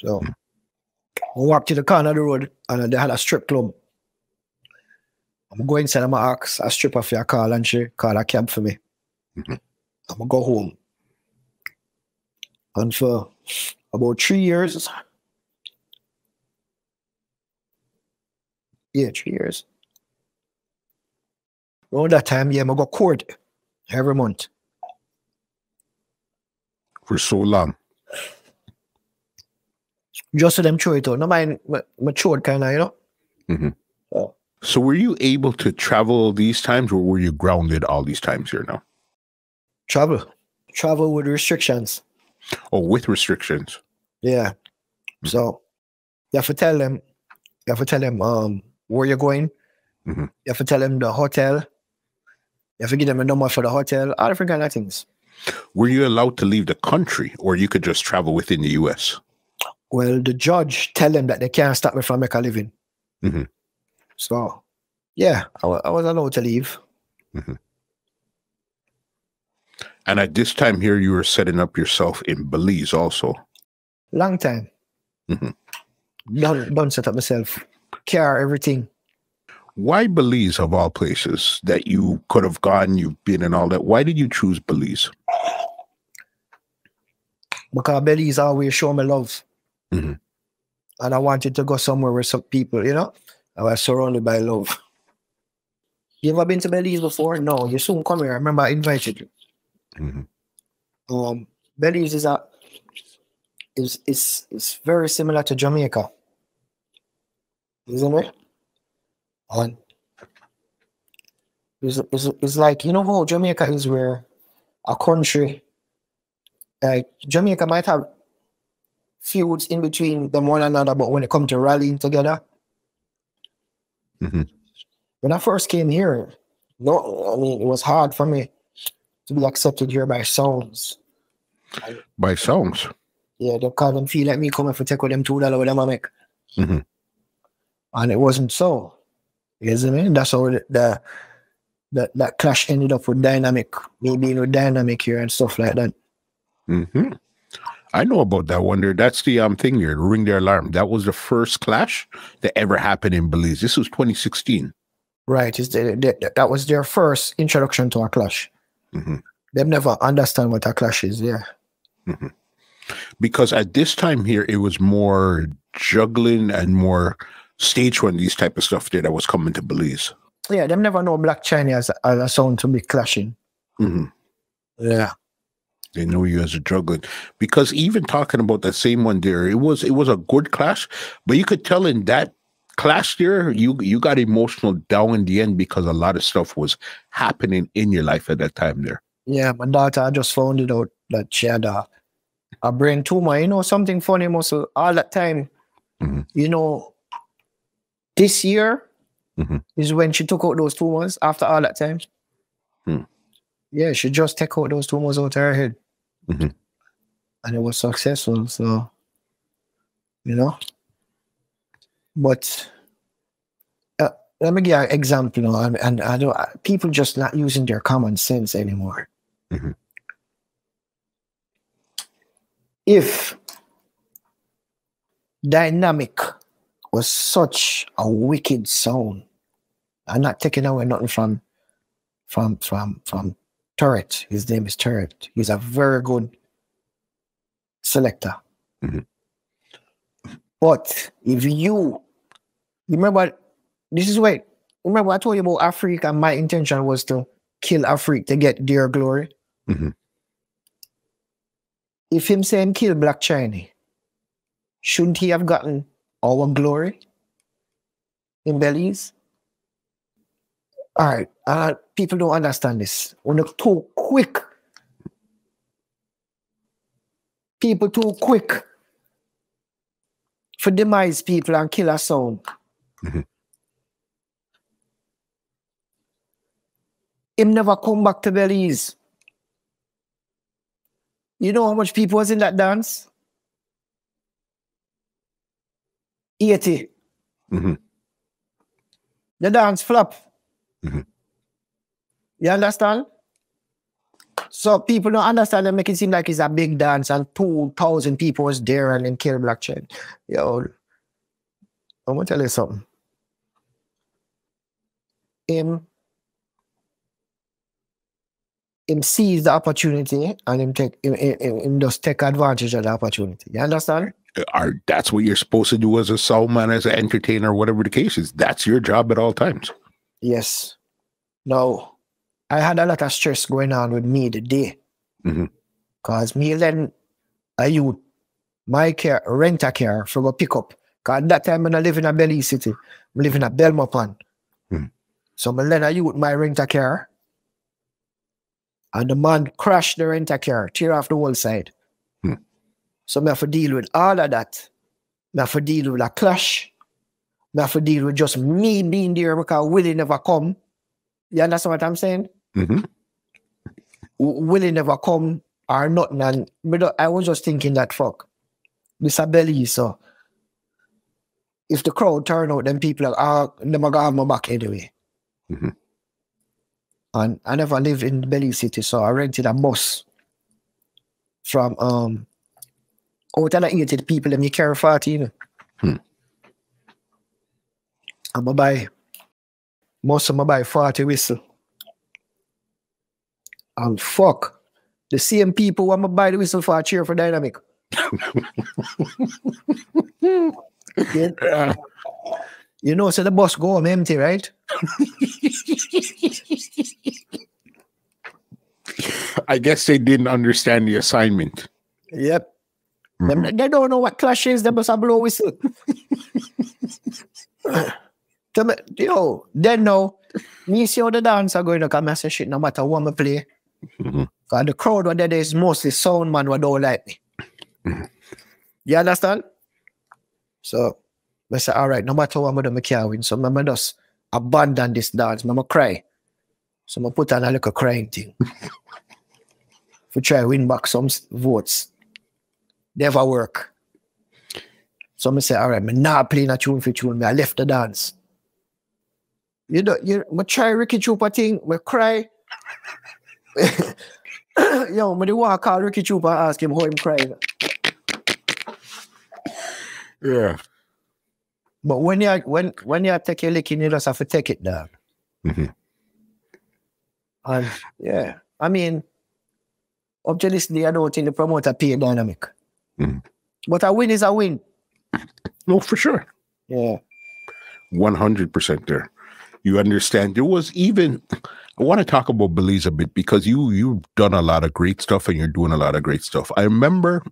So I walk to the corner of the road and they had a strip club. I'm going inside, I'm gonna ask a stripper for a call and she call a cab for me. Mhm. I'm gonna go home. And for about three years, yeah, three years. Around that time, yeah, I go court every month. For so long. Just so them throw it out. No mind ma- matured kind of, you know. Mhm. So, So were you able to travel these times or were you grounded all these times here now? travel. Travel with restrictions. Oh, with restrictions. Yeah. So you have to tell them, you have to tell them um where you're going. Mhm. You have to tell them the hotel. You have to give them a number for the hotel, all different kind of things. Were you allowed to leave the country or you could just travel within the US? Well, the judge tell them that they can't stop me from make a living. Mhm. So yeah, I I was allowed to leave. And at this time here, you were setting up yourself in Belize also. Long time. Mhm. Done, done set up myself. Car, everything. Why Belize of all places that you could have gone, you've been and all that? Why did you choose Belize? Because Belize always show me love. Mhm. And I wanted to go somewhere with some people, you know? I was surrounded by love. You ever been to Belize before? No, you soon come here. I remember I invited you. Mhm. Um, Belize is a is is is very similar to Jamaica. Isn't it? And it's, it's, it's like you know how Jamaica is where a country like Jamaica might have feuds in between them one another, but when it comes to rallying together, Mhm. when I first came here, no, I mean it was hard for me to be accepted here by sounds. By songs. Yeah, they call them feel like me coming for take with them two dollar with them I make. Mhm. And it wasn't so. You get what I mean? That's how the, the that that clash ended up with Dynamq, me being with Dynamq here and stuff like that. Mm-hmm. I know about that one there. That's the um thing here, ring the alarm. That was the first clash that ever happened in Belize. This was 2016. Right. Is the, the, that was their first introduction to a clash. Mhm. They've never understand what a clash is, yeah. Because at this time here, it was more juggling and more stage one, these type of stuff there that was coming to Belize. Yeah, them never know Black Chiney as, a- as a sound to be clashing. hmm Yeah. They know you as a juggling because even talking about that same one there, it was it was a good clash, but you could tell in that clash there, you you got emotional down in the end because a lot of stuff was happening in your life at that time there. Yeah, my daughter I just found it out that she had a, a brain tumor. You know, something funny, muscle all that time. Mhm. You know, this year Mhm. is when she took out those tumors after all that time. Hmm. Yeah, she just took out those tumors out of her head. Mhm. And it was successful. So, you know, But uh, let me give you an example, you know, and, and I don't, uh, people just not using their common sense anymore. Mhm. If Dynamq was such a wicked sound, I'm not taking away nothing from from from from Turret. His name is Turret. He's a very good selector. Mhm. But if you remember, this is why. Remember, I told you about Africa. and My intention was to kill Africa to get their glory. Mhm. If him saying kill Black Chiney, shouldn't he have gotten our glory in Belize? All right, uh, people don't understand this. When they're too quick, people too quick for demise people and kill a sound. Mhm. Him never come back to Belize. You know how much people was in that dance? 80. Mhm. The dance flop. Mhm. You understand? So people don't understand and make it seem like it's a big dance and 2,000 people was there and then kill Black Chiney. Yo, I'm gonna tell you something. Him, him sees the opportunity and him take him, him, him- just take advantage of the opportunity. You understand? Are, that's what you're supposed to do as a soul man, as an entertainer, whatever the case is. That's your job at all times. Yes. Now, I had a lot of stress going on with me today. Mhm. Cause me then I youth, my car, rent a car for go pick up. Cause that time when I live in a Belize City, I live in a Belmopan. Mhm. So me lend a youth my rent a car. And the man crashed the rent car, tear off the whole side. Hmm. So me have to deal with all of that. Me have to deal with a clash. Me have to deal with just me being there because Willy never come. You understand what I'm saying? hmm W- Willy never come or nothing. And I was just thinking that fuck. This a belly, so if the crowd turn out, then people are ah, are gonna have my back anyway. Mhm. And I never lived in Belize City, so I rented a bus from um out of the 80 people them you carry 40, you know. Hmm. I'm buy most of them buy 40 whistle. And fuck. The same people I'ma buy the whistle for a cheer for Dynamq. [laughs] you, you know, so the bus go home empty, right? [laughs] I guess they didn't understand the assignment. Yep. Them, they don't know what clash is, they must have blow whistle. [laughs] Yo, then now, me see how the dance are going to come and say shit no matter what I play. Mhm. Cause the crowd what there is mostly sound man what don't like me. You understand? So I say, all right, no matter what I'm gonna make win. So I'm just abandon this dance. I'm cry. So I put on a little crying thing. [laughs] for try win back some votes. Never work. So I say, all right, I'm not playing a tune for tune. I left the dance. You know, you I try Ricky Trooper thing, we cry. [laughs] Yo, when you walk call Ricky Trooper ask him how him crying. Yeah. But when you when when you take a licking, you just have to take it down. Mhm. And yeah, I mean, up to this day, I don't think the promoter pay Dynamq. Mhm. But a win is a win. No, for sure. Yeah. 100% there. You understand? There was even, I want to talk about Belize a bit because you, you've done a lot of great stuff and you're doing a lot of great stuff. I remember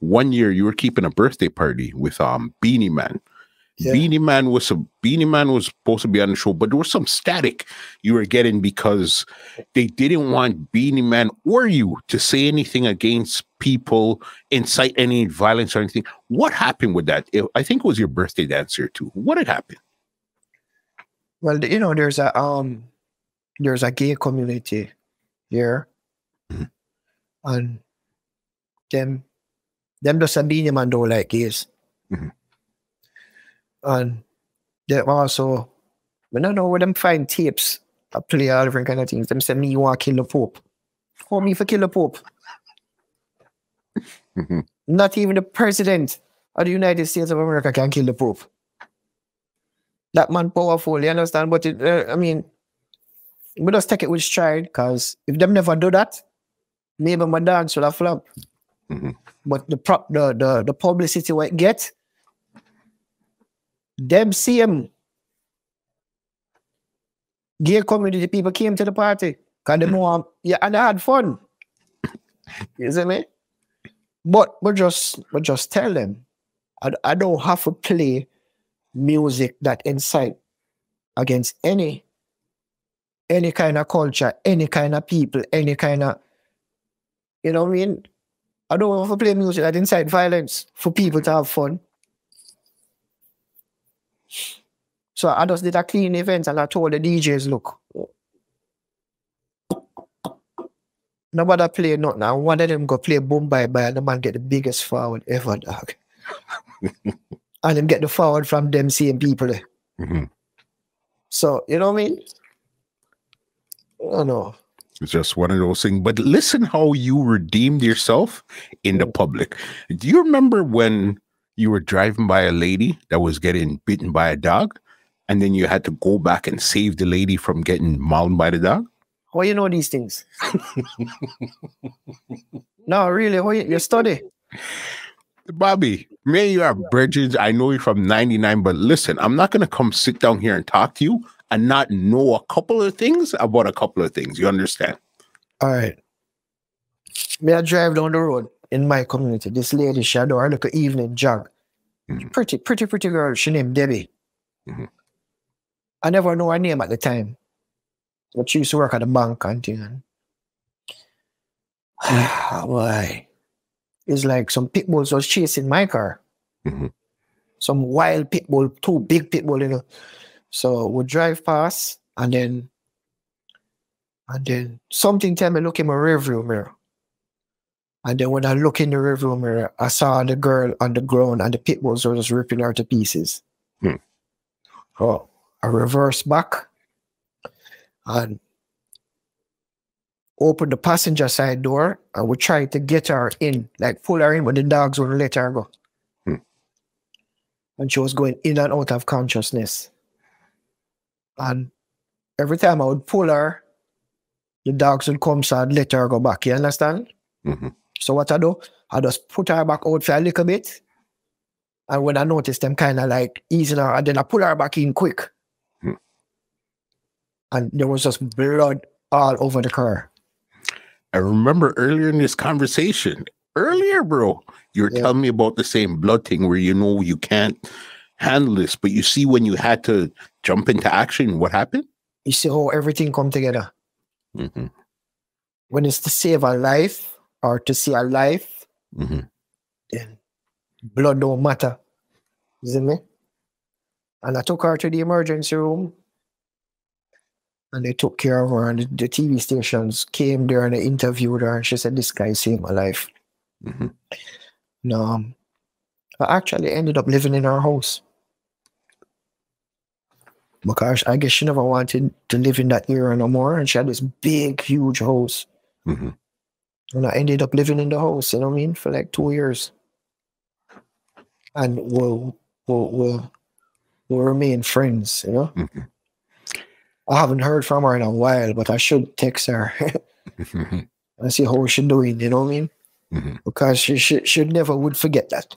one year you were keeping a birthday party with um Beenie Man. Yeah. Beenie Man was a Beenie Man was supposed to be on the show, but there was some static you were getting because they didn't want Beenie Man or you to say anything against people, incite any violence or anything. What happened with that? I think it was your birthday dance here too. What had happened? Well, you know, there's a um, there's a gay community here, Mhm. and them, them just a Beenie Man don't like gays. Mhm. And they also, I don't know where them find tapes. I play all different kind of things. Them say me you want to kill the Pope. How me for kill the Pope? [laughs] Mhm. Not even the president of the United States of America can kill the Pope. That man powerful, you understand? But it, uh, I mean, we just take it with stride because if them never do that, maybe my dance will have flop. Mhm. But the prop, the, the the publicity we get, them see him. Gay community people came to the party because they know mm. yeah, and they had fun. You see me? But we just we just tell them, I, I don't have to play music that incite against any any kind of culture, any kind of people, any kind of you know what I mean? I don't want to play music that incite violence for people to have fun. So I just did a clean event and I told the DJs, look, nobody play nothing. And one of them go play boom bye bye and the man get the biggest forward ever, dog. [laughs] and them get the forward from them same people. eh. Mhm. So, you know what I mean? I don't know. It's just one of those things. But listen how you redeemed yourself in the public. Do you remember when you were driving by a lady that was getting bitten by a dog? And then you had to go back and save the lady from getting mauled by the dog? How you know these things? [laughs] no, really, how you, you study? Bobby, may you are bridges. I know you're from 99, but listen, I'm not going to come sit down here and talk to you and not know a couple of things about a couple of things. You understand? All right. May I drive down the road in my community. This lady, she had her little evening jog. Mhm. Pretty, pretty, pretty girl. She named Debbie. Mhm. I never know her name at the time. But she used to work at the bank and thing. [sighs] And boy. It's like some pit bulls was chasing my car. Mhm. Some wild pit bull, two big pit bull, you know. So we drive past and then and then something tell me look in my rearview mirror. And then when I look in the rearview mirror, I saw the girl on the ground and the pit bulls were just ripping her to pieces. Hmm. Oh, I reverse back and open the passenger side door and we try to get her in, like pull her in, but the dogs wouldn't let her go. Hmm. And she was going in and out of consciousness. And every time I would pull her, the dogs would come, so I'd let her go back. You understand? Mhm. So what I do, I just put her back out for a little bit. And when I notice them kind of like easing her, and then I pull her back in quick. Hmm. And there was just blood all over the car. I remember earlier in this conversation, earlier, bro, you were Yeah. telling me about the same blood thing where you know you can't handle this, but you see when you had to jump into action, what happened? You see how everything come together. hmm When it's to save a life or to see a life, hmm then blood don't matter. You see me? And I took her to the emergency room. And they took care of her, and the, TV stations came there and they interviewed her, and she said, This guy saved my life. hmm No, um, I actually ended up living in her house. Because I guess she never wanted to live in that area no more, and she had this big, huge house. hmm And I ended up living in the house, you know what I mean, for like two years. And we'll we'll we'll, we'll remain friends, you know. hmm I haven't heard from her in a while, but I should text her [laughs] hmm and see how she's doing, you know what I mean? hmm Because she she, she never would forget that.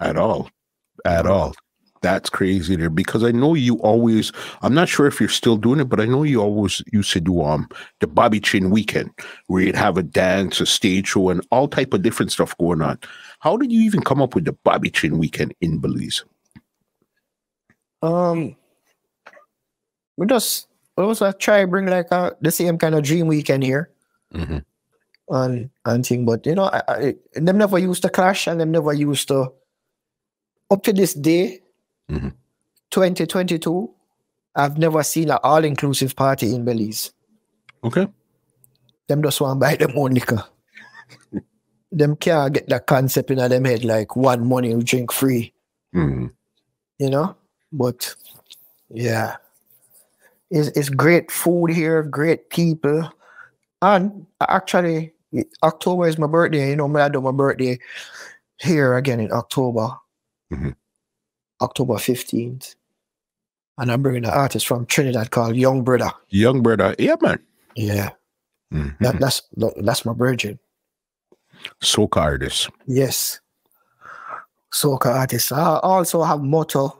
At all. At all. That's crazy there because I know you always I'm not sure if you're still doing it, but I know you always used to do um the Bobby Chin weekend where you'd have a dance, a stage show, and all type of different stuff going on. How did you even come up with the Bobby Chin weekend in Belize? Um, we just we also try to bring like a, the same kind of dream weekend here hmm and and thing, but you know, I, I, them never used to clash and them never used to. Up to this day, Mhm. 2022, I've never seen an all inclusive party in Belize. Okay. Them just want to buy them own liquor. [laughs] them can't get that concept in them head like one money you drink free. Mhm. you know. But yeah, it's, it's great food here, great people, and actually, October is my birthday. You know, I do my birthday here again in October, Mhm. October fifteenth, and I'm bringing an artist from Trinidad called Young Brother. Young brother, yeah, man. Yeah, Mhm. that, that's that's my virgin. Soca artist. Yes. Soca artist. I also have motto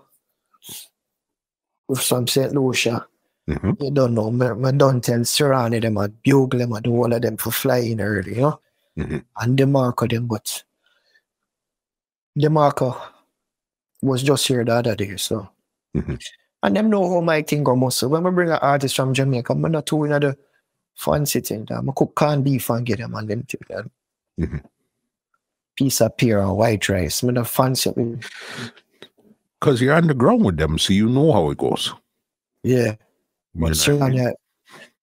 with some St. Lucia. Mhm. You don't know, me, me don't tell Serani them I Bugle them I do all of them for flying early, you know? Mhm. And DeMarco them, but DeMarco was just here the other day, so. Mhm. And them know how my thing go muscle. When we bring an artist from Jamaica, I'm not too in the fancy thing. I'm cook canned beef and get them and them thing. and Mhm. Piece of pear and white rice. I'm not fancy. Because you're on the ground with them, so you know how it goes. Yeah. But? Serani,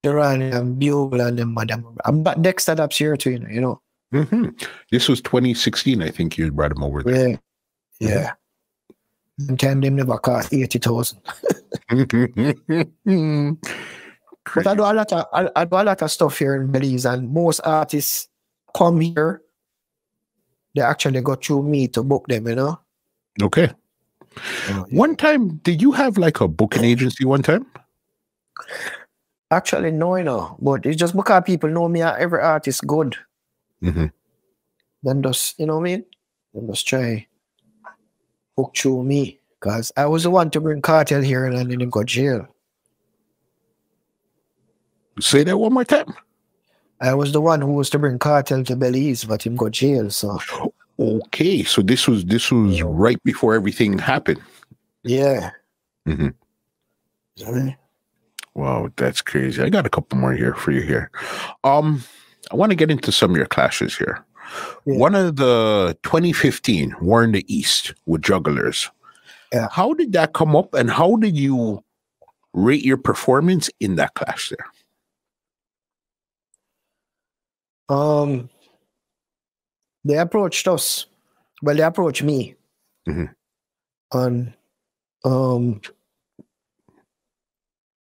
Serani and Bugle and them, madam. I'm back Dexter that's here too, you know. You know? Mhm. This was 2016, I think you brought him over there. Yeah. Yeah. And time them never cost 80,000. But I do a lot of I, do a lot of stuff here in Belize, and most artists come here. They actually go through me to book them, you know. okay. One time, did you have like a booking agency one time? Actually, no, you know, but it's just because people know me. Every artist good. hmm Then just you know what I mean. Then just try book through me, cause I was the one to bring Kartel here, and then him go jail. Say that one more time. I was the one who was to bring Kartel to Belize, but him go jail. So Okay, so this was this was Yeah. right before everything happened. yeah. Mm-hmm. Sorry. Wow, that's crazy. I got a couple more here for you here. Um, I want to get into some of your clashes here. Yeah. One of the 2015 War in the East with Jugglerz. Yeah. How did that come up, and how did you rate your performance in that clash there? Um, they approached us. Well, they approached me. Mhm. And um,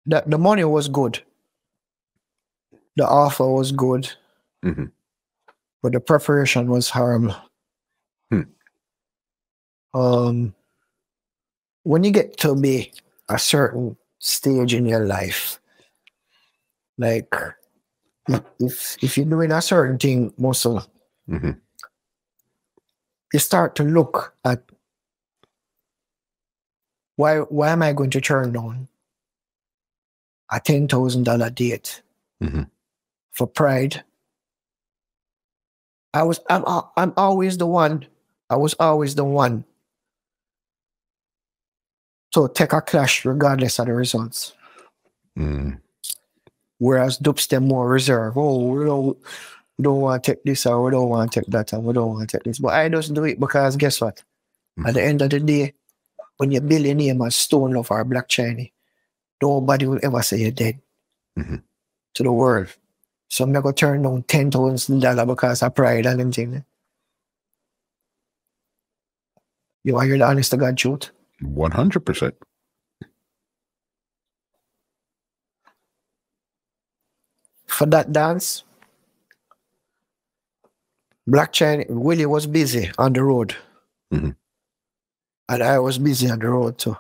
the the money was good. The offer was good, Mhm. But the preparation was horrible. Hmm. Um, when you get to be a certain stage in your life, like if if, you're doing a certain thing, muscle, Mhm. you start to look at why why am I going to turn down a ten thousand dollar date Mhm. for pride? I was I'm I'm always the one. I was always the one to take a clash regardless of the results. Mm. Whereas Dups them more reserved. Oh, we don't, we don't want to take this or we don't want to take that and we don't want to take this. But I just do it because guess what? At the end of the day, when you build your name as Stone Love or Black Chiney, nobody will ever say you're dead Mhm. to the world. So I'm not going to turn down $10,000 because of pride and them thing. You want to hear the honest to God truth? One hundred percent. for that dance, Black Chiney Willy was busy on the road. Mhm. And I was busy on the road too.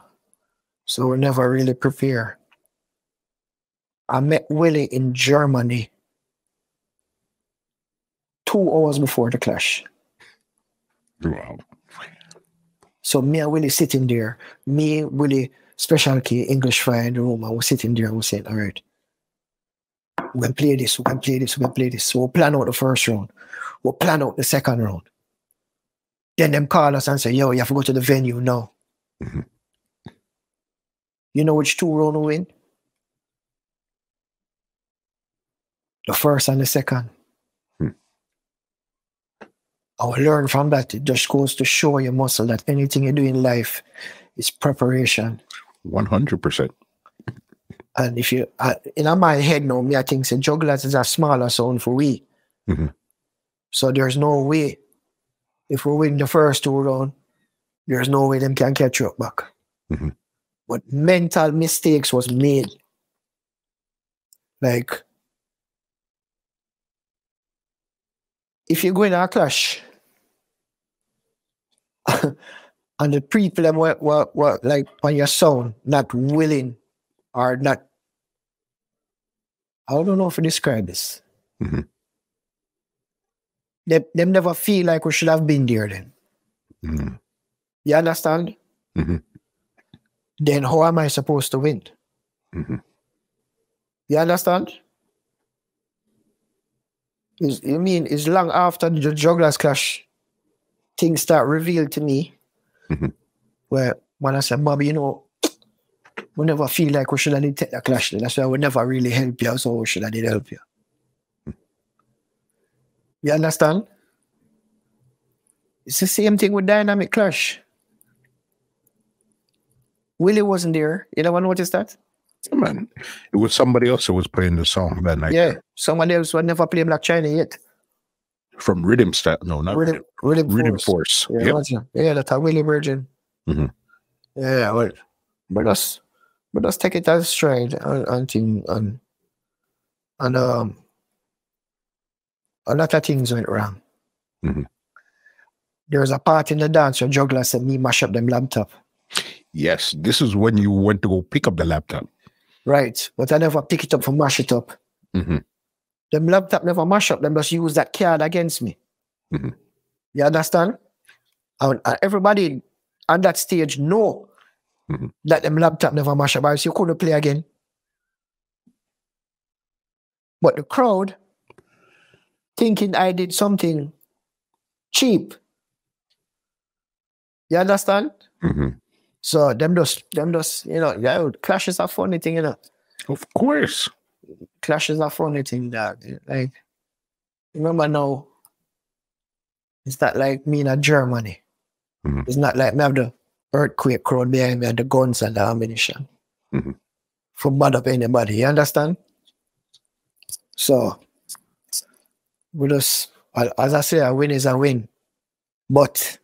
So we never really prepare. I met Willy in Germany two hours before the clash. Wow. So me and Willy sitting there, me, Willy, special key, English fire in the room, and we're sitting there and we're saying, all right, we can play this, we can play this, we can play this. So we'll plan out the first round. We'll plan out the second round. Then them call us and say, yo, you have to go to the venue now. Mhm. You know which two round we win? The first and the second. I will learn from that. It just goes to show your muscle that anything you do in life is preparation. One hundred percent. And if you, uh, in my head now, me, I think say Jugglerz is a smaller sound for we. Mhm. So there's no way if we win the first two round, there's no way them can catch you up back. Mhm. But mental mistakes was made. Like if you go in a clash and the people them were, were, were like on your sound, not willing or not I don't know if to describe this. Mhm. Them, them never feel like we should have been there then. Mhm. You understand? Mhm. Then how am I supposed to win? Mhm. You understand? Is you mean it's long after the Jugglerz clash, things start revealed to me. Mhm. Where when I said, Bobby, you know, we never feel like we should have take that clash. That's why we never really help you, so we should have help you. You understand? It's the same thing with Dynamq Clash. Willy wasn't there. You never noticed that? Man. It was somebody else who was playing the song that night. yeah. Someone else would never play Black Chiney yet. From Rhythm Style. No, not Rhythm, Rhythm, Rhythm, Force. Force. Yeah, Yep. yeah, that's a Willy Virgin. Mhm. Yeah, well, but us, but us take it as stride and and thing and and um a lot of things went wrong. Mhm. There was a part in the dance where juggler said me mash up them laptop. Yes, this is when you went to go pick up the laptop. Right. But I never pick it up for mash it up. hmm Them laptop never mash up, them just use that card against me. Mhm. You understand? And, and everybody on that stage know Mhm. that them laptop never mash up, else you couldn't play again. But the crowd thinking I did something cheap. You understand? hmm So them just them just, you know, yeah, clash is a funny thing, you know. Of course. Clash is a funny thing, dog. Like, remember now, it's not like me in a Germany. Mhm. It's not like me have the earthquake crowd behind me and the guns and the ammunition Mhm. for bad up anybody. You understand? So, we just, well, as I say, a win is a win. But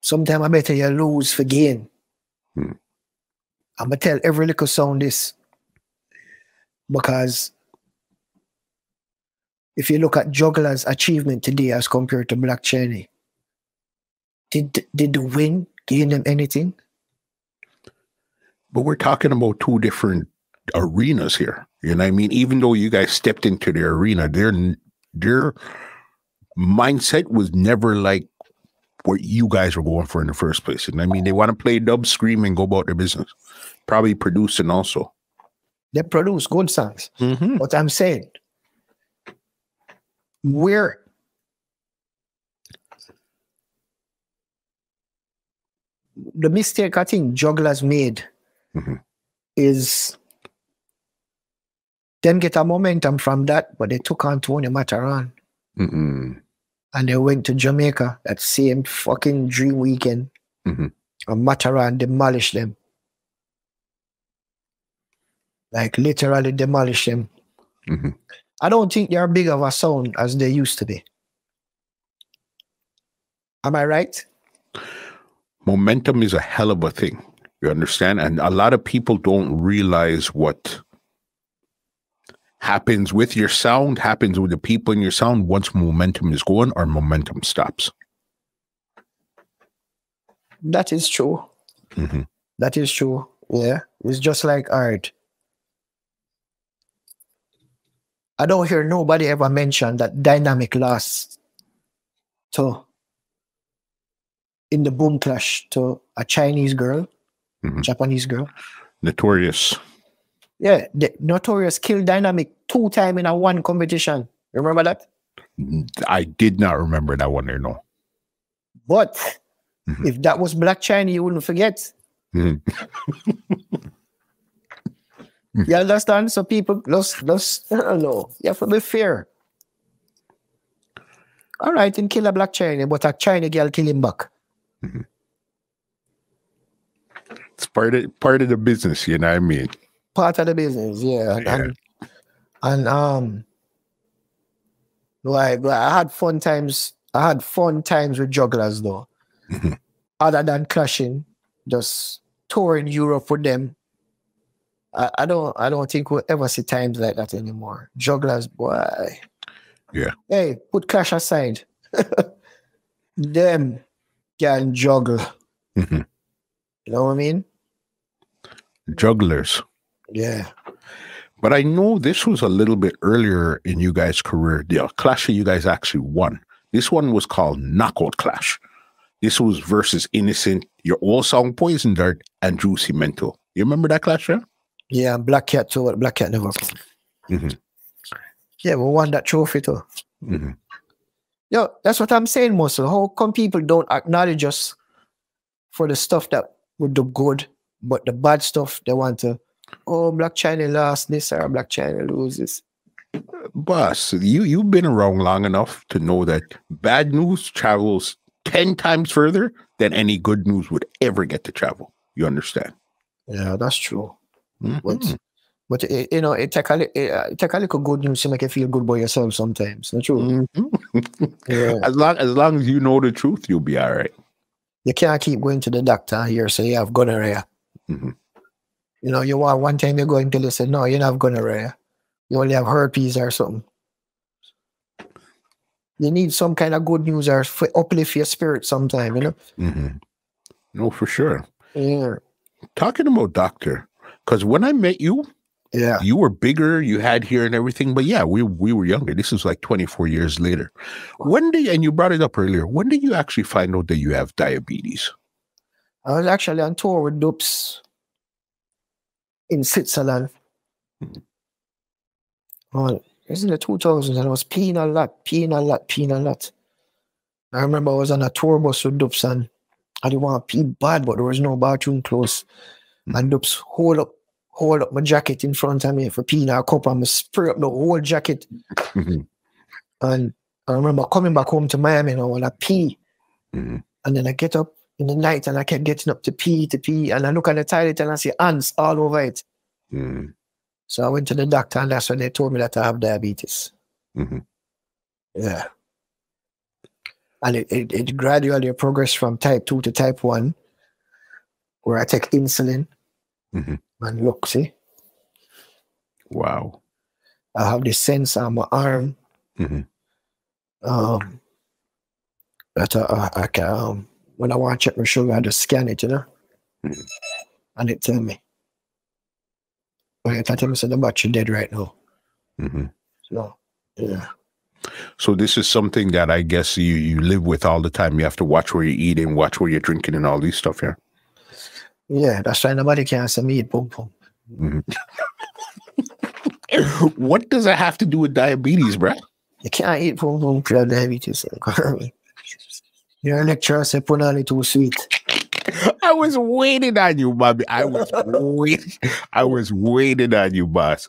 sometimes I better you lose for gain. Hmm. I'm going to tell every little sound this because if you look at Juggler's achievement today as compared to Black Chiney, did did the win gain them anything? But we're talking about two different arenas here. You know what I mean? Even though you guys stepped into the arena, their their mindset was never like what you guys were going for in the first place. And I mean, they want to play dub, scream, and go about their business. Probably producing also. They produce good songs. Mm-hmm. But I'm saying, where the mistake I think Jugglerz made Mhm. is them get a momentum from that, but they took on Tony Matterhorn Mm-mm. and they went to Jamaica that same fucking dream weekend. Mhm. And Mataran demolished them. Like literally demolish them. Mhm. I don't think they're big of a sound as they used to be. Am I right? Momentum is a hell of a thing. You understand? And a lot of people don't realize what happens with your sound, happens with the people in your sound once momentum is going or momentum stops. That is true. Mhm. That is true. Yeah. It's just like art. I don't hear nobody ever mention that Dynamq loss to in the boom clash to a Chinese girl, Mhm. Japanese girl. Notorious. Yeah, the notorious kill Dynamq two time in a one competition. Remember that? I did not remember that one there, no. But Mhm. if that was Black Chiney, you wouldn't forget. [laughs] Mhm. You understand? So people just [laughs] just I don't know. You have to be fair. All right, and kill a black Chiney, but a China girl kill him back. It's part of part of the business, you know what I mean? Part of the business, yeah. And Yeah. and, and um like, like I had fun times. I had fun times with Jugglerz though. Mhm. other than clashing, just touring Europe with them. I, I don't I don't think we'll ever see times like that anymore. Jugglerz, boy. Yeah. Hey, put clash aside. [laughs] them can juggle. Mhm. You know what I mean? Jugglerz. Yeah. But I know this was a little bit earlier in you guys' career. The clash that you guys actually won. This one was called Knockout Clash. This was versus Innocent, your old song Poison Dart, and Juicy Mental. You remember that clash, yeah? Yeah, Black Kat too, Black Kat never come. Mhm. Yeah, we won that trophy too. Mhm. Yo, that's what I'm saying, Muscle. How come people don't acknowledge us for the stuff that we do good, but the bad stuff they want to, oh, Black Chiney lost this or Black Chiney loses. Boss, you you've been around long enough to know that bad news travels ten times further than any good news would ever get to travel. You understand? Yeah, that's true. Mhm. But but it, you know, it take a li- it, uh, take a little good news to make you feel good by yourself sometimes. Not true. Mhm. Yeah. as long as long as you know the truth, you'll be all right. You can't keep going to the doctor here say you have gonorrhea. Mhm. You know, you want one time you go until they say, no, you don't have gonorrhea. You only have herpes or something. You need some kind of good news or f- uplift your spirit sometime, you know? Mhm. No, for sure. Yeah. Talking about doctor, because when I met you, Yeah. you were bigger, you had hair and everything, but yeah, we we were younger. This is like 24 years later. When did and you brought it up earlier, when did you actually find out that you have diabetes? I was actually on tour with Dups in Switzerland. Mhm. Oh, it was in the 2000s and I was peeing a lot, peeing a lot, peeing a lot. I remember I was on a tour bus with Dups and I didn't want to pee bad, but there was no bathroom close. Mhm. And Dups hold up, hold up my jacket in front of me for peeing a cup and I spray up the whole jacket. Mhm. And I remember coming back home to Miami and I want to pee. Mhm. And then I get up in the night and I kept getting up to pee, to pee. And I look at the toilet and I see ants all over it. Mhm. So I went to the doctor and that's when they told me that I have diabetes. Mhm. Yeah. And it, it, it gradually progressed from type 2 to type 1, where I take insulin. And look, see, Wow. I have this sensor on my arm Mhm. um, that I, I, I can, um, when I want to check my sugar, I just scan it, you know, Mhm. and it tell me. When it tell me, so the battery dead right now. Mm-hmm. So, yeah. So this is something that I guess you you live with all the time. You have to watch where you're eating, watch where you're drinking, and all these stuff. Yeah. Yeah, that's why nobody can answer me eat boom boom. Mhm. [laughs] what does it have to do with diabetes, bro? You can't eat boom boom if [laughs] you have diabetes. Your lecturer said punani too sweet. I was waiting on you, Bobby. I was [laughs] waiting. I was waiting on you, boss.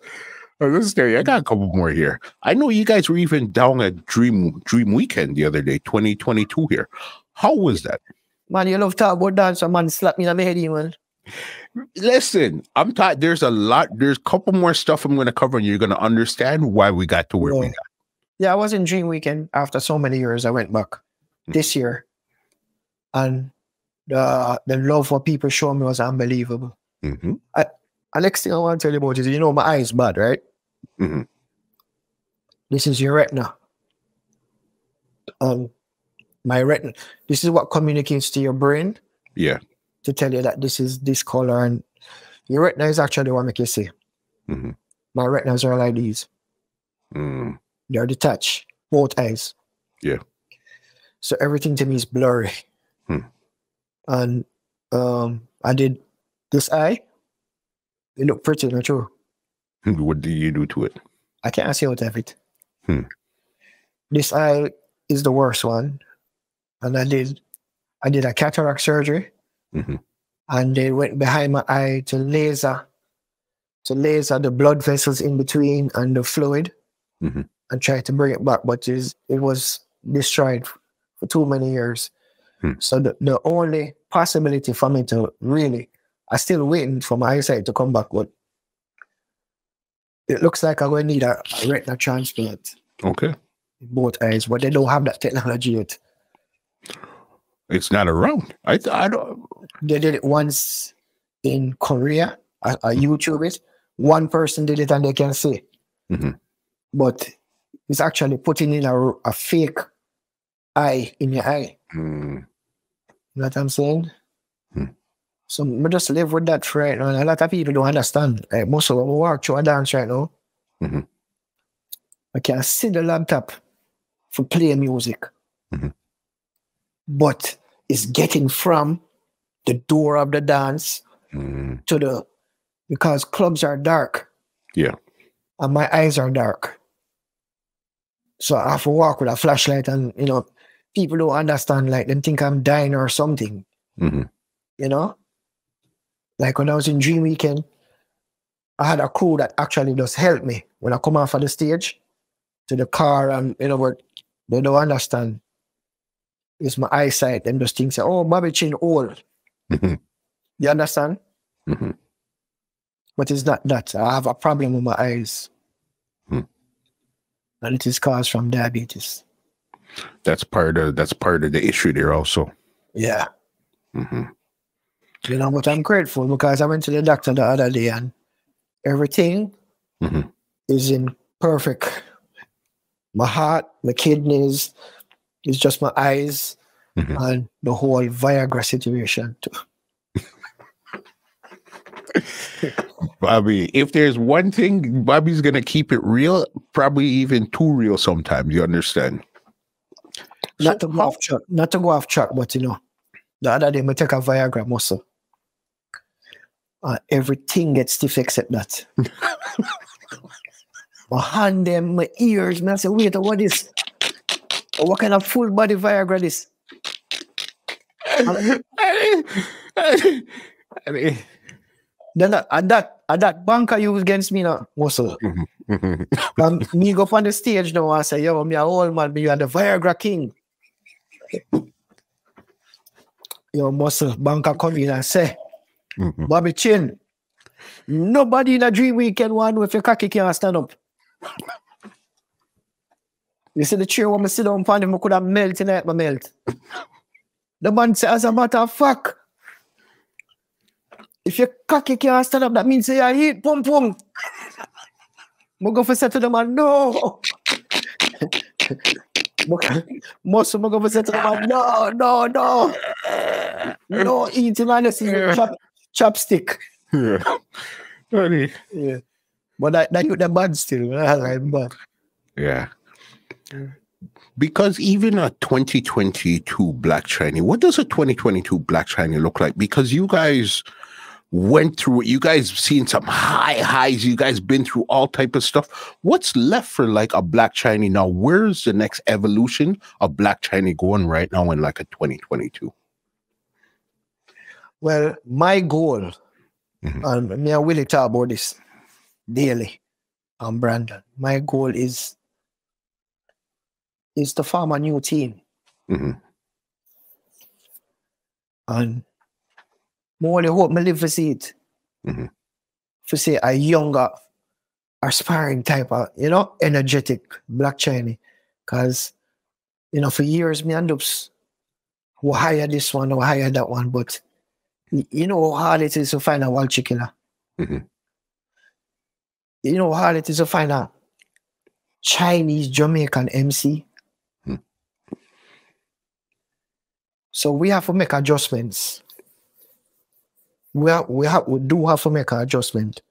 Let's tell you, I got a couple more here. I know you guys were even down at Dream Dream Weekend the other day, 2022 here. How was that? Man, you love talk about dance, a man slap me in the head, man. Listen, I'm tired. There's a lot. There's a couple more stuff I'm going to cover, and you're going to understand why we got to where we got. Yeah, I was in Dream Weekend after so many years. I went back Mm. this year, and the the love for people showed me was unbelievable. Mm-hmm. And next thing I want to tell you about is, you know, my eyes bad, right? Mhm. This is your retina. Um, my retina. This is what communicates to your brain Yeah. to tell you that this is this color, and your retina is actually what make you see. Mhm. My retinas are like these. Mm. They're detached, both eyes. Yeah. So everything to me is blurry. Hmm. And um, I did this eye. It looked pretty, not true. [laughs] What do you do to it? I can't see out of it. Hmm. This eye is the worst one. And I did I did a cataract surgery Mhm. and they went behind my eye to laser to laser the blood vessels in between and the fluid Mhm. and try to bring it back, but is it was destroyed for too many years. Hmm. So the, the only possibility for me to really I still waiting for my eyesight to come back, but it looks like I'm going to need a, a retina transplant Okay. in both eyes, but they don't have that technology yet. It's not around. I th- I don't. They did it once in Korea. I, I YouTube it. One person did it and they can see. Mhm. But it's actually putting in a, a fake eye in your eye. Mm, You know what I'm saying? Hmm. So we just live with that right now. And a lot of people don't understand. Like most of them walk through a dance right now. Mhm. I can see the laptop for play music. Mhm. But it's getting from the door of the dance mm, to the because clubs are dark. Yeah. And my eyes are dark. So I have to walk with a flashlight and you know, people don't understand, like they think I'm dying or something, mhm, you know? Like when I was in Dream Weekend, I had a crew that actually just helped me when I come off of the stage to the car and you know what they don't understand. It's my eyesight. Just think say, oh Bobby Chin old. mhm, You understand? mhm. But it's not that. I have a problem with my eyes. Hmm. And it is caused from diabetes. That's part of that's part of the issue there also. Yeah. hmm You know, but I'm grateful because I went to the doctor the other day and everything Mhm. is in perfect. My heart, my kidneys, it's just my eyes Mhm. and the whole Viagra situation. too. [laughs] Bobby, if there's one thing, Bobby's gonna keep it real, probably even too real sometimes. You understand? Not So to go off track, not to go off track, but you know, the other day I take a Viagra muscle. Uh, everything gets stiff except that. my hand, them, my ears, man. I say, wait, what is? What kind of full body Viagra this? I mean, Then that, and that, and that banker used against me now, muscle. mhm. And me go up on the stage now and say, yo, me a old man, me you are the Viagra king. Yo, muscle, banker come in and say, Mhm. Bobby Chin, nobody in a dream weekend one with your cocky can't stand up. You see the chair when I sit down on him, I could have melt tonight, my melt. The man said, as a matter of fact, if your cocky can't stand up, that means you are heat, pum pum. I go for say to the man, no. [laughs] Most of them go for say to the man, no, no, no. No eating unless you chop, chopstick. Yeah. [laughs] Funny. Yeah. But that, that you the bad still. I like bad. Yeah. Because even a 2022 Black Chiney, what does a 2022 Black Chiney look like? Because you guys went through it. You guys seen some high highs. You guys been through all type of stuff. What's left for like a Black Chiney now? Where's the next evolution of Black Chiney going right now in like a 2022? Well, my goal, Mhm. and me and Willy talk about this daily, and Brandon, my goal is is to form a new team. Mhm. And I only hope me live to see it. Mhm. For say a younger, aspiring type of, you know, energetic black Chinese. Cause, you know, for years me and ups who hire this one or hire that one, but you know how hard it is to find a wild chicken. Mhm. You know how hard it is to find a Chinese Jamaican MC. So we have to make adjustments. We have, we have we do have to make an adjustment.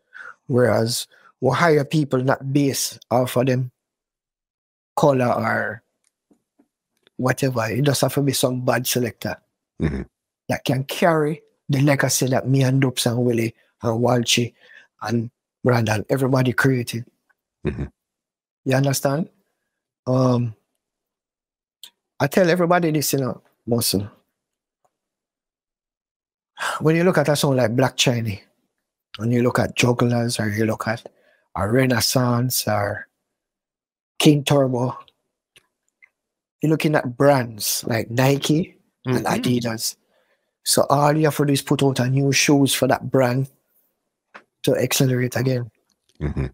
Whereas we hire people not based off of them color or whatever. It just have to be some bad selector Mhm. that can carry the legacy that me and Dups and Willy and Walshy and Brandon, everybody created. Mhm. You understand? Um, I tell everybody this, you know, muscle. When you look at a song like Black Chiney, when you look at Jugglerz or you look at a Renaissance or King Turbo, you're looking at brands like Nike and Mhm. Adidas. So all you have to do is put out a new shoes for that brand to accelerate again. Mhm.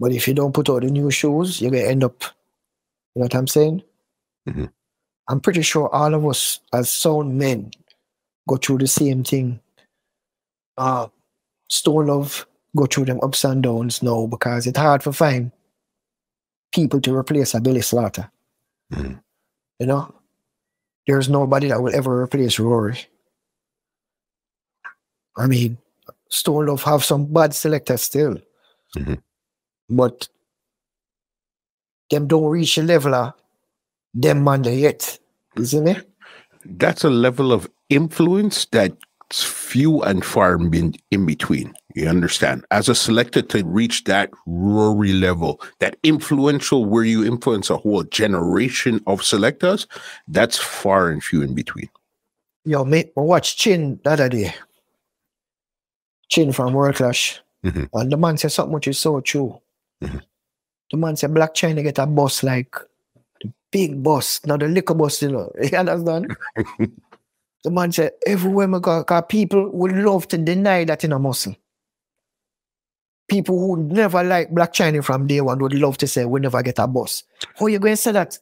But if you don't put out the new shoes, you're gonna end up, you know what I'm saying? Mhm. I'm pretty sure all of us as sound men go through the same thing. Uh, Stone Love go through them ups and downs now because it's hard to find people to replace a Billy Slaughter. Mhm. You know, there's nobody that will ever replace Rory. I mean, Stone Love have some bad selectors still, Mhm. but them don't reach the level of them man yet, isn't it? That's a level of influence that's few and far in, in between. You understand? As a selector to reach that Rory level, that influential where you influence a whole generation of selectors, that's far and few in between. Yo, mate, I watched Chin the other day. Chin from World Clash. Mhm. And the man said something which is so true. Mhm. The man said Black Chiney get a bus like the big bus, not the liquor bus, you know. [laughs] You understand? [laughs] the man said everywhere we go, people would love to deny that in a muscle. People who never like Black Chiney from day one would love to say we never get a bus. How you going to say that?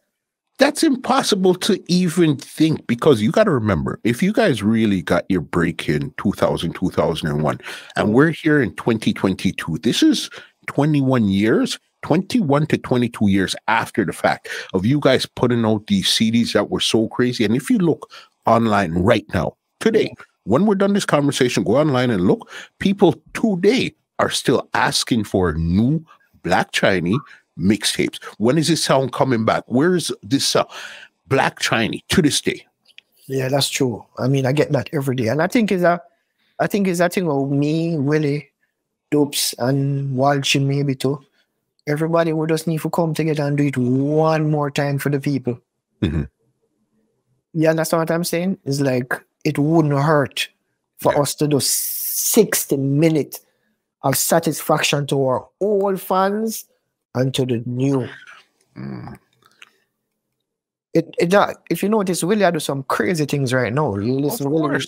That's impossible to even think because you got to remember if you guys really got your break in 2000, 2001, and we're here in 2022, this is 21 years, 21 to 22 years after the fact of you guys putting out these CDs that were so crazy. And if you look online right now, today, when we're done this conversation, go online and look. People today are still asking for new Black Chiney mixtapes. When is this sound coming back? Where's this sound? Black Chiney to this day. Yeah, that's true. I mean, I get that every day, and I think is a, I think is that thing of me, Willy, Dups, and Walsh maybe too. Everybody would just need to come together and do it one more time for the people. Mhm. You understand what I'm saying? It's like it wouldn't hurt for Yeah. us to do 60 minutes of satisfaction to our old fans and to the new. Mm. It, it uh, if you notice, Willy I do some crazy things right now. You listen, Willy,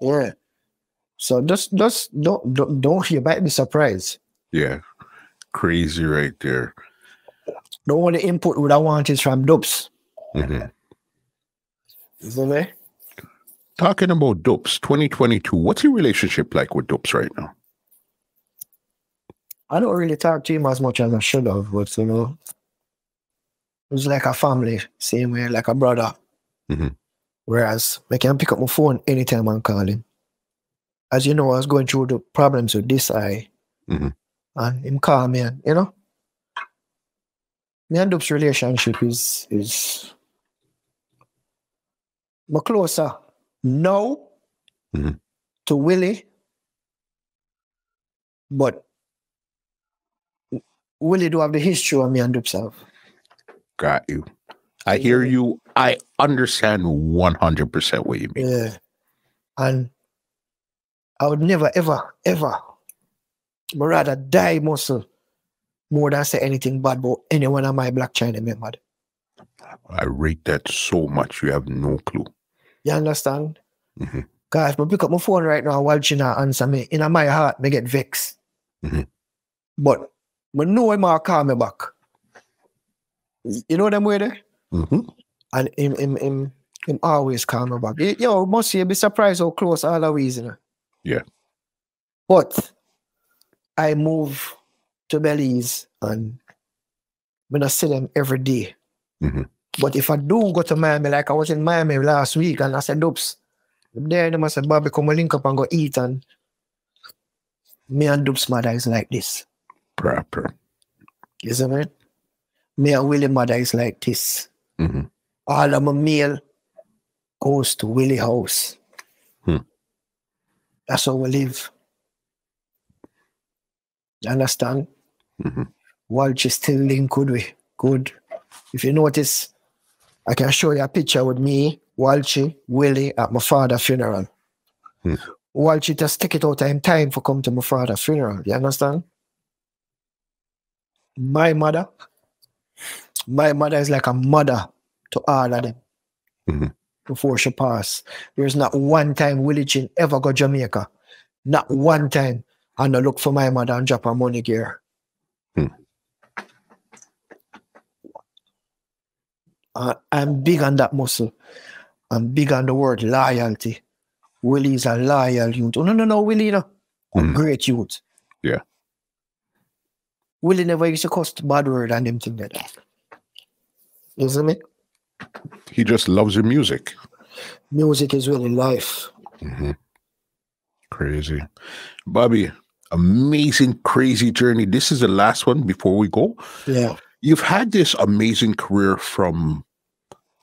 yeah. So just just don't don't don't you might be surprised. Yeah. Crazy right there. The only input would I want is from Dups. Mhm. Isn't it? Talking about Dups, 2022. What's your relationship like with Dups right now? I don't really talk to him as much as I should have, but you know, it's like a family, same way, like a brother. Mhm. Whereas I can pick up my phone anytime I'm calling. As you know, I was going through the problems with this eye, Mhm. and him call me, and you know, me and Dub's relationship is is more closer now Mhm. to Willy, but Willy do have the history of me and have. Got you. I hear you. I understand 100% what you mean. Yeah. And I would never, ever, ever, but rather die muscle more than say anything bad about any one of my black Chiney member. I rate that so much. You have no clue. You understand? Mhm. Guys, but pick up my phone right now while she not answer me. In my heart, me get vexed. Mhm. But I know him will call me back. You know them way there? Mhm. And him, him, him, him always call me back. Yo, must you be surprised how close all are we, you know? Yeah. But I move to Belize and when I see them every day. Mhm. But if I do go to Miami, like I was in Miami last week and I said, Dups, there they must say, Bobby, come link up and go eat. And me and Dups mother is like this. Proper. You see me? Me and Willy mother is like this. Mhm. All of my meal goes to Willy house. Hmm. That's how we live. You understand? Mhm. Walsh is still link good we good. If you notice, I can show you a picture with me, Walshy, Willy at my father's funeral. Hmm. Walshy just take it out of him time for come to my father's funeral. You understand? My mother, my mother is like a mother to all of them Mhm. before she passed. There's not one time Willy Chin ever go Jamaica. Not one time. And I look for my mother and drop her money gear. Hmm. Uh, I'm big on that muscle. I'm big on the word loyalty. Willy's a loyal youth. Oh, no, no, no, Willy, no. A Mm. great youth. Yeah. Willy never used to cuss the bad word and them thing like that. You see me? He just loves your music. Music is really life. Mhm. Crazy. Bobby, amazing, crazy journey. This is the last one before we go. Yeah. You've had this amazing career from,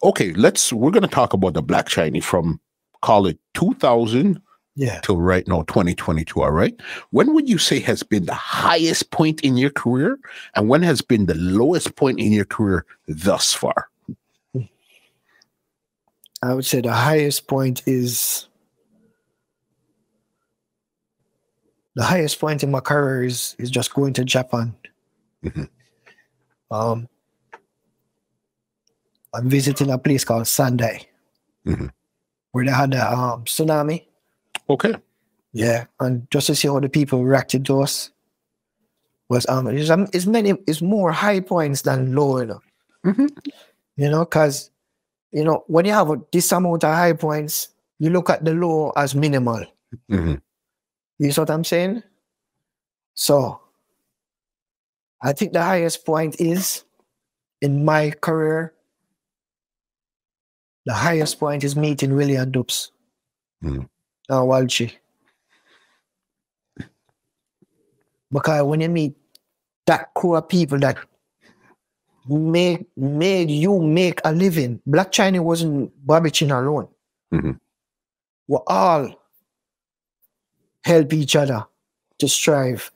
okay, let's, we're going to talk about the Black Chiney from, call it 2000 Yeah. till right now, 2022. All right. When would you say has been the highest point in your career? And when has been the lowest point in your career thus far? I would say the highest point is the highest point in my career is is just going to Japan. Mhm. Um, I'm visiting a place called Sendai, Mhm. where they had a um, tsunami. Okay. Yeah, and just to see how the people reacted to us was um, it's, um, it's many, it's more high points than low, you know. Mhm. You know, because you know when you have a, this amount of high points, you look at the low as minimal. Mhm. You see what I'm saying? So, I think the highest point is in my career. The highest point is meeting William Dups. Mhm. Uh, Walshy. Because when you meet that crew of people that made made you make a living, Black Chiney wasn't Bobby Chin alone. Mhm. We all help each other to strive.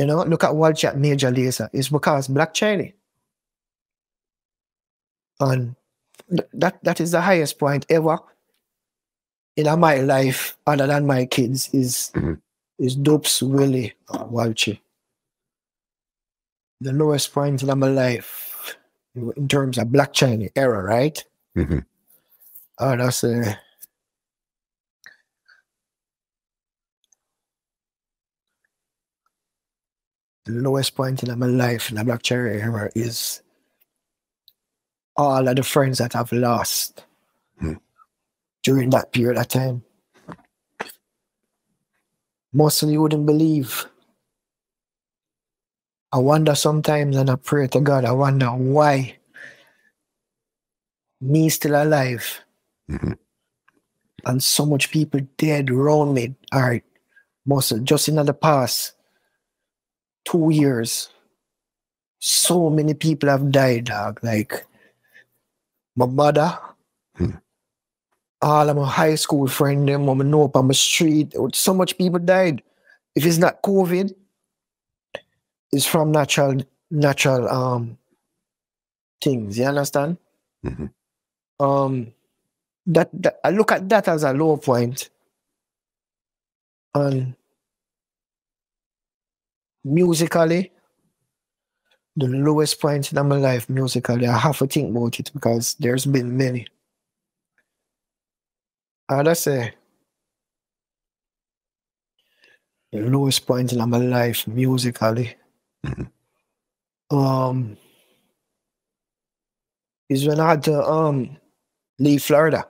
You know, look at Walshy at Major Lazer. It's because Black Chiney. And that that is the highest point ever in my life, other than my kids, is Mhm. is Dups Willy Walshy. The lowest point in my life in terms of Black Chiney era, right? Mhm. Oh, that's uh, the lowest point in my life in the Black Chiney era is all of the friends that I've lost Hmm. during that period of time. Mostly you wouldn't believe. I wonder sometimes and I pray to God, I wonder why me still alive Mhm. and so much people dead around me are most just in the past two years so many people have died dog like my mother Hmm. all of my high school friends them I know up on the street so much people died if it's not covid it's from natural natural um things you understand Mhm. um that, that I look at that as a low point. And musically, the lowest point in my life musically, I have to think about it because there's been many. I'd say the lowest point in my life musically. Mhm. Um is when I had to um leave Florida.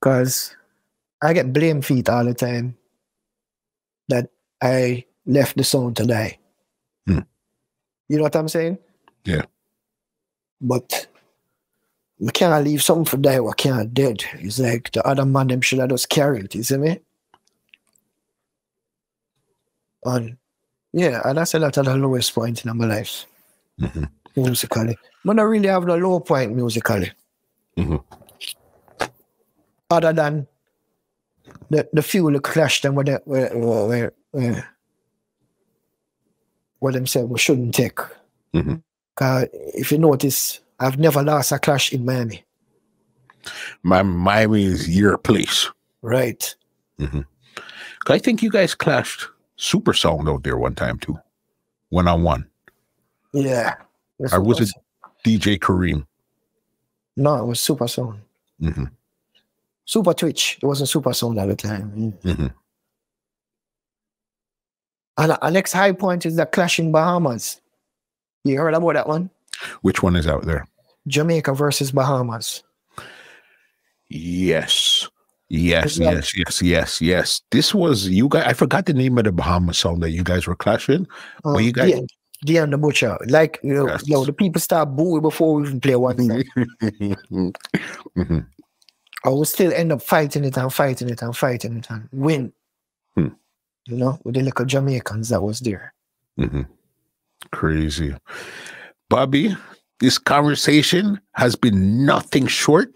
Because I get blame feet all the time that I left the sound to die. Hmm. You know what I'm saying? Yeah. But we can't leave something for die we can't dead. It's like the other man them should have just carry it, you see me? And yeah, and that's a lot of the lowest point in my life Mhm. musically. But I really have no low point musically. Mhm. Other than the the few the clash them where they, where where where, where them say we shouldn't take. Mhm. Cause if you notice, I've never lost a clash in Miami. My Miami is your place. Right. Mm -hmm. I think you guys clashed super sound out there one time too. One on one. Yeah. Or was it DJ Kareem? No, it was Super Sound. hmm Super Twitch. It wasn't Super Sound at the time. hmm Next high point is the Clash in Bahamas. You heard about that one? Which one is out there? Jamaica versus Bahamas. Yes. Yes, that- yes, yes, yes, yes. This was you guys. I forgot the name of the Bahamas song that you guys were clashing. Well, you guys- Um, the, the butcher. Like you know, Yes. yo, the people start booing before we even play one song. [laughs] Mhm. I will still end up fighting it and fighting it and fighting it and win. You know, with the little Jamaicans that was there. Mhm. Crazy. Bobby, this conversation has been nothing short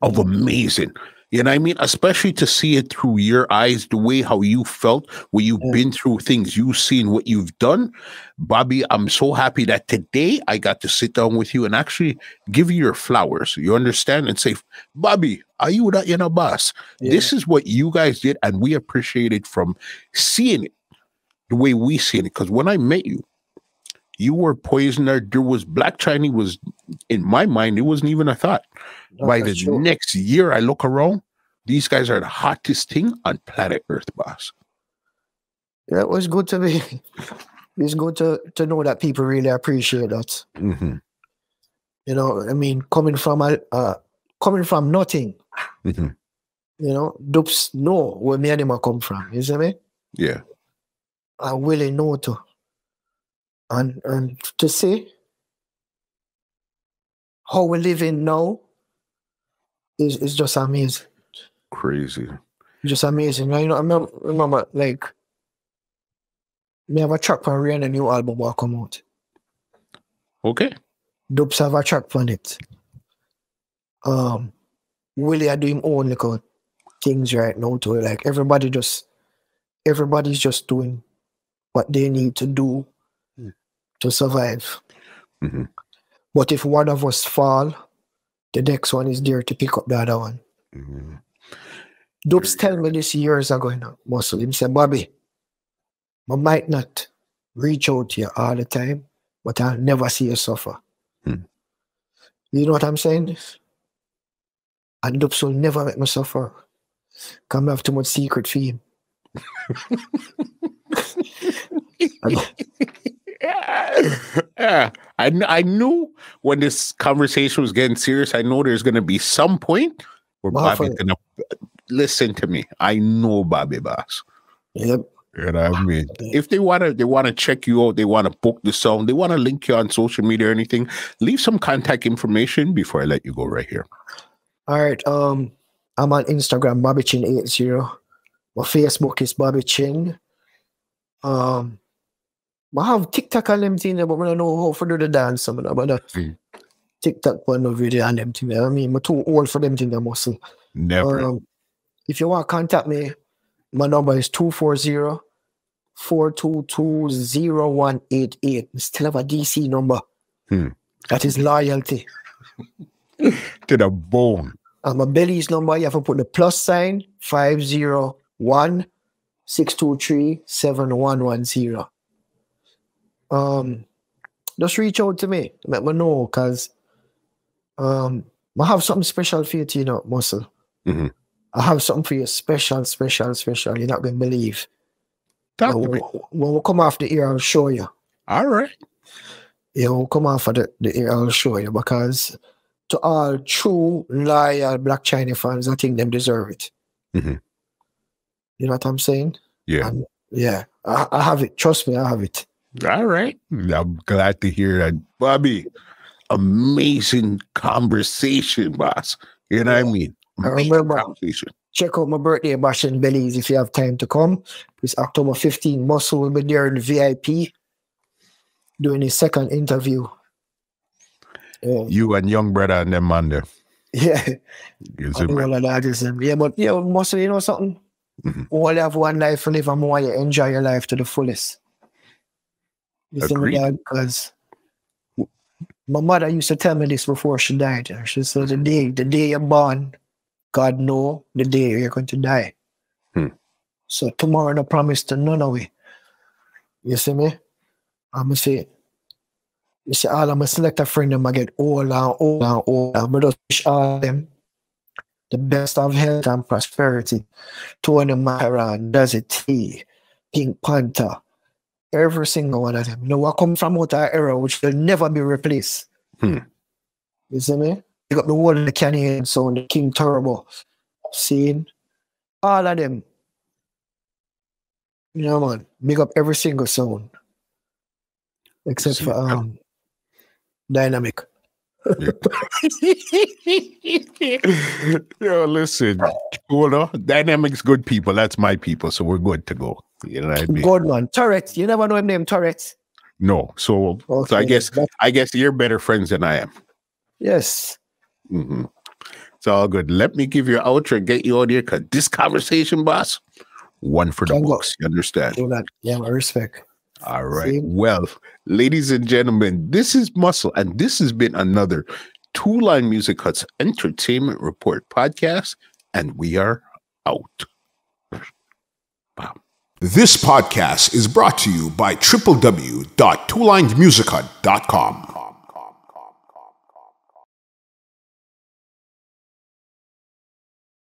of amazing. You know what I mean? Especially to see it through your eyes, the way how you felt, when you've Mm. been through things, you've seen what you've done. Bobby, I'm so happy that today I got to sit down with you and actually give you your flowers. You understand? And say, Bobby, are you that you know boss? This is what you guys did, and we appreciate it from seeing it the way we see it. Because when I met you, you were poisoner. There was Black Chiney was in my mind, it wasn't even a thought. By the true. next year, I look around, these guys are the hottest thing on planet Earth, boss. Yeah, it was good to be. [laughs] It's good to, to know that people really appreciate that. hmm You know, I mean, coming from a uh, coming from nothing. hmm You know, Dups know where me and him come from. You see me? Yeah. I really know to. And and to see how we living now is is just amazing. Crazy. Just amazing. You know, I remember, remember like me have a track for a new album will come out. Okay. Dups have a track on it. Um Willy are doing own little things right now too. Like everybody just everybody's just doing what they need to do. To survive. Mhm. But if one of us fall, the next one is there to pick up the other one. Mhm. Dups tell me this years ago, you know, Muscle. Him say, Bobby, I might not reach out to you all the time, but I'll never see you suffer. Hmm. You know what I'm saying? And Dups will never make me suffer. Come have too much secret for him. [laughs] [laughs] yeah. I, I knew when this conversation was getting serious, I know there's going to be some point where Bobby's going to listen to me. I know Bobby Boss. Yep. You know what I mean? If they want to, they want to check you out. They want to book the song. They want to link you on social media or anything. Leave some contact information before I let you go right here. All right. Um, I'm on Instagram, Bobby Chin 80. My Facebook is Bobby Chin. Um, I have TikTok and them thing, there, but I don't know how to do the dance. Some of that, but that Mm. TikTok one no video and them thing. there. I mean, I'm too old for them thing, the muscle. Never. Um, if you want to contact me, my number is 240 422 0188. I Still have a DC number. Hmm. That is loyalty. to the bone. And my belly's number, you have to put the plus sign 501 623 7110. Um, just reach out to me. Let me know because um, I have something special for you, to, you know, Muscle. Mhm. I have something for you special, special, special. You're not going to believe. Talk And to me. when, when we come off the air, I'll show you. All right. Yeah, we'll come off of the, the air, I'll show you because to all true, loyal Black Chiney fans, I think them deserve it. Mhm. You know what I'm saying? Yeah. And yeah, I, I have it. Trust me, I have it. All right. I'm glad to hear that. Bobby, amazing conversation, boss. You know what I mean? I remember. conversation. Check out my birthday bash in Belize if you have time to come. It's October 15. Muscle will be there in VIP doing his second interview. Yeah, You and young brother and them man there. yeah. [laughs] You I see, think right? all of that is. Yeah, but yeah, Muscle, you know something? Mhm. We only have one life to live and more you enjoy your life to the fullest. You me, Agreed. dog? Because my mother used to tell me this before she died. She said, the day, the day you're born, God know the day you're going to die. Hmm. So tomorrow no promise to none of we. You see me? I'ma say, you see, all of my select a friend them I get older and older and. But just wish all of them the best of health and prosperity. Tony Myron, Jazzy T, Pink Panther, every single one of them. You know, I come from out of era which will never be replaced. Hmm. You see me? Pick got the whole of the Canadian sound, the King Turbo scene, all of them. You know, man. make up every single sound. Except for um Dynamq. [laughs] Yo, listen, you know, Dynamq's good people. That's my people, so we're good to go. You know what I mean? Good one, Turret. You never know him name Turret. No, so so I guess I guess you're better friends than I am. yes. hmm It's all good. Let me give you an outro and get you out here because this conversation, boss, one for the Can go. books. You understand? Do that. Yeah, I respect. All right. Same. Well, ladies and gentlemen, this is Muscle, and this has been another Two Line Music Cuts Entertainment Report podcast, and we are out. This podcast is brought to you by www.twolinedmusichut.com.